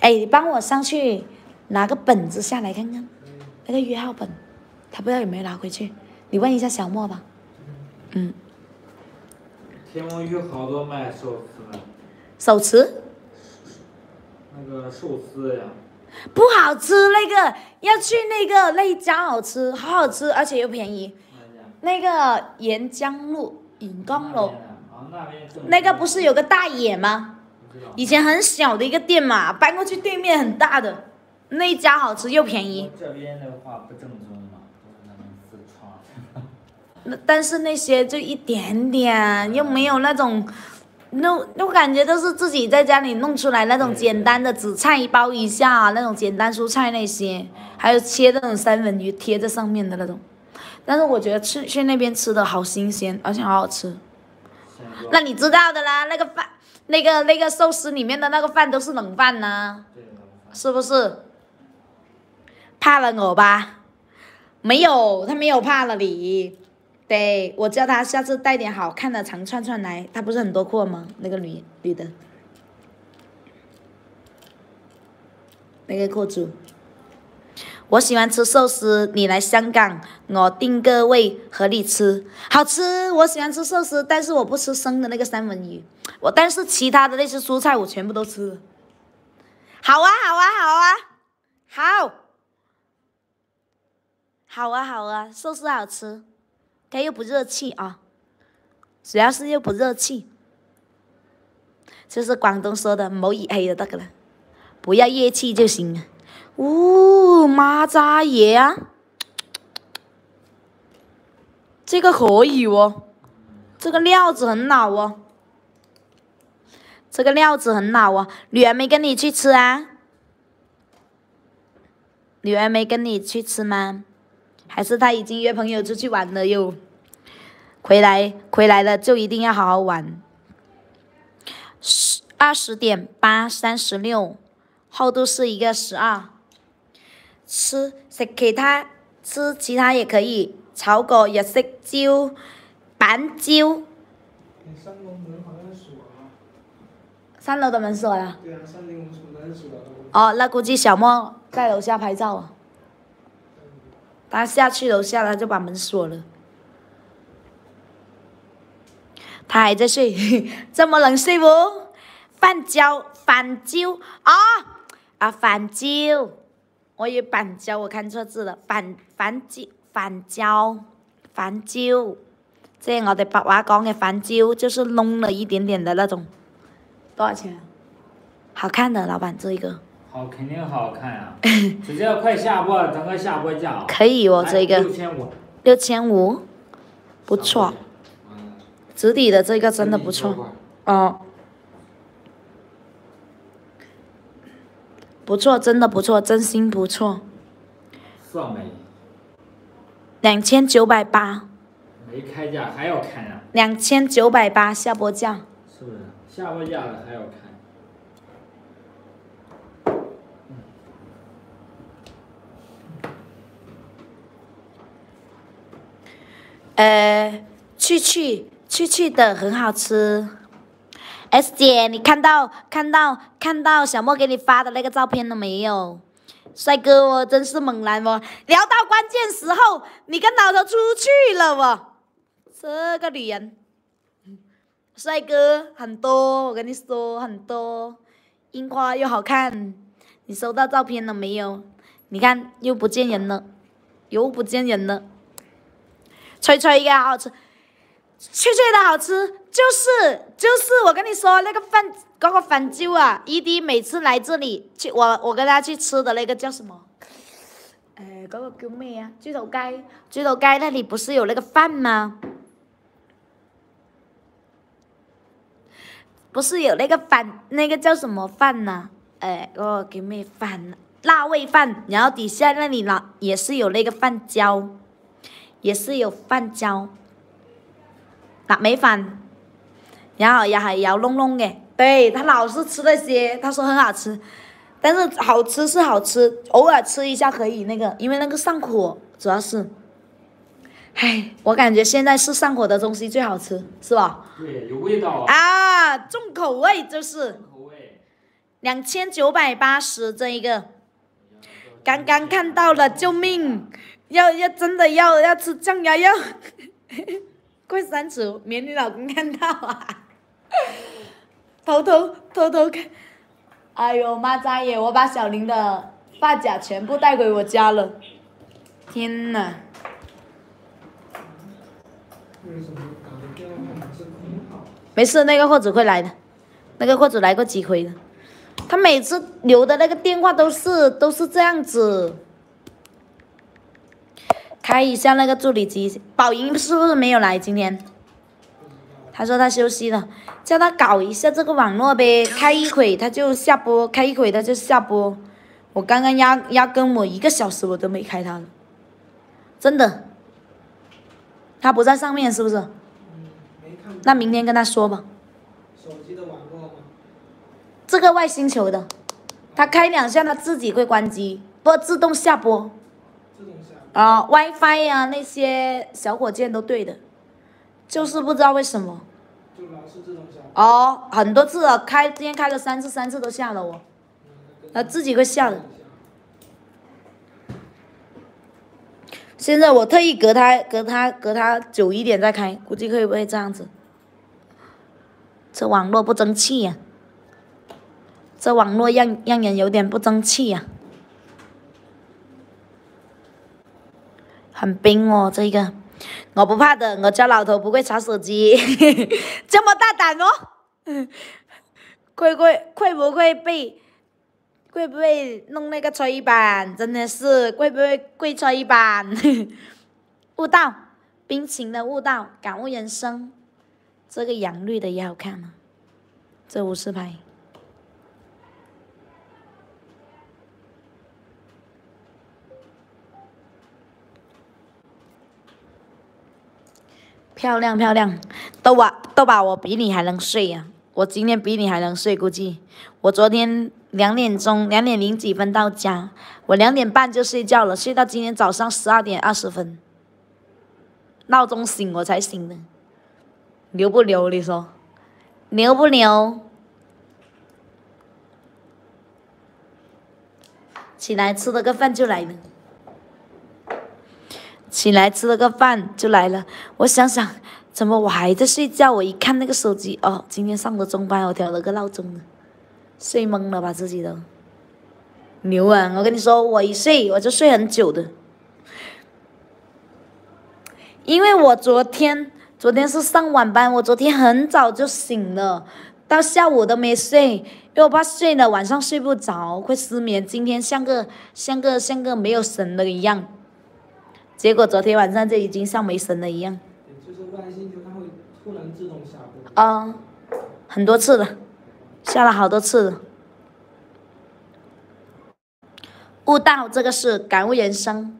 哎，你帮我上去拿个本子下来看看，那个约号本，他不知道有没有拿回去。你问一下小莫吧。嗯，天猫有好多卖寿司的，手持那个寿司呀，不好吃，那个要去那个那一家好吃，好好吃，而且又便宜。那个沿江路引刚楼那个不是有个大野吗？以前很小的一个店嘛，搬过去对面很大的，那一家好吃又便宜。这边的话不正宗嘛，都是那但是那些就一点点，又没有那种，那那我感觉都是自己在家里弄出来那种简单的紫菜包一下，那种简单蔬菜那些，还有切那种三文鱼贴在上面的那种。但是我觉得去去那边吃的好新鲜，而且好好吃。那你知道的啦，那个饭，那个那个寿司里面的那个饭都是冷饭呐、这个是不是？怕了我吧？没有，他没有怕了你。对我叫他下次带点好看的长串串来，他不是很多货吗？那个女女的，那个货主，我喜欢吃寿司，你来香港，我定个位和你吃，好吃。我喜欢吃寿司，但是我不吃生的那个三文鱼，我但是其他的那些蔬菜我全部都吃。好啊，好啊，好啊，好，好啊，好啊，寿司好吃，它又不热气啊，主要是又不热气，就是广东说的某以黑”的那个了，不要热气就行。了。哦，妈扎爷啊，这个可以哦，这个料子很老哦。这个料子很老哦，女儿没跟你去吃啊？女儿没跟你去吃吗？还是她已经约朋友出去玩了哟？回来回来了就一定要好好玩。十二十点八三十六，厚度是一个十二。吃食其他吃其他也可以，炒個日式椒、板椒。三楼门好像锁了。三樓的門鎖了。对啊，三零五锁门锁了。哦，那估计小莫在楼下拍照啊。他下去楼下，他就把门锁了。他还在睡，[LAUGHS] 这么能睡不？饭焦，反焦啊啊，反焦，我以为板胶，我看错字了，板反胶，反胶，反胶，即係我哋白話講嘅反胶，就是弄了一点点的那种。多少錢啊？好看的，老板，这一個。好，肯定好看啊、[LAUGHS] 直接快下播，整个下播价啊！可以哦，这个。六千五，六千五，不错，嗯，直底的这个真的不错，哦，不错，真的不错，真心不错，算没，两千九百八，没开价还要看呀、两千九百八下播价，是不是？下播价了还要看。呃，去去去去的很好吃。S 姐，你看到看到看到小莫给你发的那个照片了没有？帅哥哦，真是猛男哦！聊到关键时候，你跟老头出去了哦。这个女人，帅哥很多，我跟你说很多，樱花又好看。你收到照片了没有？你看又不见人了，又不见人了。脆脆的好吃，脆脆的好吃，就是就是我跟你说那个饭那个饭酒啊，ED 每次来这里去，我我跟他去吃的那个叫什么？呃，那个叫咩啊？猪头街，猪头街那里不是有那个饭吗？不是有那个饭，那个叫什么饭呢、哎，那个叫咩饭？辣味饭，然后底下那里呢也是有那个饭焦。也是有饭焦、臘味飯，然后也还摇弄弄的，对他老是吃那些，他说很好吃，但是好吃是好吃，偶尔吃一下可以那个，因为那个上火，主要是。唉，我感觉现在是上火的东西最好吃，是吧？对，有味道啊，啊，重口味就是。口味。两千九百八十这一个，刚刚看到了，救命！要要真的要要吃酱鸭要，快删除，免你老公看到啊！偷偷偷偷看，哎呦妈扎耶！我把小林的发夹全部带回我家了，天呐！没事，那个货主会来的，那个货主来过几回的，他每次留的那个电话都是都是这样子。开一下那个助理机，宝莹是不是没有来今天？他说他休息了，叫他搞一下这个网络呗，开一会他就下播，开一会他就下播。我刚刚压压根我一个小时我都没开他了，真的。他不在上面是不是？没看那明天跟他说吧。手机的网络吗？这个外星球的，他开两下他自己会关机，不自动下播。啊、w i f i 呀、那些小火箭都对的，就是不知道为什么。就老是自动下。哦，很多次了，开今天开了三次，三次都下了我，他自己会下的。现在我特意隔他隔他隔他久一点再开，估计会不会这样子？这网络不争气呀、这网络让让人有点不争气呀、很冰哦，这个我不怕的，我家老头不会查手机，[LAUGHS] 这么大胆哦，[LAUGHS] 会不会会不会被会不会弄那个吹板？真的是会不会跪吹板？[LAUGHS] 悟道，冰情的悟道，感悟人生。这个杨绿的也好看啊，这五十拍。漂亮漂亮，豆爸豆爸，我比你还能睡呀、我今天比你还能睡，估计我昨天两点钟两点零几分到家，我两点半就睡觉了，睡到今天早上十二点二十分，闹钟醒我才醒的，牛不牛？你说牛不牛？起来吃了个饭就来了。起来吃了个饭就来了。我想想，怎么我还在睡觉？我一看那个手机，哦，今天上的中班，我调了个闹钟呢，睡懵了吧自己都。牛啊！我跟你说，我一睡我就睡很久的，因为我昨天昨天是上晚班，我昨天很早就醒了，到下午都没睡，因为我怕睡了晚上睡不着，会失眠。今天像个像个像个没有神的一样。结果昨天晚上就已经像没神了一样，就是外星球它会突然自动下播。啊、很多次了，下了好多次了。悟道这个是感悟人生，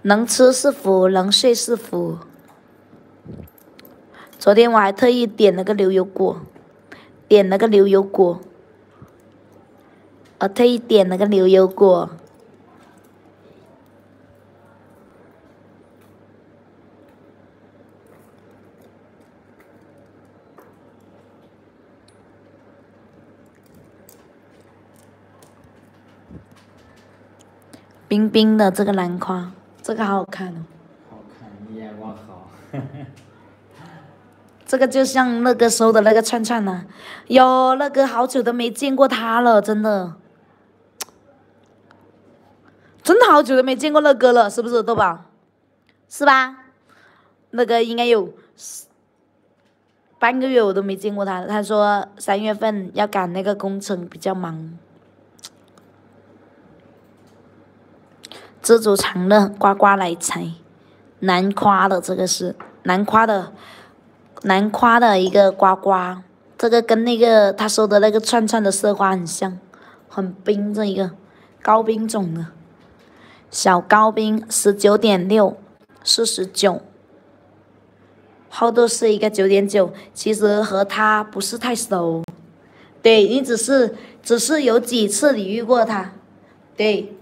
能吃是福，能睡是福。昨天我还特意点了个牛油果，点了个牛油果，我特意点了个牛油果。冰冰的这个篮筐，这个好好看哦。好看，你眼光好。这个就像乐哥收的那个串串呐、哟，乐哥好久都没见过他了，真的，真的好久都没见过乐哥了，是不是豆宝？是吧？乐哥应该有半个月我都没见过他。他说三月份要赶那个工程，比较忙。知足常乐，呱呱来财，难夸的这个是难夸的。南夸的一个呱呱，这个跟那个他说的那个串串的色花很像，很冰这一个高冰种的，小高冰十九点六，四十九，厚度是一个九点九，其实和他不是太熟，对你只是只是有几次你遇过他，对，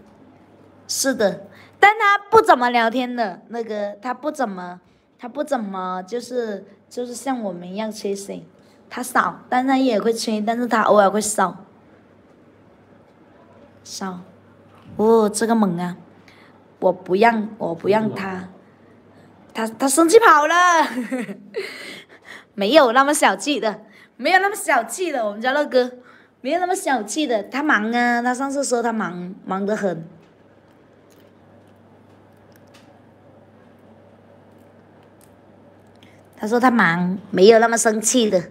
是的，但他不怎么聊天的，那个他不怎么他不怎么就是就是像我们一样吹水，他少，但他也会吹，但是他偶尔会少，少，哦，这个猛啊！我不让我不让他，他他生气跑了，[LAUGHS] 没有那么小气的，没有那么小气的，我们家乐哥。没有那么小气的，他忙啊，他上次说他忙忙得很。他说他忙，没有那么生气的，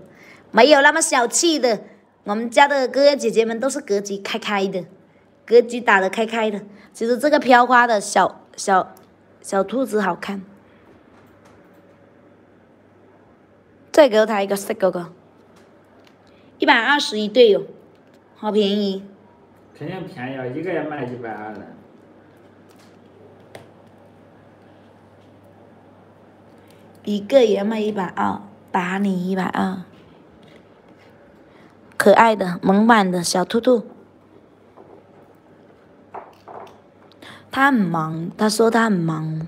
没有那么小气的。我们家的哥哥姐姐们都是格局开开的，格局打得开开的。其实这个飘花的小小小兔子好看，再给他一个色哥哥，一百二十一对哟，好便宜。肯定便宜啊，一个也卖一百二的。一个也卖一百二，打你一百二。可爱的萌版的小兔兔，他很忙，他说他很忙，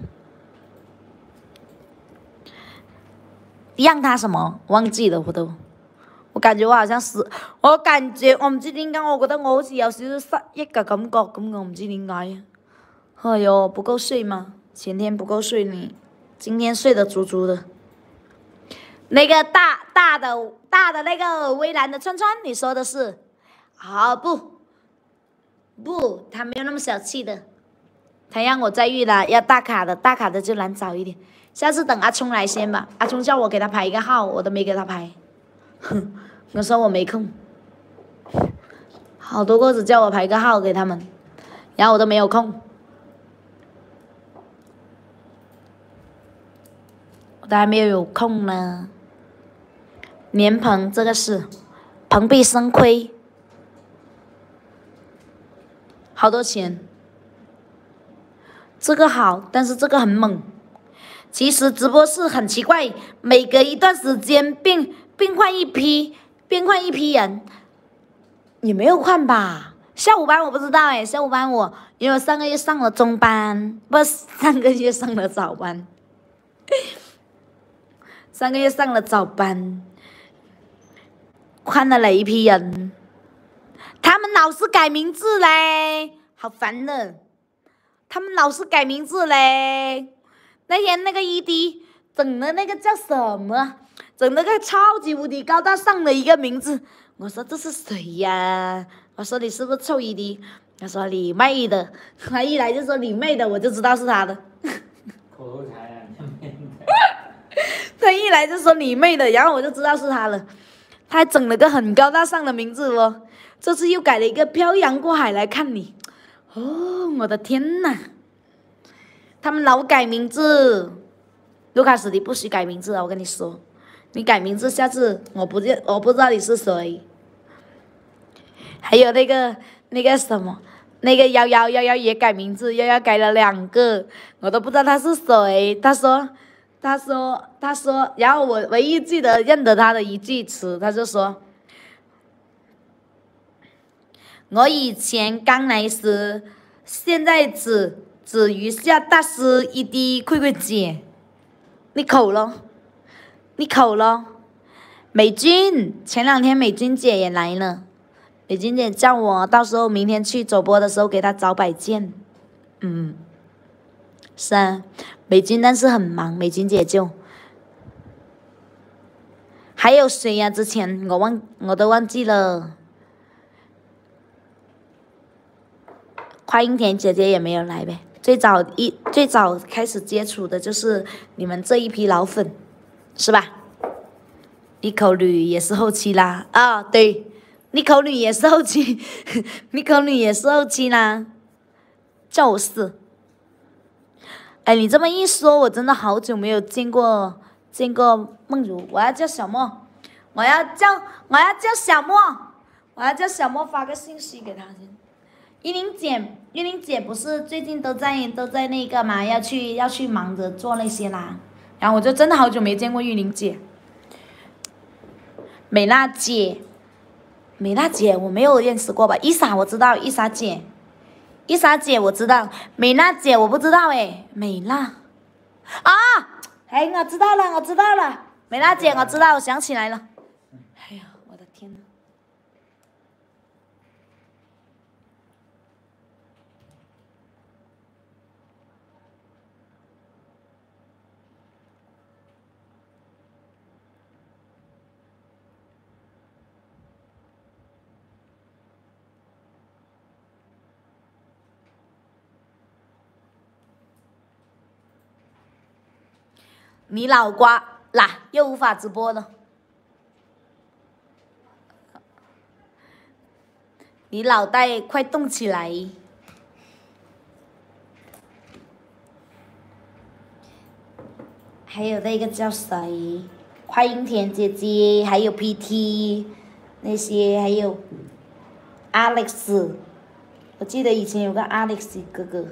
让他什么忘记了我都，我感觉我好像是，我感觉我唔知點解，我觉得我好似有少少失憶嘅感覺咁，我唔知點解。哎呦，不够睡吗？前天不够睡你。今天睡得足足的。那个大大的大的那个微蓝的川川，你说的是？啊不，不，他没有那么小气的。他让我再遇了，要大卡的，大卡的就难找一点。下次等阿聪来先吧。阿聪叫我给他排一个号，我都没给他排。哼，我说我没空。好多个子叫我排个号给他们，然后我都没有空。都还没有有空呢。莲蓬这个是蓬荜生辉，好多钱。这个好，但是这个很猛。其实直播室很奇怪，每隔一段时间变变换一批，变换一批人。你没有换吧？下午班我不知道哎，下午班我因为上个月上了中班，不上个月上了早班。上个月上了早班，换了哪一批人？他们老是改名字嘞，好烦呢。他们老是改名字嘞。那天那个 ED 整的那个叫什么？整了个超级无敌高大上的一个名字。我说这是谁呀？我说你是不是臭 ED？他说你妹的。他一来就说你妹的，我就知道是他的。口头禅呀，你妹的。[LAUGHS] [LAUGHS] 他一来就说你妹的，然后我就知道是他了。他还整了个很高大上的名字哦，这次又改了一个漂洋过海来看你。哦，我的天呐！他们老改名字，卢卡斯，你不许改名字啊！我跟你说，你改名字，下次我不认，我不知道你是谁。还有那个那个什么，那个幺幺幺幺也改名字，幺幺改了两个，我都不知道他是谁。他说。他说：“他说，然后我唯一记得认得他的一句词，他就说：我以前刚来时，现在只只余下大师一滴愧愧姐，你口了，你口了。美君，前两天美君姐也来了，美君姐叫我到时候明天去走播的时候给她找摆件，嗯，是啊。”美金但是很忙，美金姐就还有谁呀？之前我忘我都忘记了。花英田姐姐也没有来呗。最早一最早开始接触的就是你们这一批老粉，是吧？妮口女也是后期啦，啊对，妮口女也是后期，[LAUGHS] 妮口女也是后期啦，就是。哎，你这么一说，我真的好久没有见过见过梦如。我要叫小莫，我要叫我要叫小莫，我要叫小莫发个信息给他先。玉玲姐，玉玲姐不是最近都在都在那个嘛，要去要去忙着做那些啦。然后我就真的好久没见过玉玲姐。美娜姐，美娜姐我没有认识过吧？伊莎我知道，伊莎姐，伊莎姐我知道，美娜姐我不知道哎，美娜，啊，哎，我知道了，我知道了，美娜姐我知道，我想起来了，哎呀，我的天呐。你脑瓜啦，又无法直播了。你脑袋快动起来！还有那个叫谁？快音甜姐姐，还有 PT 那些，还有 Alex。我记得以前有个 Alex 哥哥。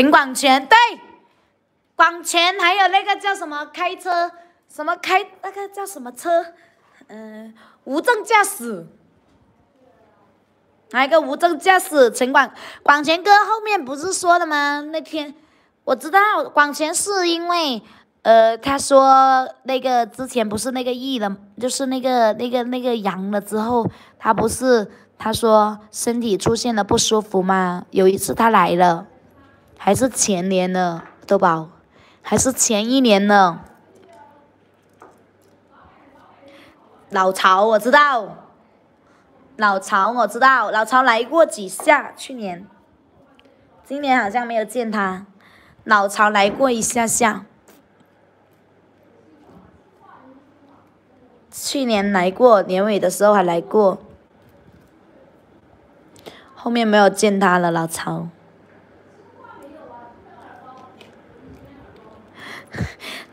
陈广权对，广权还有那个叫什么开车，什么开那个叫什么车，嗯、无证驾驶，还有一个无证驾驶，陈广广权哥后面不是说的吗？那天我知道广权是因为，呃，他说那个之前不是那个疫了，就是那个那个那个阳了之后，他不是他说身体出现了不舒服吗？有一次他来了。还是前年呢，豆宝，还是前一年呢？老曹我知道，老曹我知道，老曹来过几下，去年，今年好像没有见他。老曹来过一下下，去年来过，年尾的时候还来过，后面没有见他了，老曹。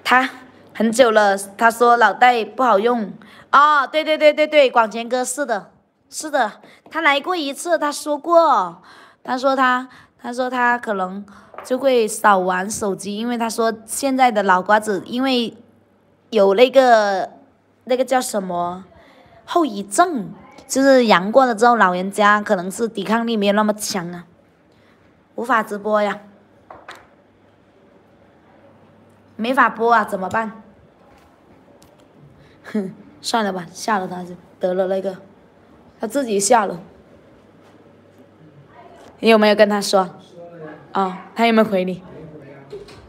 他很久了，他说脑袋不好用。哦，对对对对对，广前哥是的，是的，他来过一次，他说过，他说他，他说他可能就会少玩手机，因为他说现在的脑瓜子因为有那个那个叫什么后遗症，就是阳过了之后，老人家可能是抵抗力没有那么强啊，无法直播呀。没法播啊，怎么办？哼，[LAUGHS] 算了吧，下了他就得了那个，他自己下了。你有没有跟他说？啊、他有没有回你？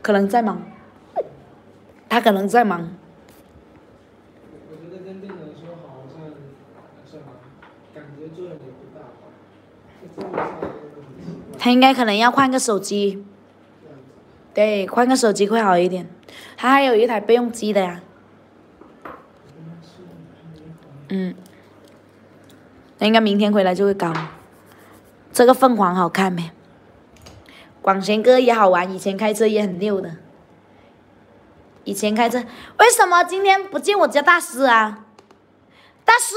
可能在忙，他可能在忙。他应该可能要换个手机，对，换个手机会好一点。他还有一台备用机的呀。嗯，那应该明天回来就会搞。这个凤凰好看没？广贤哥也好玩，以前开车也很溜的。以前开车，为什么今天不见我家大师啊？大师，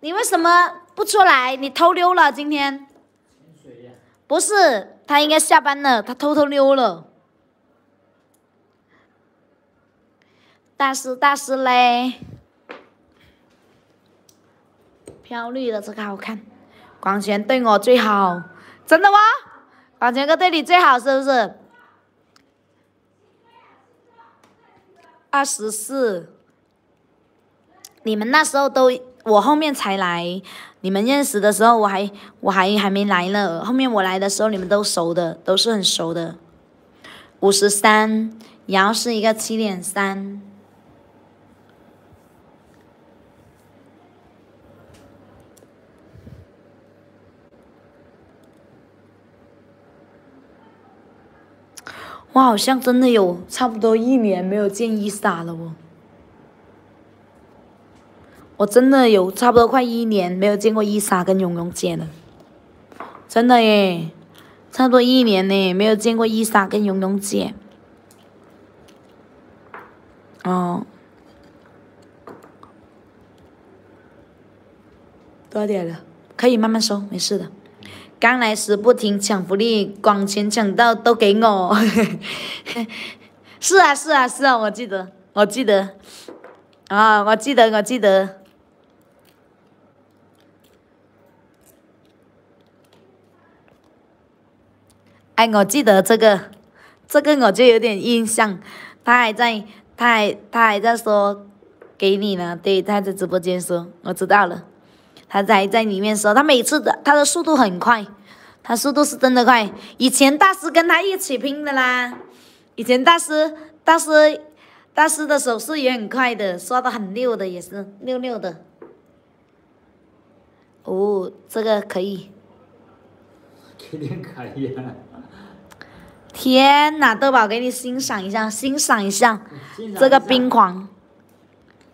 你为什么不出来？你偷溜了今天？不是，他应该下班了，他偷偷溜了。大师，大师嘞！飘绿的这个好看，广权对我最好，真的吗？广权哥对你最好是不是？二十四，你们那时候都我后面才来，你们认识的时候我还我还还没来呢，后面我来的时候你们都熟的，都是很熟的。五十三，然后是一个七点三。我好像真的有差不多一年没有见伊莎了哦。我真的有差不多快一年没有见过伊莎跟蓉蓉姐了，真的耶，差不多一年呢没有见过伊莎跟蓉蓉姐。哦，多点了？可以慢慢收，没事的。刚来时不停抢福利，广钱抢到都给我。[LAUGHS] 是啊，是啊，是啊，我记得，我记得，啊，我记得，我记得。哎，我记得这个，这个我就有点印象。他还在，他还他还在说给你呢，对，他在直播间说，我知道了。他在在里面说，他每次的他的速度很快，他速度是真的快。以前大师跟他一起拼的啦，以前大师大师大师的手速也很快的，刷的很溜的，也是溜溜的。哦，这个可以。肯定可以啊。天哪，豆宝给你欣赏一下，欣赏一下这个冰狂，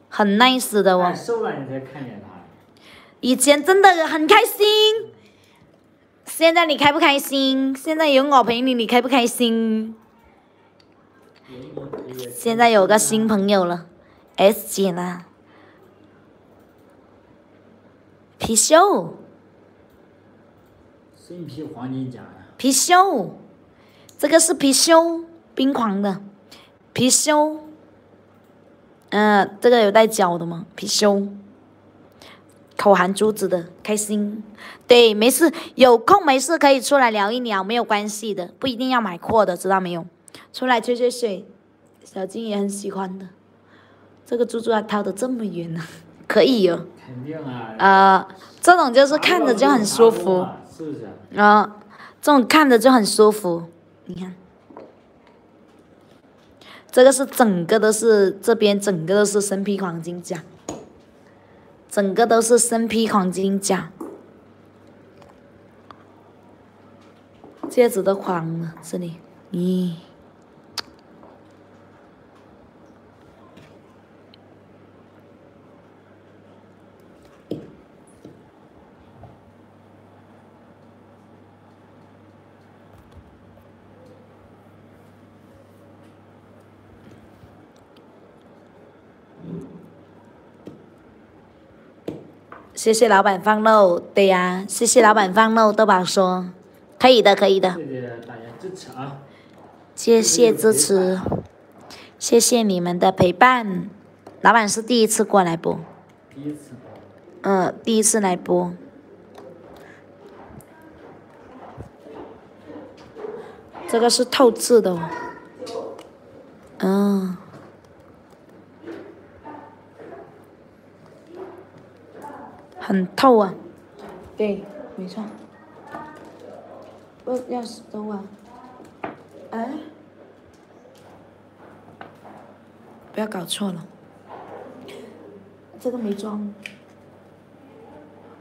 很 nice 的哦。瘦了你才看见他。以前真的很开心，现在你开不开心？现在有我陪你，你开不开心？现在有个新朋友了，S 姐呢？貔貅，身披黄金甲呀，貔貅，这个是貔貅，冰狂的貔貅。嗯、这个有带脚的吗？貔貅，口含珠子的，开心。对，没事，有空没事可以出来聊一聊，没有关系的，不一定要买货的，知道没有？出来吹吹水，小金也很喜欢的。这个珠珠还掏的这么远呢，[LAUGHS] 可以哦。肯定啊。呃，这种就是看着就很舒服。是不是？啊、这种看着就很舒服。你看，这个是整个都是这边整个都是身披黄金甲，整个都是身披黄金甲，戒指都黄了，这里，咦，谢谢老板放肉，对呀、谢谢老板放肉，豆宝说，可以的，可以的。谢谢大家支持啊！谢谢支持，谢谢你们的陪伴。老板是第一次过来不，第一次，嗯，第一次来播。这个是透字的哦。嗯。很透啊。对，没错。不要石头啊。哎，不要搞错了，这个没装。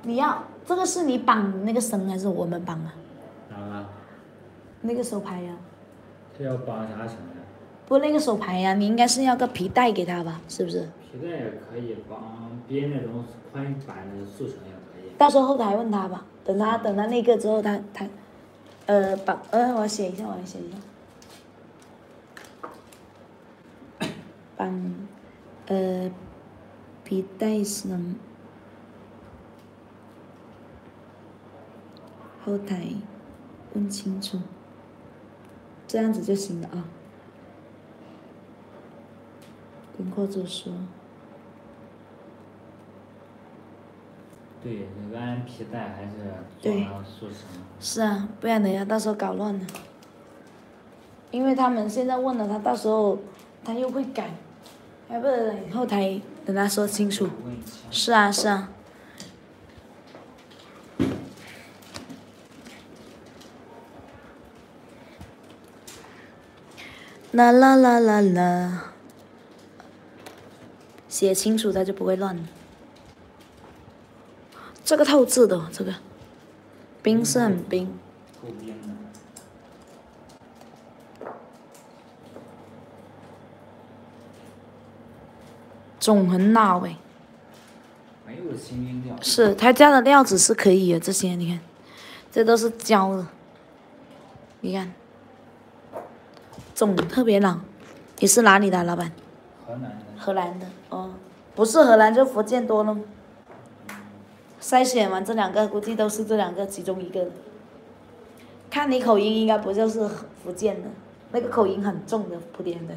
你要这个是你绑那个绳还是我们绑啊？啊，那个手牌呀、他要绑啥绳呀？不，那个手牌呀、你应该是要个皮带给他吧？是不是？皮带也可以绑编那种宽版的速成也可以。到时候后台问他吧。等他等他那个之后，他他，呃，把呃，我写一下，我来写一下。绑，呃，皮带绳，后台问清楚，这样子就行了啊。跟或者说。对，那个安皮带还是对。是啊，不然等下到时候搞乱了。因为他们现在问了他，到时候他又会改，还不得等后台等他说清楚。是啊，是啊。啦啦啦啦啦，写清楚它就不会乱了。这个透质的，这个。冰是很冰，种很老哎，是他家的料子是可以的，这些你看，这都是胶的，你看，种特别老，你是哪里的老板？河南的，河南的，哦，不是河南就福建多了。筛选完这两个，估计都是这两个其中一个。看你口音，应该不就是福建的，那个口音很重的莆田的。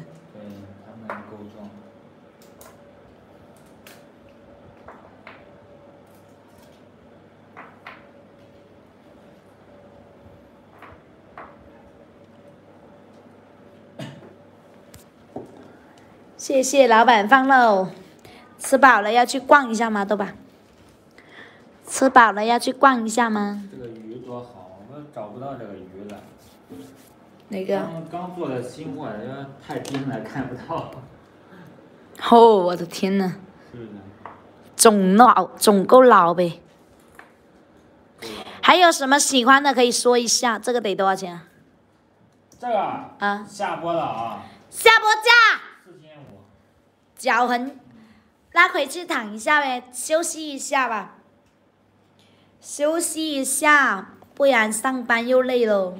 谢谢老板放肉，吃饱了要去逛一下吗？豆吧？吃饱了要去逛一下吗？这个鱼多好，我找不到这个鱼了。哪个？刚刚做的新货，因为太冰了，看不到。哦，我的天呐！是的。总老，总够老呗。还有什么喜欢的可以说一下？这个得多少钱？这个啊。下播了啊。下播价。四千五。脚很，拉回去躺一下呗，休息一下吧。休息一下，不然上班又累了。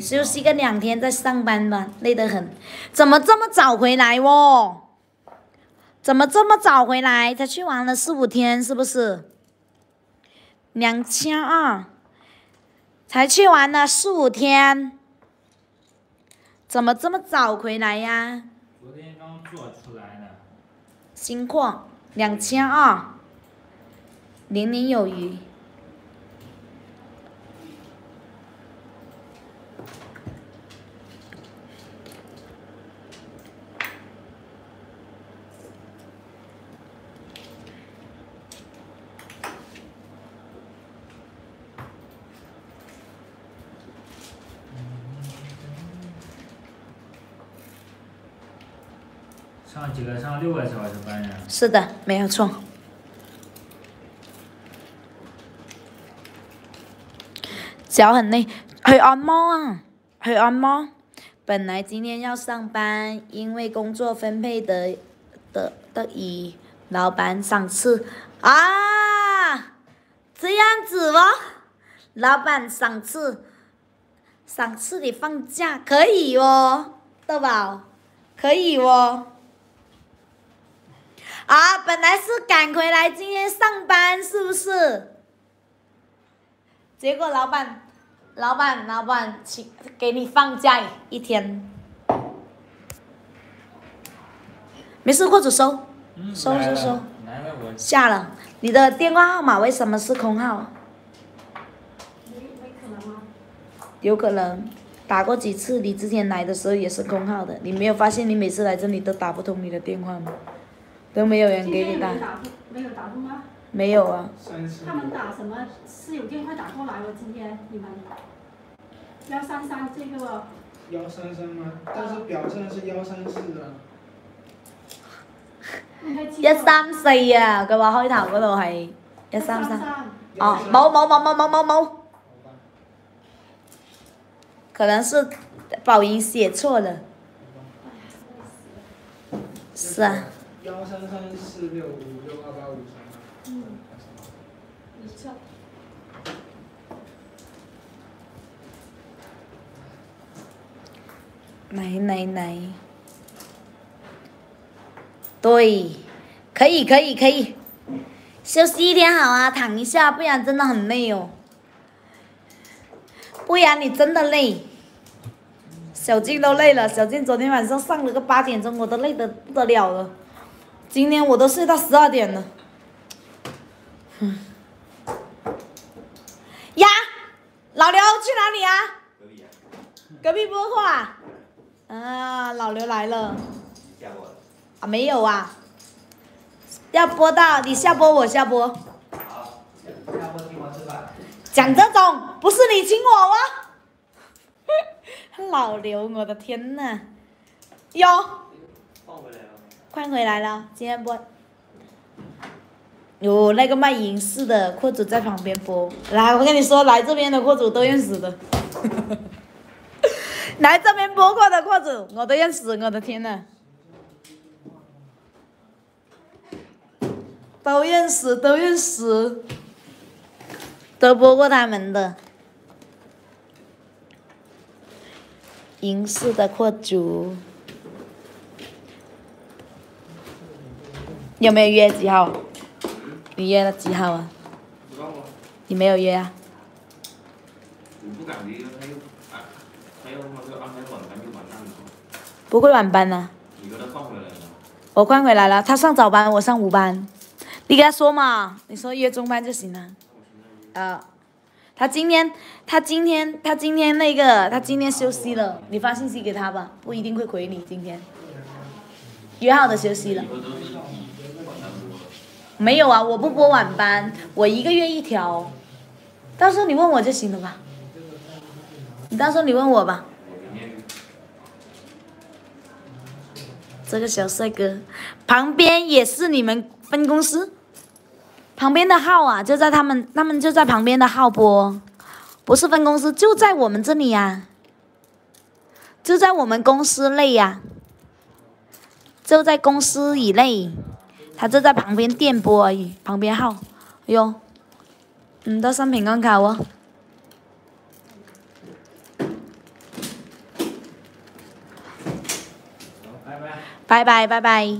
休息个两天再上班吧，累得很。怎么这么早回来哦？怎么这么早回来？才去玩了四五天，是不是？两千二，才去玩了四五天，怎么这么早回来呀？昨天刚做出来的。新货，两千二。年年有余。上几个？上六个小时班呀？是的，没有错。脚很累，去按摩啊，去按摩。本来今天要上班，因为工作分配的的的以老板赏赐啊，这样子哦，老板赏赐，赏赐你放假可以哦，豆宝，可以哦。啊，本来是赶回来今天上班，是不是？结果老板，老板，老板请给你放假一天，没事，或者收，收收收，下了。你的电话号码为什么是空号？有可能，打过几次，你之前来的时候也是空号的，你没有发现你每次来这里都打不通你的电话吗？都没有人给你打。没有打通吗？没有啊。他们打什么？是有电话打过来哦，今天你们。幺三三这个。幺三三吗？但是表上是幺三四啊。一三四啊，佢话开头嗰度系一三三。哦，冇冇冇冇冇冇冇。可能是宝音写错了。是啊。幺三三四六五六二八五三。嗯。没错。来来来。对，可以可以可以，休息一天好啊，躺一下，不然真的很累哦。不然你真的累。小静都累了，小静昨天晚上上了个八点钟，我都累得不得了了。今天我都睡到十二点了。嗯。呀，老刘去哪里啊？隔壁。隔壁播客啊？啊，老刘来了。啊，没有啊。要播到你下播，我下播。好，下播请我吃饭。讲这种不是你请我吗？[LAUGHS] 老刘，我的天呐！哟。换回来了。换回来了，今天播。有那个卖银饰的货主在旁边播，来，我跟你说，来这边的货主都认识的。[LAUGHS] 来这边播过的货主，我都认识，我的天呐！都认识，都认识，都播过他们的。银饰的货主，有没有约几号？你约了几号啊？你没有约啊？我不敢离，他又啊，他又他就安排晚班就完蛋了。不会晚班呢、你给他放回来了。我换回来了，他上早班，我上午班。你给他说嘛，你说约中班就行了。啊，他今天，他今天，他今天那个，他今天休息了，你发信息给他吧，不一定会回你。今天约好的休息。了。没有啊，我不播晚班，我一个月一条。到时候你问我就行了吧？你到时候你问我吧。我明天这个小帅哥，旁边也是你们分公司，旁边的号啊，就在他们，他们就在旁边的号播，不是分公司，就在我们这里呀、就在我们公司内呀、就在公司以内，他就在旁边电波而已，旁边号，哎呦，唔得新平安卡哦，拜。拜拜拜拜。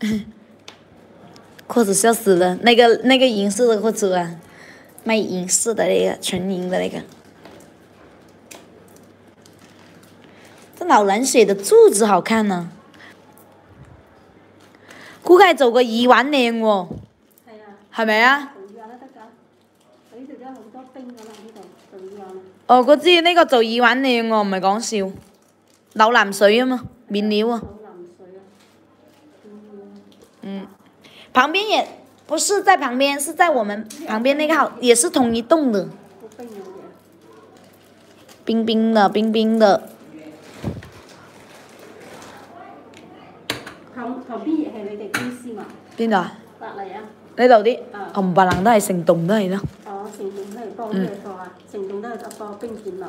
[LAUGHS] 裤子笑死了，那个那个银色的裤子啊，卖银色的那个纯银的那个，这老蓝水的柱子好看呢、估計做個耳環靚喎，係啊，係咪啊？哦，我知呢個做耳環靚喎，唔係講笑，柳藍水啊嘛，面料啊。嗯，旁边也不是在旁边，是在我们旁边那个好，也是同一栋的，冰嘅。冰冰的，冰冰的。旁旁邊亦係你哋公司嘛？邊度啊？呢度啲啊冚唪唥都係成棟都係咯。哦，成棟都係幫咩貨啊？成棟都係得幫冰劍啊。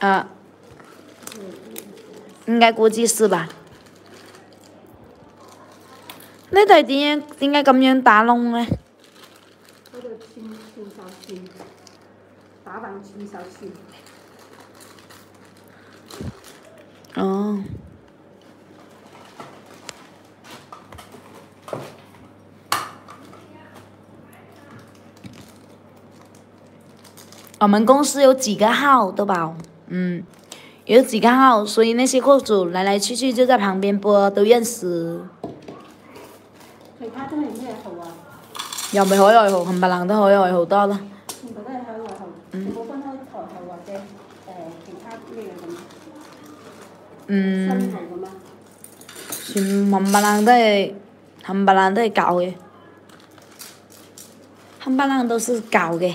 啊，应该估计是吧？你哋点样点解咁样打窿咧？哦，我们公司有几个号，对吧？嗯，有几个号，所以那些货主来来去去就在旁边播，都认识。其他都係咩號啊？又咪海外號，冚唪唥都海外好多啦。全部都係海外號，冇分開台號或者誒其他咩咁啊？新嗯，號咁啊？全冚唪唥都係冚唪唥都係舊嘅，冚唪唥都是舊嘅。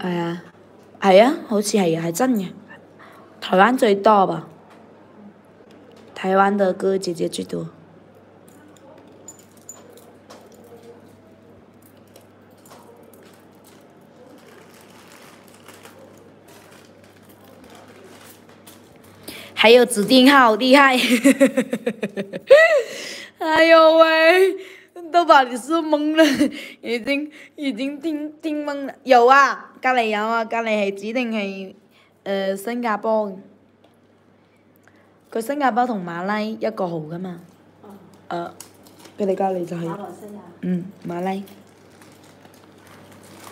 系啊，係啊，好似係啊，係真嘅。台灣最多吧？台灣的哥哥姐姐最多。還有指定號厲害，[LAUGHS] 哎呦喂，都把你说懵了，[LAUGHS] 已经已经听听懵啦。有啊，隔離有啊，隔離係指定係誒、呃新加坡嘅。佢新加坡同马拉一個號噶嘛？哦，誒、佢哋隔離就係、馬來西亞。嗯马拉。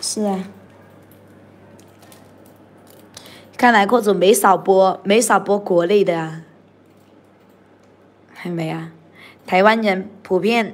是啊。看來擴主沒少播，沒少播国内的啊，係咪啊？台湾人普遍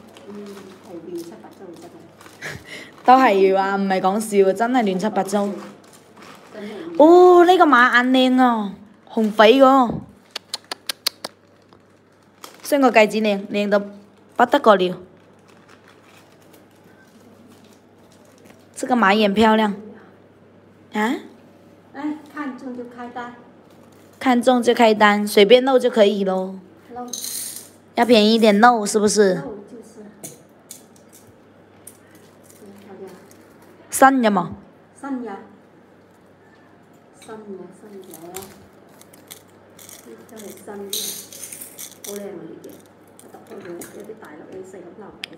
都係話唔係講笑，真係亂七八糟。哦，呢、個馬眼靚啊，紅肥個，雙個戒指靚，靚到不得個了。這個馬眼漂亮，啊？哎，看中就開單，看中就開單，隨便弄就可以咯。漏要便宜一點弄，是不是？漏就是。真漂亮，新嘅嘛？新嘅，新嘅新嘅，呢真係新嘅，好靚喎呢件，我特登有有啲大陸嘅細粒撈埋一齊。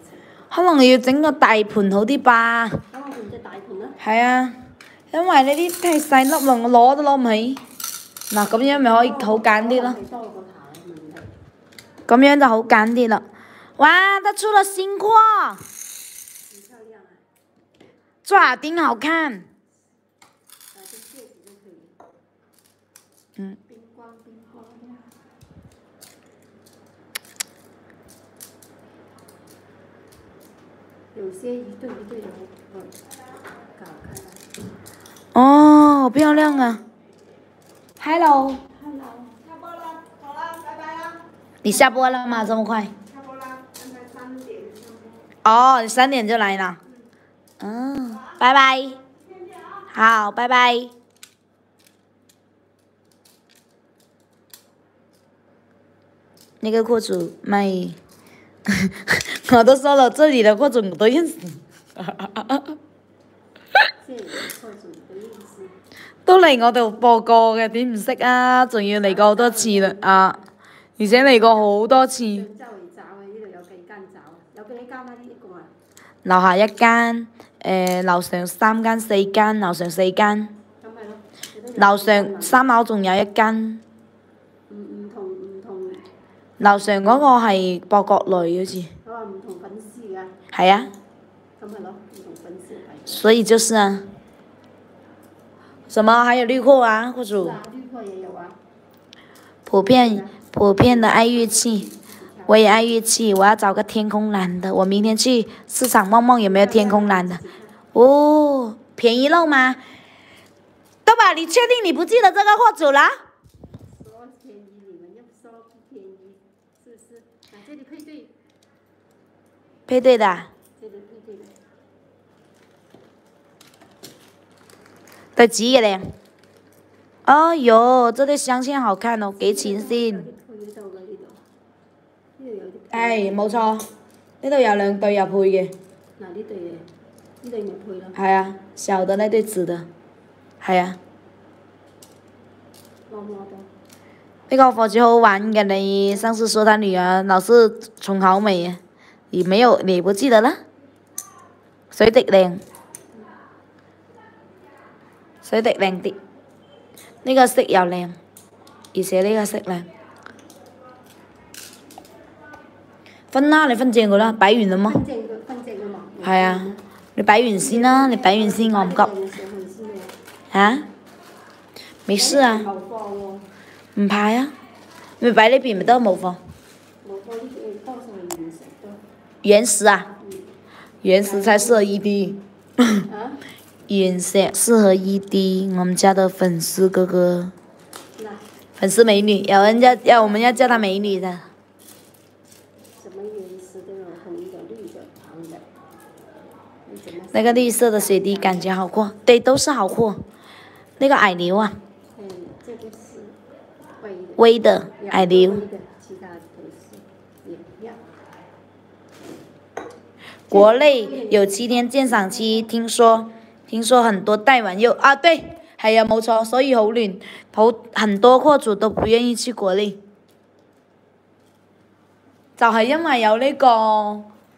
可能要整個大盤好啲吧。大盤啦。係啊，因為呢啲太細粒啦，我攞都攞唔起。嗱，咁樣咪可以好揀啲咯。咁樣就好揀啲啦。哇，它出了新貨，做耳钉好看。嗯。有些一对一对的很很搞看。哦，好漂亮啊！Hello，Hello。你下播了吗？这么快？差不多啦，安排三點上播。哦，你三点就来了。嗯，拜拜。好，拜拜。那個貨主卖，[LAUGHS] 我都说了，这里的貨主我都認識。即係錯咗嘅意思。都嚟我度播過嘅，點唔識啊？仲要嚟過好多次啦啊！而且嚟過好多次，周圍找啊，呢度有幾間找，有幾間啊？呢一個啊，樓下一間，誒、樓上三間四間，樓上四間，咁咪咯。你都有樓上三樓仲有一間，唔唔同唔同，樓上嗰個係博國內好似，佢話唔同粉絲㗎，係啊，所以就是啊。什麼？還有綠貨啊，貨主？普遍普遍的愛玉器，我也爱玉器，我要找个天空蓝的。我明天去市场望望有没有天空蓝的。哦，便宜漏嗎？豆爸，你确定你不记得这个货主啦？說便宜，你們又說不便宜，是不是？啊，這裡配对，配对的啊，這裡配對的。對幾個靚？哎呦，这对镶嵌好看哦，幾錢先？有啲配到啦呢度，呢度有啲配。哎，冇錯，呢度有兩對入配嘅，嗱呢對嘢，呢對咪配咯。係啊，小的那對紫的，係啊。攞唔攞到？那個貨主好好玩嘅，你上次說他女兒老是重好美，你没有你不記得啦？水滴靚，水滴靚啲，呢、個色又靚，而且呢個色靚。分啦，你分正佢啦，擺完啦麼？分正佢，分正佢嘛。係啊，你擺完先啦，你擺完先，我唔急。擺啲嘢上去先咩啊？沒事啊，唔怕啊。你擺呢邊咪得冇放。原石啊，原石才適合 ED。啊？原石適合 ED，我们家的粉丝哥哥，粉丝美女，有人家要我们要叫她美女的。什麼顏色都有，紅的、綠的、黃的。你怎麼？那个绿色的水滴感觉好酷，对，都是好货。那个矮牛啊，嗯，这个是灰的。微的矮牛灰，的，其他都是也一樣。國內有七天鉴赏期，听说听说很多带完又啊，对，还有冇错，所以好亂，好很多货主都不愿意去国内，就係因为有呢、個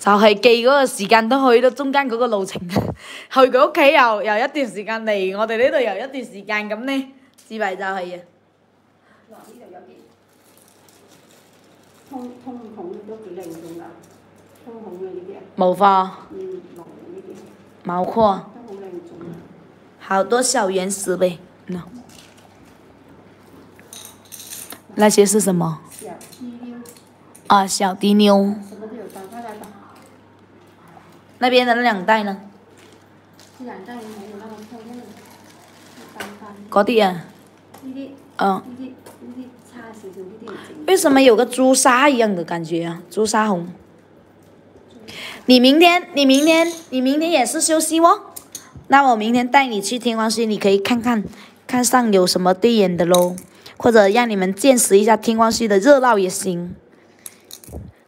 就係、寄嗰個時間都去到中間嗰個路程，[LAUGHS] 去佢屋企又又一段時間嚟，我哋呢度又一段時間咁呢，至弊就係啊。嗱，呢度有啲通通孔都幾靚種㗎，通孔嘅呢啲啊，冇貨，嗯，龍呢啲冇貨，都好靚種啊。好多小原石唄。喏，那些是什么？小滴溜，啊，小滴妞。那边的那两袋呢？這兩袋没有那么漂亮，單單嗰啲啊，呢啲嗯。呢啲呢啲差少少，呢啲要整。為什么有个朱砂一样的感觉啊？朱砂红。你明天，你明天，你明天也是休息哦。那我明天带你去天光墟，你可以看看，看上有什么对眼的喽，或者让你们见识一下天光墟的热闹也行。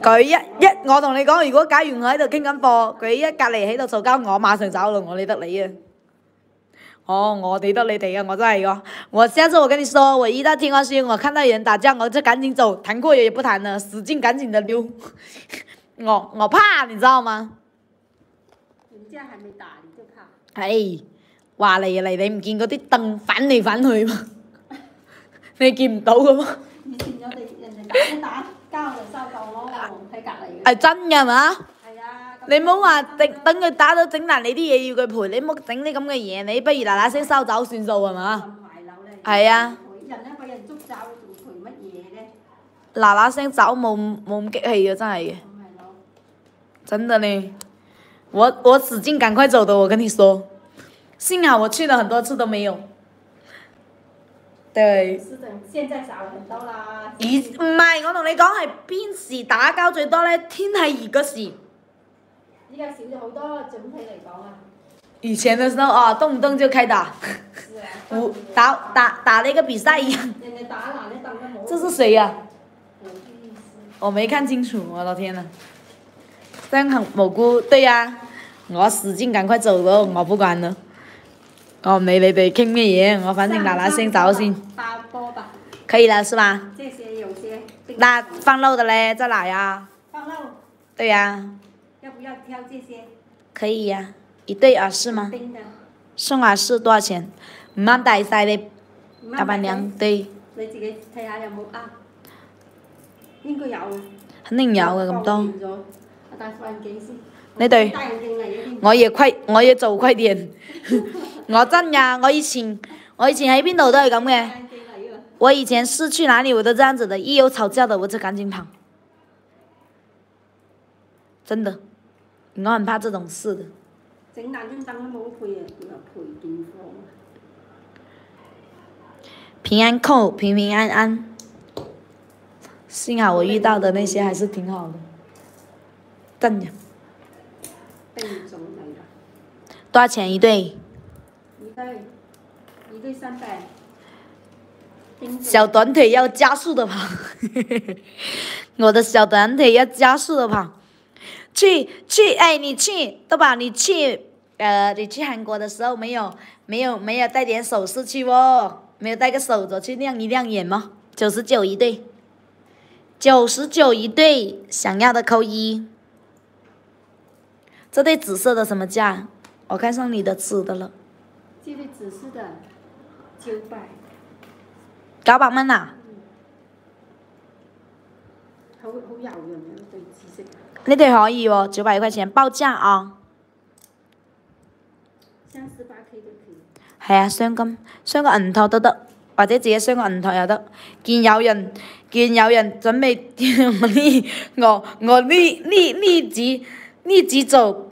佢一一我同你講，如果假如我喺度傾緊課，佢一隔離喺度嘈交，我馬上走咯，我理得你啊！哦，我理得你哋啊，我真係噶，我下次我跟你說，我一到天光墟，我看到有人打架，我就趕緊走，談過也不談了，使勁趕緊的溜。我我怕，你知道嗎？人家還沒打你就怕。係話嚟就嚟，你唔見嗰啲凳反嚟反去嘛？你見唔到噶嘛？以前我哋人哋打打交就收夠咯，喺隔離。係真嘅嘛？係啊。你唔好話等等佢打到整爛你啲嘢要佢賠，你唔好整啲咁嘅嘢，你不如嗱嗱聲收走算數係嘛？咁壞樓咧。係啊。人一個人捉走仲賠乜嘢咧？嗱嗱聲走冇冇咁激氣嘅真係嘅。真的呢。我我使勁趕快走的，我跟你說，幸好我去了很多次都沒有。對，是的，現在少很多啦。以唔係我同你講係邊時打交最多呢？天氣熱嗰時。依家少咗好多，總體嚟講啊。以前的時候啊，動不動就開打，打打打那個比賽一樣。人哋打爛啲凳都冇。這是誰呀、我的意思。我沒看清楚，我的天呐！這樣很蘑菇，對呀、我使勁趕快走咯，我不管了。我唔理你哋傾咩嘢，我反正嗱嗱聲走先。爆波吧，可以了是吧？這些有些。那放漏的嘞，在哪呀？放漏，对呀、要不要挑這些？可以呀、一对耳飾嗎？冰的。送耳飾多少錢？唔啱大細的，老板娘對，你自己睇下有冇啱。應該有嘅。肯定有嘅咁多。我戴副眼鏡先。呢對戴眼鏡嚟嘅添。我也快，我也做快點。我真㗎，我以前我以前喺边度都系咁嘅。我以前是去哪里我都这样子的，一有吵架的我就赶紧跑，真的，我很怕这种事的。整爛張凳都冇賠啊，點話賠件貨？平安扣，平平安安。幸好我遇到的那些还是挺好的定中嚟啦，多少钱一对？一对一对三百，小短腿要加速的跑，[LAUGHS] 我的小短腿要加速的跑。去去，哎，你去，豆宝，你去，呃，你去韩国的时候没有没有没有带点首饰去哦？没有带个手镯去亮一亮眼吗？九十九一对，九十九一对，想要的扣一。这对紫色的什么价？我看上你的紫的了，这个紫色的九百，九百蚊啊！好好柔潤嘅對紫色，你哋可以哦，九百块钱报价啊、三十八 K 都可以。係啊，镶金鑲個銀托都得，或者自己鑲個銀托又得。见有人见有人準備 [LAUGHS] 呢，我我呢呢呢子呢子做，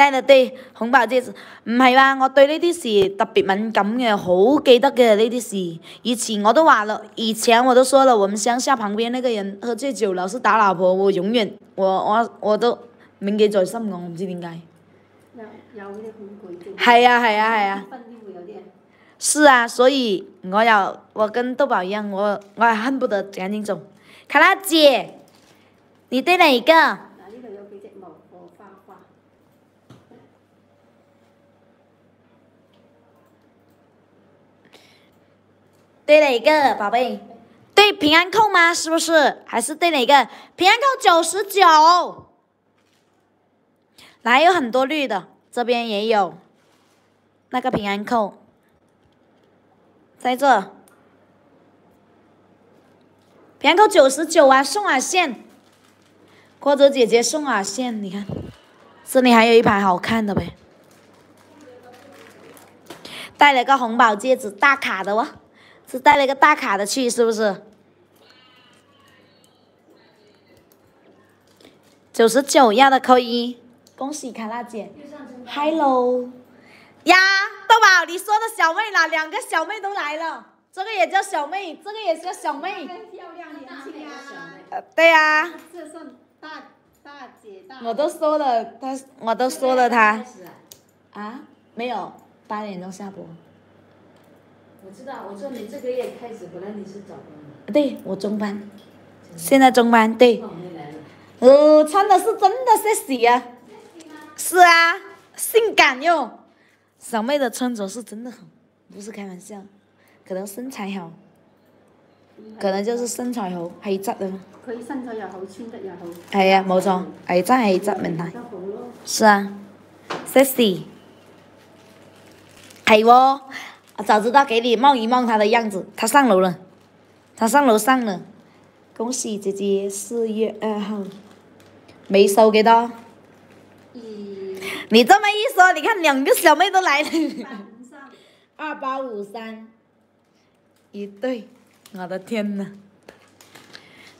戴了對紅寶戒指，唔係話我對呢啲事特別敏感嘅，好記得嘅呢啲事。以前我都話了，以前我都說了，我們鄉下旁邊那個人喝醉酒老是打老婆，我永遠我我我都銘記在心，我唔知點解。有有啲恐懼症。係啊係啊係啊。是啊，所以我有我跟豆寶一樣，我我係恨不得趕緊走。卡拉姐，你對哪一個？嗱，呢度有幾隻毛荷花花，对哪一個，寶貝？對平安扣吗？是不是？还是对哪个？平安扣九十九。来有很多绿的？这边也有。那个平安扣，在这。平安扣九十九啊，送耳线。郭哲姐姐送耳线，你看，这里还有一排好看的呗。戴了个红宝戒指，大卡的哦。是带了一个大卡的去，是不是？九十九要的扣一，恭喜卡拉姐，Hello。呀，豆宝，你说的小妹啦，两个小妹都来了，这个也叫小妹，这个也叫小妹，漂亮年輕啊！呃，对呀、啊，這算大大姐大。我都说了，她我都说了她，啊，没有，八点钟下播，我知道，我说你这个月开始，本来你是早班的，對我中班，现在中班，对。哦，穿的是真的 sexy 啊，是啊，性感哟。小妹的穿着是真的好，不是开玩笑，可能身材好，可能就是身材好，氣質啊。佢身材又好，穿得又好。係啊，冇錯，係真係氣質問題。得好咯。是啊，sexy。系喎，我早知道给你望一望她的样子。他上楼了，他上楼上了。恭喜姐姐四月二号没收幾多？二你这么一说，你看两个小妹都来了。二八五三，一对，我的天呐！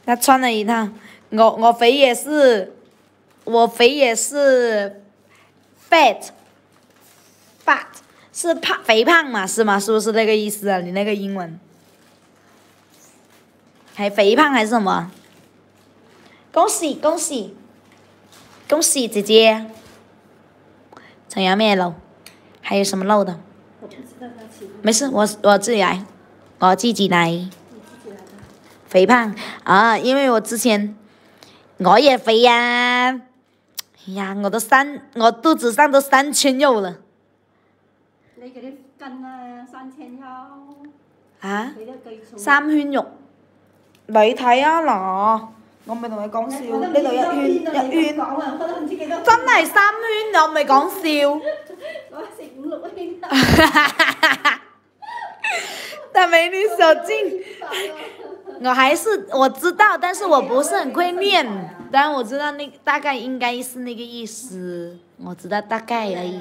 他穿了一套，我我肥也是，我肥也是，fat，fat 是胖肥胖嘛是吗？是不是那个意思啊？你那个英文，还肥胖还是什么？恭喜恭喜，恭喜姐姐！仲有咩漏？还有什么漏的？我不知道他起碼沒事，我我自己来，我自己来。己來的。肥胖啊，因为我之前我也肥呀、哎呀，我都三，我肚子上都三圈肉了你嗰啲筋啊，三千優，啊。三圈肉，你睇啊嗱，我咪同你講笑，呢度一圈一圈。真係三圈，我唔係講笑。我食五六圈。大美女手镜，我还是我知道，但是我不是很会念，但我知道那大概應該是那個意思，我知道大概而已。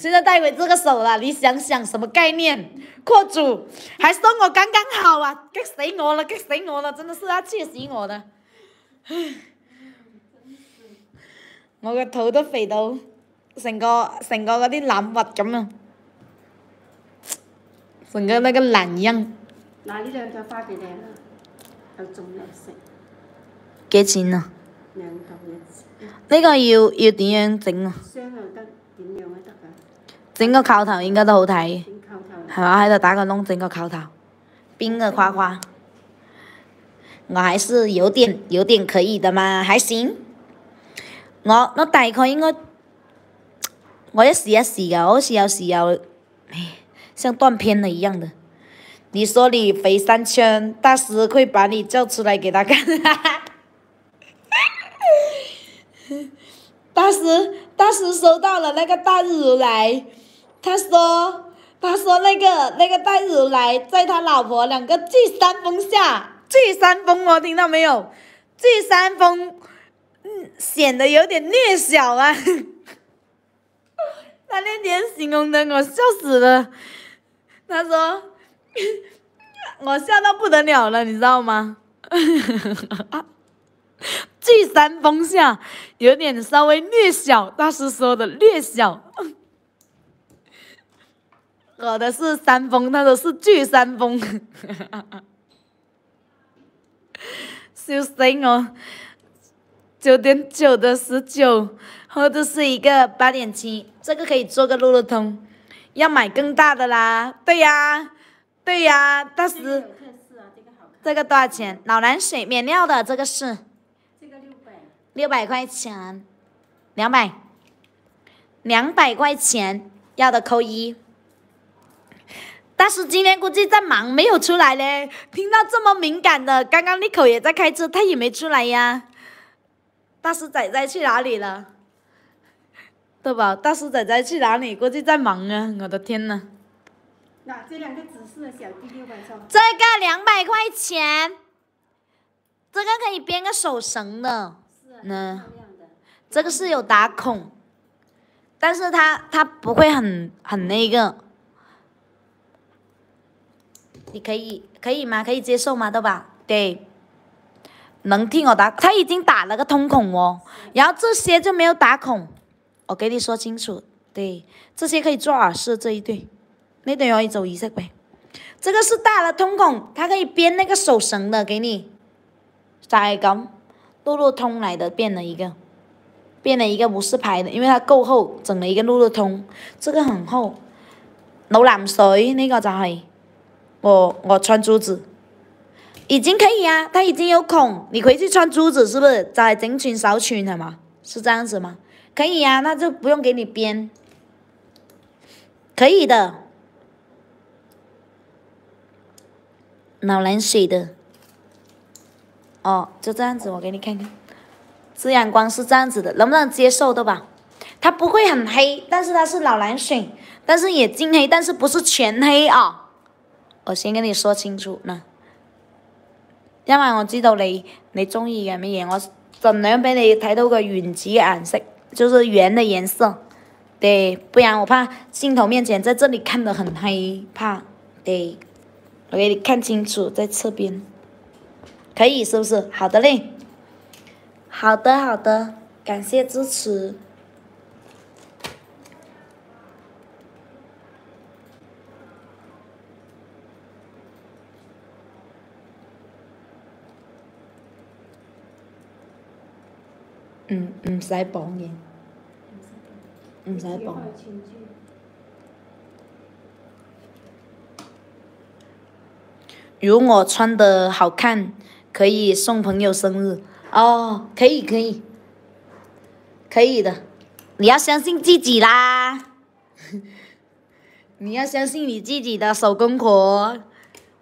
現在戴回这个手啦，你想想什么概念？貨主还送我刚刚好啊，激死我了，激死我了，真的是要气死我的。唉我個肚都肥到成个成个嗰啲腩核咁啊，成個那個懶樣。嗱，呢兩朵花幾靚啊，又仲有色，幾錢啊？兩嚿一支，呢個要要点样整啊？整个扣頭應該都好睇，整扣頭。係嘛？喺度打个窿整个扣頭，邊個花花？我还是有点有点可以的嘛，还行。我我大概应该，我一時一時嘅，我好似有時有，唉，像断片了一样的。你说你肥三圈，大师会把你叫出来给他看。[LAUGHS] 大师，大师收到了那个大日如來，他说，他说那个那个戴如来在他老婆两个聚山峰下，聚山峰哦，听到没有？聚山峰，嗯，显得有点略小啊。他那天形容的我笑死了，他说，我笑到不得了了，你知道吗？[LAUGHS] 聚山峰下有点稍微略小，大师说的略小。我的是山峰，他的是巨山峰，笑死我！九点九的十九，或者是一个八点七，这个可以做个路路通，要买更大的啦。对呀，对呀，但是这个，多少钱？老蓝水面料的，这个是。这个六百。六百块钱，两百，两百块钱，要的扣一。大師今天估计在忙，没有出来嘞。听到这么敏感的，刚刚 Nico 也在开车，他也没出来呀。大师仔仔去哪里了？对吧？大师仔仔去哪里？估计在忙啊！我的天呐！那这两个紫色的小弟六百块钱，这个可以编个手绳的。是啊，嗯漂亮的。這個是有打孔，但是它它不会很很那個，你可以可以吗？可以接受吗？对吧？对，能替我打，他已经打了个通孔哦，然后这些就没有打孔，我给你说清楚，对，这些可以做耳饰这一对，那對可以走一下呗。这个是大的通孔，它可以编那个手绳的，给你，就係咁，路路通来的，变了一个，变了一个不是牌的，因为它够厚，整了一个路路通，这个很厚。老藍水那个就係我我穿珠子，已经可以啊，它已经有孔，你回去穿珠子是不是？在整串手串係嘛？是这样子吗？可以啊，那就不用给你编，可以的。老蓝水的，哦，就这样子，我给你看看。自然光是这样子的，能不能接受的吧？它不会很黑，但是它是老蓝水，但是也近黑，但是不是全黑啊！我先跟你说清楚呢，因为我知道你你中意嘅乜嘢，我尽量俾你睇到个原子嘅颜色，就是圆的颜色，对，不然我怕镜头面前在这里看得很黑，怕，对，我给你看清楚，在侧边，可以是不是？好的嘞。好的，好的，感谢支持。唔唔使綁嘅，唔使綁。如果穿得好看，可以送朋友生日。哦，可以可以，可以的，你要相信自己啦，[LAUGHS] 你要相信你自己的手工活。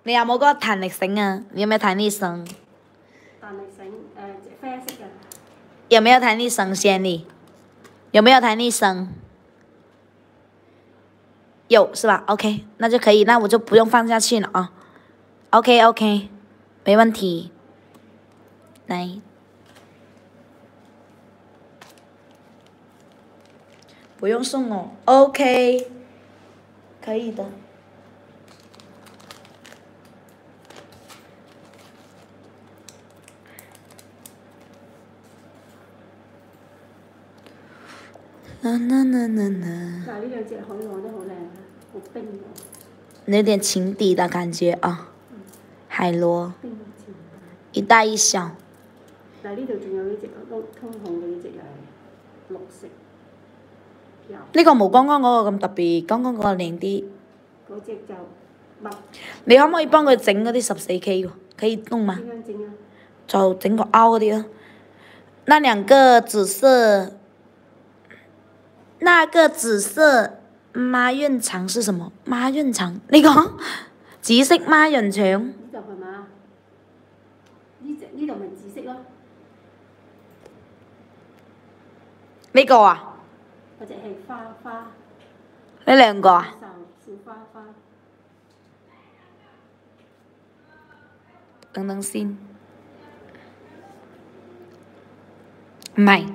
你有冇嗰個彈力繩啊？你有冇彈力繩？彈力繩誒啡色嘅，有没有弹力繩先你？有没有弹力繩？有是吧？OK，那就可以，那我就不用放下去了啊。OK OK，没问题。来，不用送哦。OK，可以的。啦啦啦啦啦，嗱呢兩隻海螺都好靚啊，好冰喎，有點情敌的感觉啊。海螺。一大一小。嗱呢度仲有呢隻通通紅嘅呢隻又係綠色，有呢個冇剛剛嗰個咁特別，剛剛嗰個靚啲。嗰隻就麥你可唔可以幫佢整嗰啲十四 K 喎？可以弄嗎？點樣整啊？就整個凹嗰啲咯。那兩個紫色，那个紫色孖潤腸是什么？孖潤腸，你講紫色孖潤腸，呢度係嘛？呢隻呢度咪紫色咯，呢個啊？嗰隻係花花呢兩個啊？壽小花花，等等先，唔係，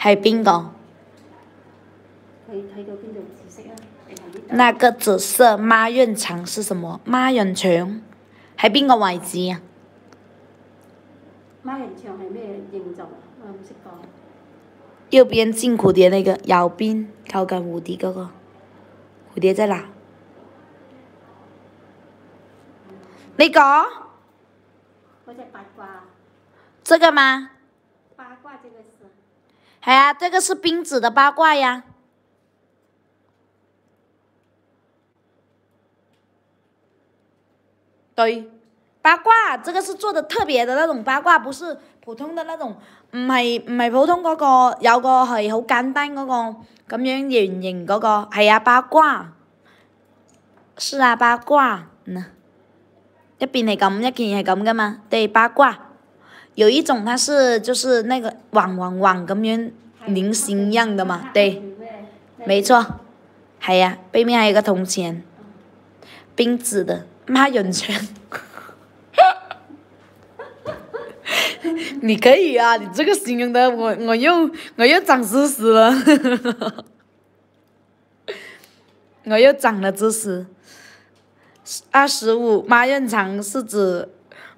係邊個？佢睇到邊度紫色啊？那個紫色孖潤腸是什麼？孖潤腸喺邊個位置啊？孖人腸係咩形狀啊？我唔識講。右邊進蝴蝶那個，右邊靠近蝴蝶嗰個，蝴蝶在哪？呢個？嗰隻八卦，這個嗎？八卦這個是係啊，這個是冰子的八卦呀。对，八卦，这个是做的特别的那种八卦，不是普通的那种，唔系唔系普通嗰个，有个系好简单嗰个咁样圆形嗰个，系啊八卦，是啊八卦，嗯，一边系咁，一边系咁噶嘛，对八卦。有一种它是就是那个网网网咁樣菱形一样的嘛，對，咩？沒錯，係呀、背面还有一個銅錢，冰子的孖潤腸。[LAUGHS] 你可以啊，你这个形容的我我又我又长知识了，[LAUGHS] 我又长了知识。二十五妈润肠是指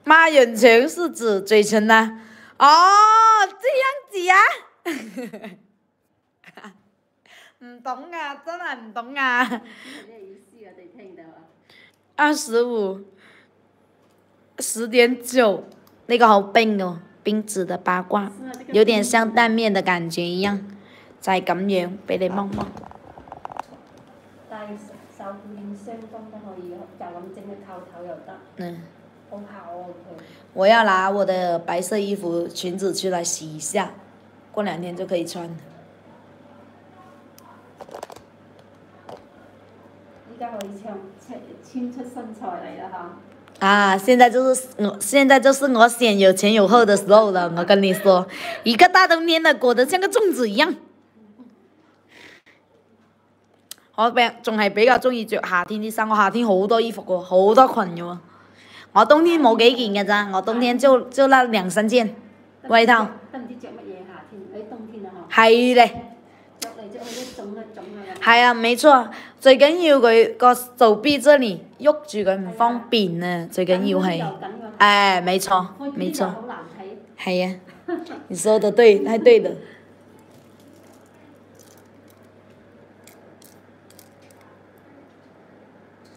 孖潤腸是指嘴唇呐、哦，这样子呀、[LAUGHS] 唔懂啊，真係唔懂啊。咩意思啊？你聽到啊？二十五，十点九，那个好冰哦，冰子的八卦，有点像蛋面的感觉一样，就係咁样俾你摸摸。戴手鏈雙方都可以，就咁整個扣頭又得，嗯，我要拿我的白色衣服裙子出来洗一下，过两天就可以穿了。依家可以唱穿穿出身材嚟啦啊，现在就是我，现在就是我顯有前有後的时候了。我跟你说，一个大冬天的裹得像个粽子一样。我比仲係比较中意着夏天啲衫，我夏天好多衣服嘅，好多裙嘅喎。我冬天冇幾件嘅咋，我冬天就就那兩三件。外套。都唔知着乜嘢夏天，喺冬天啊係咧，嗬，着嚟着去一種一種啊。係啊，沒錯。最緊要佢個手臂這裡喐住佢唔方便啊，最緊要係。誒，沒錯，沒錯。好難睇。係呀，你說的對，[LAUGHS] 太對了。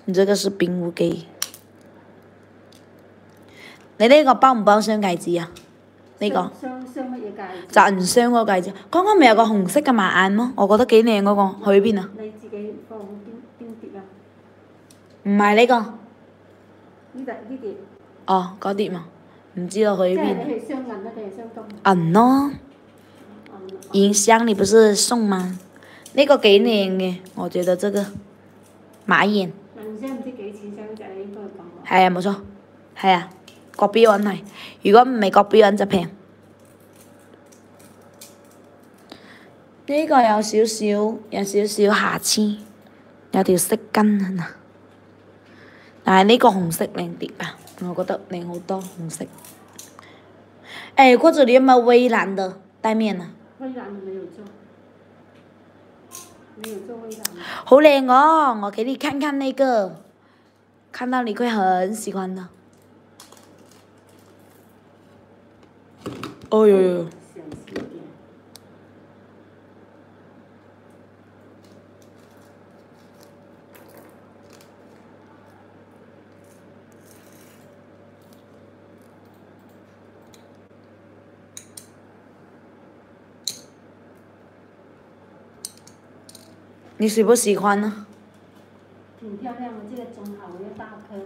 你這個是冰烏雞。你呢個包唔包雙戒指啊？呢、個雙雙乜嘢戒指？就銀雙嗰個戒指。剛剛咪有個紅色嘅馬眼咯，我覺得幾靚嗰個，去邊啊？你自己放邊邊碟啊？唔係呢個，呢度呢碟。哦，嗰碟嘛，唔知道去即係邊。你係雙銀啊定係雙金啊？銀咯，銀銀箱你不是送嗎？呢、個幾靚嘅，我覺得這個馬眼銀箱唔知幾錢應該。係啊冇錯，係啊，國標銀係。如果唔係國標銀就平。呢、個有少少有少少瑕疵，有條色根啊嗱。但係呢個紅色靚啲啊，我覺得靚好多紅色。誒，或者你有冇微藍的帶面啊？微藍沒有做，沒有做微藍。好靚哦！我給你看看那個，看到你會很喜歡的。哦呦呦！小心點。你喜不喜欢呢？挺漂亮的，这个中好又大顆。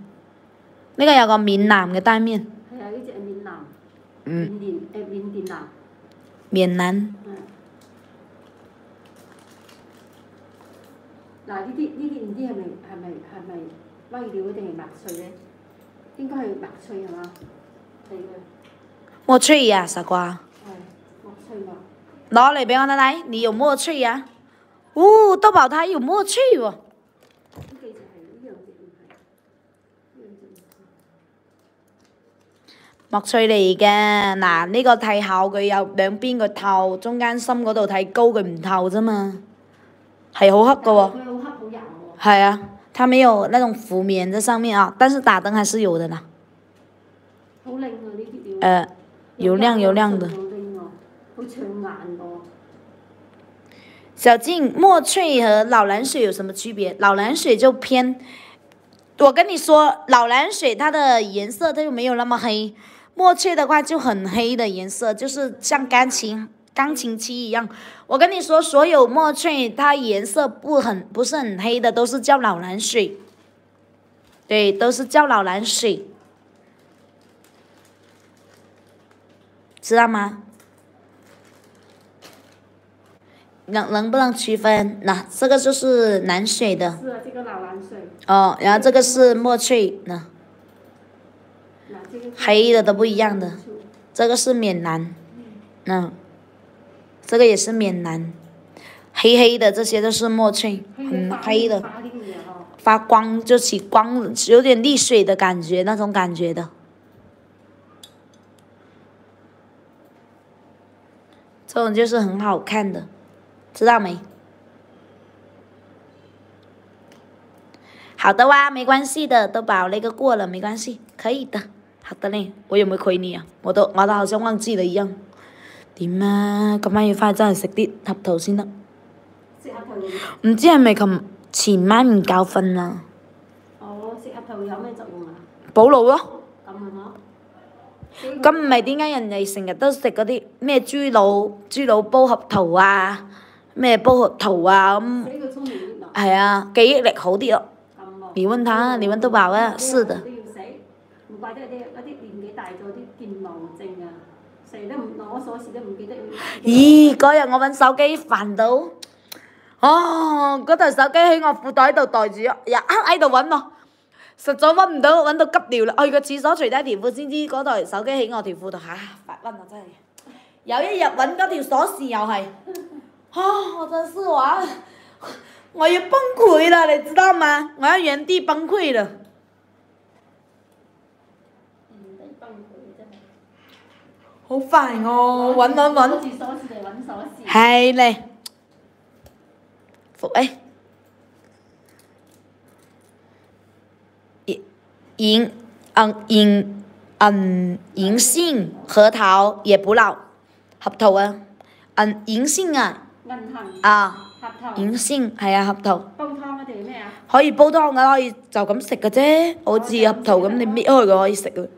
呢个有个闽南嘅單面，係啊，呢只係緬藍。嗯，緬甸誒緬甸藍。緬藍。嗯。嗱，呢啲呢啲唔知係咪係咪係咪威料定係麥穗咧？應該係麥穗係嘛？係嘅，墨翠呀、傻瓜，係麥穗嘛。攞嚟俾我睇睇，你有墨翠呀、哦，多寶它有墨翠喎、呢幾隻係呢兩隻唔係，呢兩隻唔係。墨翠嚟嘅。嗱，呢、个睇厚佢有兩邊個透，中间心嗰度睇高佢唔透啫嘛，係好黑嘅喎。佢好黑好油喎。係啊，它没有那种浮棉在上面啊，但是打灯还是有的啦。好靚啊！呢啲料。呃，油亮油亮的。好搶眼喎。小静，墨翠和老蓝水有什么区别？老蓝水就偏，我跟你说，老蓝水它的颜色它就没有那么黑，墨翠的话就很黑的颜色，就是像钢琴钢琴漆一样。我跟你说，所有墨翠它颜色不很不是很黑的，都是叫老蓝水。对，都是叫老蓝水，知道吗？能能不能区分？那这个就是蓝水的是啊，這個老蓝水。哦，然后这个是墨翠的，嗱，這個。黑的都不一样的，这个是缅南，嗯，这个也是缅南，黑黑的这些都是墨翠，很黑的，发。光就起光，有点溺水的感觉，那种感觉的。这种就是很好看的，知道没？好的哇，没关系的，都把那个过了，没关系，可以的。好的嘞，我有冇亏你啊？我都我都好像忘記了一樣。點啊？今晚要翻去真系食啲合桃先得。唔知系咪琴前晚唔够瞓啊？哦，食核桃有咩作用啊？补脑咯。咁啊嘛。咁唔系点解人哋成日都食嗰啲咩猪脑猪脑煲合桃啊？咩煲合桃啊咁？俾佢聰明啲嘛。係啊，记忆力好啲咯。你問他，你問都飽啊，是的。啲嗰啲年紀大咗啲健忘症啊，成日都唔攞鎖匙都唔記得。咦！嗰日我揾手機煩到，哦，嗰台手機喺我褲袋度袋住，日喺度揾喎，實在揾唔到，揾到急尿啦！去個廁所除低條褲先知嗰台手機喺我條褲度，嚇發瘟啊真係！有一日揾嗰條鎖匙又係，啊！我真是話，我要崩潰啦，你知道嗎？我要原地崩潰了。好煩哦！揾揾揾。攞住鎖匙嚟揾鎖匙。係咧，服誒，銀銀銀銀嗯，銀杏、核桃也不老，核桃啊，嗯，銀杏啊啊，hợp thầu 銀杏係啊，核桃。bông thon cái thì 咩啊可以煲湯噶，可以就咁食嘅啫，好似核桃咁，你搣開佢可以食嘅。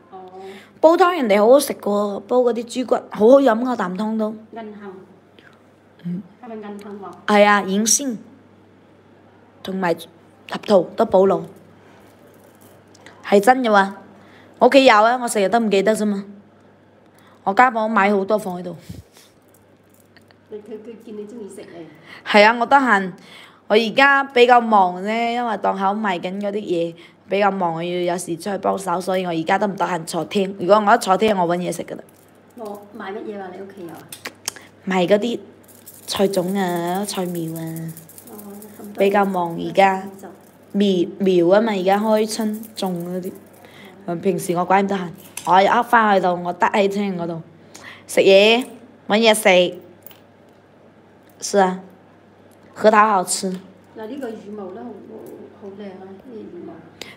煲湯人哋好好食噶喎，煲嗰啲豬骨好好飲噶啖湯都。hay là ngân hàng ngọt 係啊，銀杏同埋合桃都補腦，係真嘅喎。我屋企有啊，我成日都唔記得啫嘛。我家婆買好多放喺度。佢佢佢見你中意食嚟係啊，我得閒，我而家比較忙啫，因為檔口賣緊嗰啲嘢比較忙，我要有時出去幫手，所以我而家都唔得閒坐廳。如果我一坐廳，我揾嘢食噶啦。我買乜嘢話你屋企有啊賣嗰啲菜種啊、菜苗啊，哦咁比較忙而家苗苗啊嘛，而家開春種嗰啲。嗯平時我鬼唔得閒，我一翻去到，我得喺廳嗰度食嘢，揾嘢食。是啊，核桃好吃。嗱呢個羽毛咧好好好靚啊！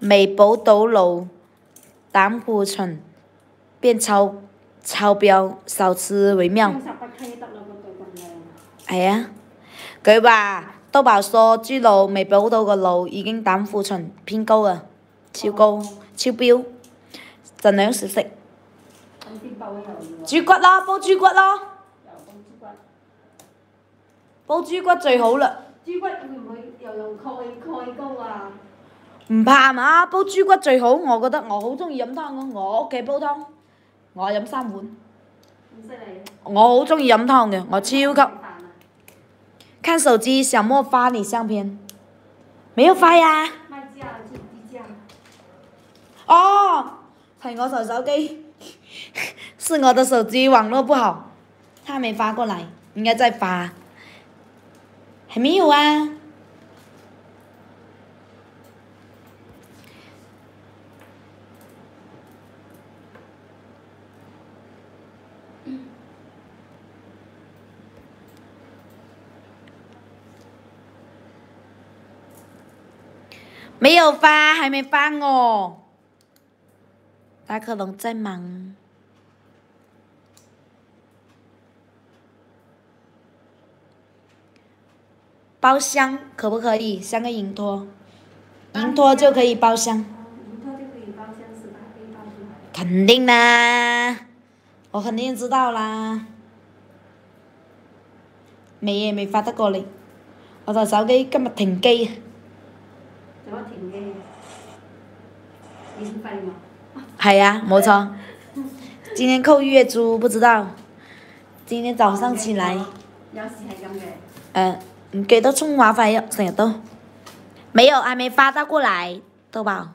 未補到腦，膽固醇變超超標，少吃為妙。香十八 K 得啦，嗰對咁靚。係啊，佢話都話說豬腦未補到個腦，已經膽固醇偏高啊，超高超標，盡量少食。咁先包油豬骨啦，煲豬骨啦，煲豬骨。最好啦。豬骨會唔會又用蓋蓋膏啊？唔怕嘛，煲豬骨最好，我覺得我好中意飲湯嘅，我屋企煲湯，我飲三碗，唔犀利。我好中意飲湯嘅，我超級。看手機，小莫發你相片，沒有發呀？哦，係我台手機，[LAUGHS] 是我的手機網絡不好，他沒發過來，應該再發。還沒有啊？沒有发，还没发哦。他可能在忙。包厢可不可以？像个银托，银托就可以包廂，銀托就可以包廂是吧？可以包出來。肯定啦，我肯定知道啦。未嘢未發得过嚟，我台手机今日停机啊！做乜停機啊？免費嘛？係啊，冇錯。今天扣月租不知道，今天早上起来。有時係咁嘅。呃，唔記得充話費啊，成日都。没有，还没发到過來，都 bảo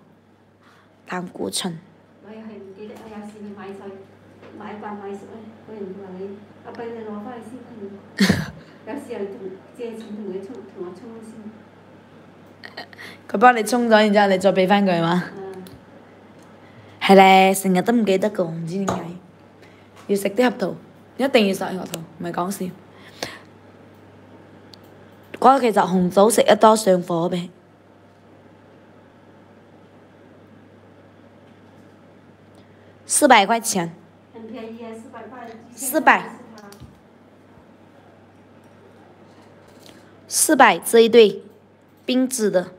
膽固醇。我又係唔記得，我有時去買菜，買慣買熟咧，嗰人話你，阿伯你攞翻去先。[LAUGHS] 有時候同借錢同佢充，同我充先。佢幫你沖咗，然之後你再俾翻佢嘛？啊，係咧，成日都唔記得噶，唔知點解。要食啲核桃，一定要食核桃，唔係講笑。嗰個其實紅棗食得多上火唄。四百塊錢，很便宜啊，四百塊。四百。四百這一對，冰製的，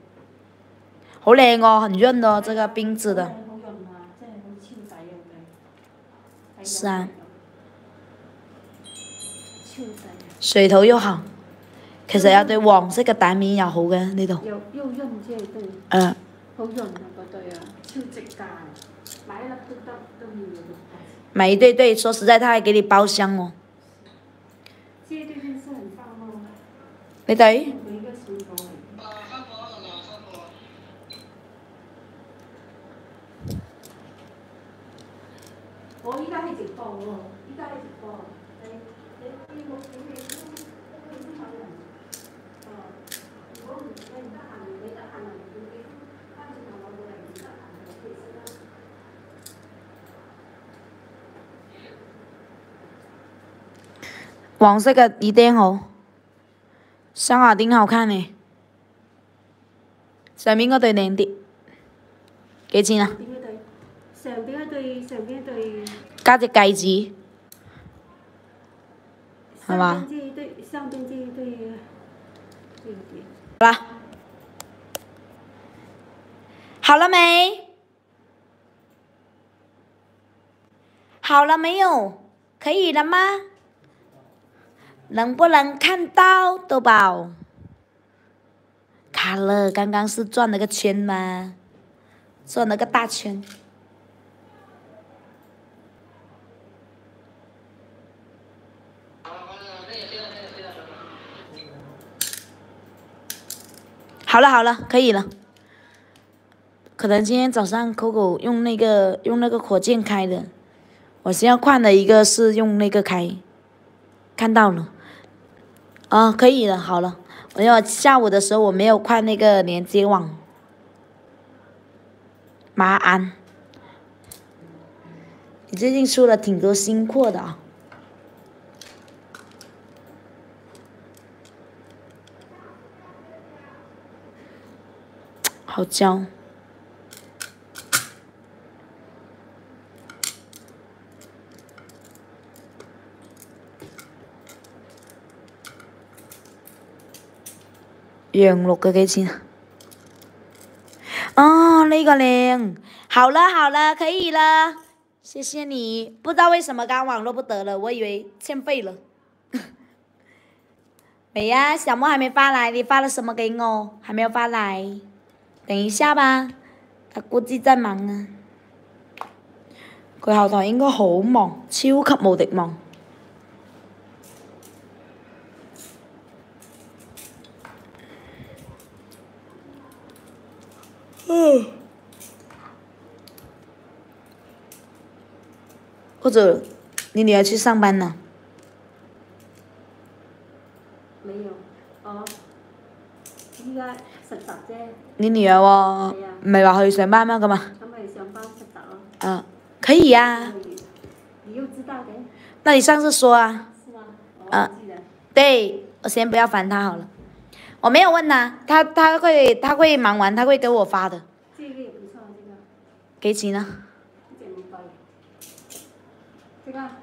好靓哦，很潤哦，这个冰製的。是啊。水頭又好，其实有对黄色嘅蛋面又好嘅呢度。又又潤即係對，誒，好潤啊嗰對啊，超值價，買一粒都得，都要六百。買一對對，說實在，他還給你包廂哦。這對真是很棒哦。你對？每一個水果嚟。我放喎，依家直播，你你你錄影你都都先揾人。哦，如果唔你唔得閒，你得閒嚟錄影，翻轉頭我會嚟唔得閒就其實啦。黃色嘅耳釘好，雙耳釘好看呢。上面嗰對靚啲，幾錢啊？上邊一對，上邊一對。加隻戒指，係嘛上邊這一對，上邊這一對，這一對。好啦，好了没？好了没有？可以了吗？能不能看到，豆宝？卡了，刚刚是转了个圈吗？转了个大圈。好了好了，可以了。可能今天早上 Coco 用那个用那个火箭开的，我先要换了一个是用那个开，看到了。啊，可以了，好了。我要下午的时候我没有换那个连接網。馬鞍，你最近出了挺多新货的啊。好僵。羊鹿嘅几钱啊？哦，零零，好了好了，可以了，谢谢你。不知道为什么刚网络不得了，我以为欠费了。[LAUGHS] 没啊，小莫还没发来，你发了什么给我？还没有发来。等一下吧，他估计在忙啊。佢后台应该好忙，超级无敌忙。或者你女儿去上班了？没有，哦，依家實習啫，你女兒喎，唔係話去上班咩咁啊？咁咪上班實習咯。嗯，可以呀、你又知道的，那你上次說啊？是嗎？啊我記得。對，我先不要煩他好了。我沒有問他，他他會他會忙完，他會給我發的。這個也不錯，這個幾錢啊？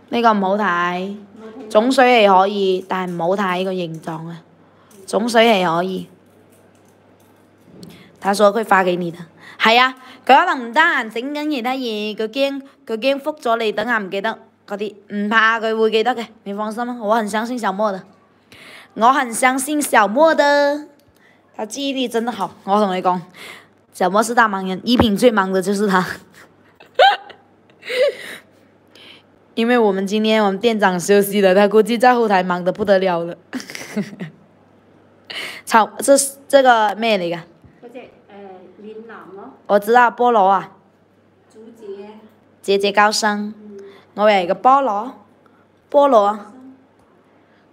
呢個唔好睇，冇睇總水係可以，但係唔好睇個形狀啊。總水係可以。他说会发给你的，系啊，佢可能唔得闲整紧其他嘢，佢惊佢惊复咗你，等下唔记得嗰啲，唔怕佢会记得嘅，你放心啊，我很相信小莫的，我很相信小莫的，他记忆力真的好，我同你讲，小莫是大忙人，一品最忙的就是他。[LAUGHS] 因为我们今天我们店长休息了，他估计在后台忙得不得了了。[LAUGHS] 草，这是這個咩嚟噶？我知道菠萝啊，竹節，節節高升。嗯，我以為係個菠萝，菠萝啊，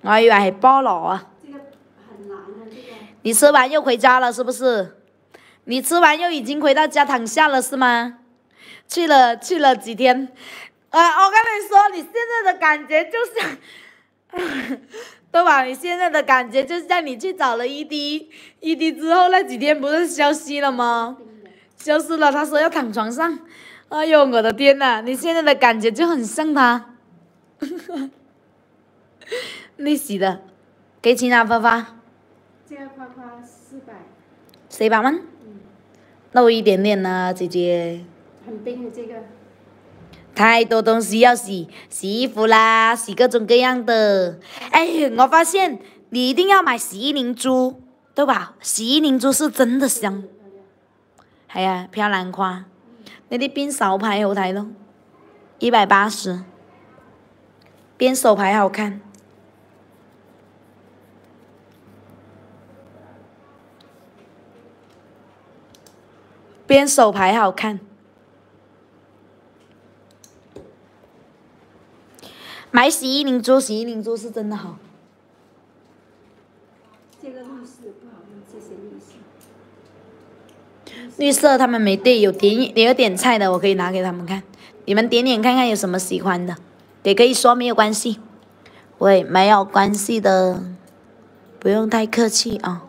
我以為係菠萝啊。這個很難啊，這個。你吃完又回家了是不是？你吃完又已经回到家躺下了是吗？去了去了几天？啊，我跟你说，你现在的感觉就像，對吧？你现在的感觉就像你去找了 ED，ED 之后那几天不是消失了吗？消失了，他说要躺床上。哎呦，我的天呐！你现在的感觉就很像他。[LAUGHS] 你洗的，给钱啊，花花？这个花花四百，四百蚊，漏一点点呢，姐姐。很冰的這個。太多东西要洗，洗衣服啦，洗各种各样的。哎，我发现你一定要买洗衣凝珠，对吧？洗衣凝珠是真的香。係啊，飘兰花，那啲边手牌好睇咯，一百八十，边手牌好看。边手牌好看。买洗衣凝珠，洗衣凝珠是真的好。这个绿色不好用，谢谢绿色。绿色他们没对，有点有点菜的，我可以拿给他们看，你们点点看看有什么喜欢的，也可以说没有关系。喂，没有关系的，不用太客气啊。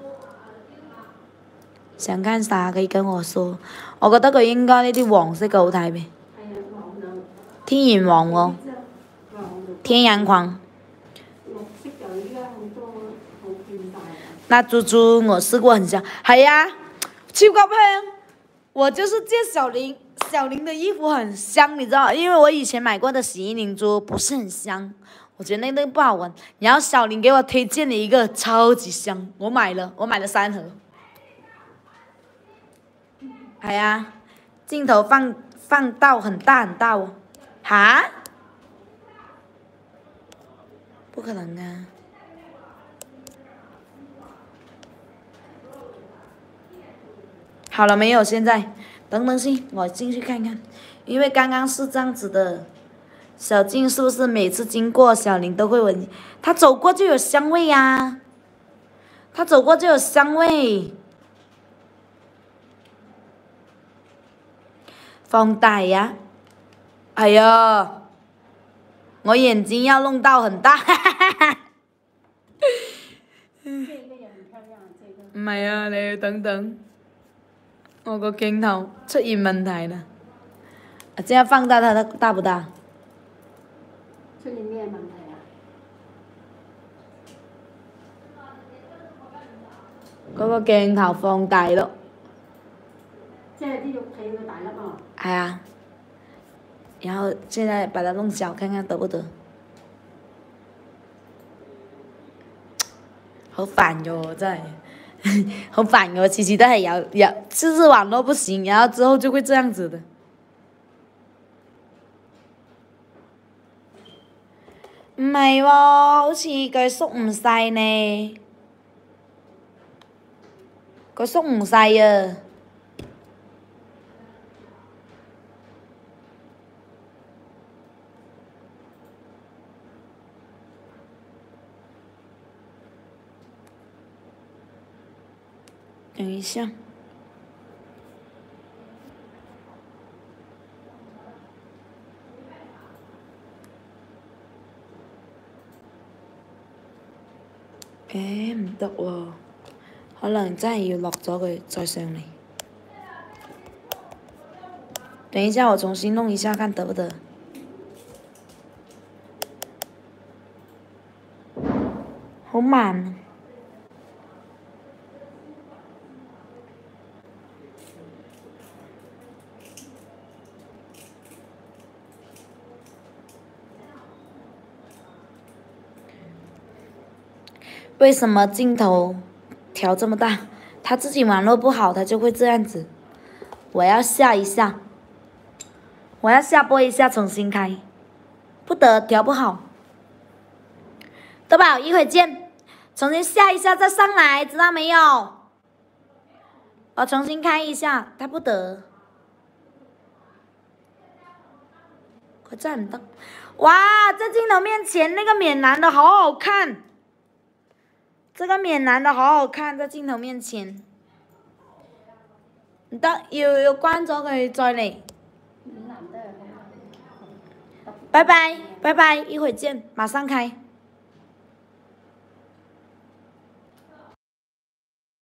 想看啥可以跟我说，我觉得佢应该呢啲黃色嘅好睇咩？係啊，黃就天然黃喎，黃就天然黃。綠色就依家好多好變大啊。那猪猪我试过很香，係呀、超級香。我就是借小林，小林的衣服很香，你知道，因為我以前買過的洗衣凝珠不是很香，我覺得那個不好闻。然後小林給我推薦了一個超級香，我買了，我買了三盒。係呀、鏡頭放放到很大很大哦，哈？不可能啊！好了没有？现在等等先，我进去看看，因为刚刚是这样子的。小静是不是每次经过小林都会闻？他走过就有香味呀、他走过就有香味。放大呀！哎呀，我眼睛要弄到很大，哈哈哈哈。這個也很漂亮，這個。唔係啊，你等等，我个镜头出现问题啦。啊，這樣放大它，它大不大？出現咩問題啊？嗰個鏡頭放大咯。即係啲肉皮會大粒啊！係啊，然后現在把它弄小，看看得不得？[TSK] 好煩㗎喎，真係，[LAUGHS] 好煩㗎喎，次次都係有有，次次網絡不行，然後之後就會這樣子的。唔係喎，好似佢縮唔晒呢，佢縮唔晒啊！等一下。誒唔得喎，可能真係要落咗佢再上嚟。等一下，我重新弄一下，看得不得。好慢为什么镜头调这么大？他自己网络不好，他就会这样子。我要下一下，我要下播一下，重新开。不得，调不好。德宝，一会见。重新下一下再上来，知道没有？我重新开一下，他不得。我真唔得。哇，在镜头面前那个缅南的好好看。这个缅南的好好看，在镜头面前。唔得，要要关咗佢再嚟。拜拜，拜拜，一会见，马上开。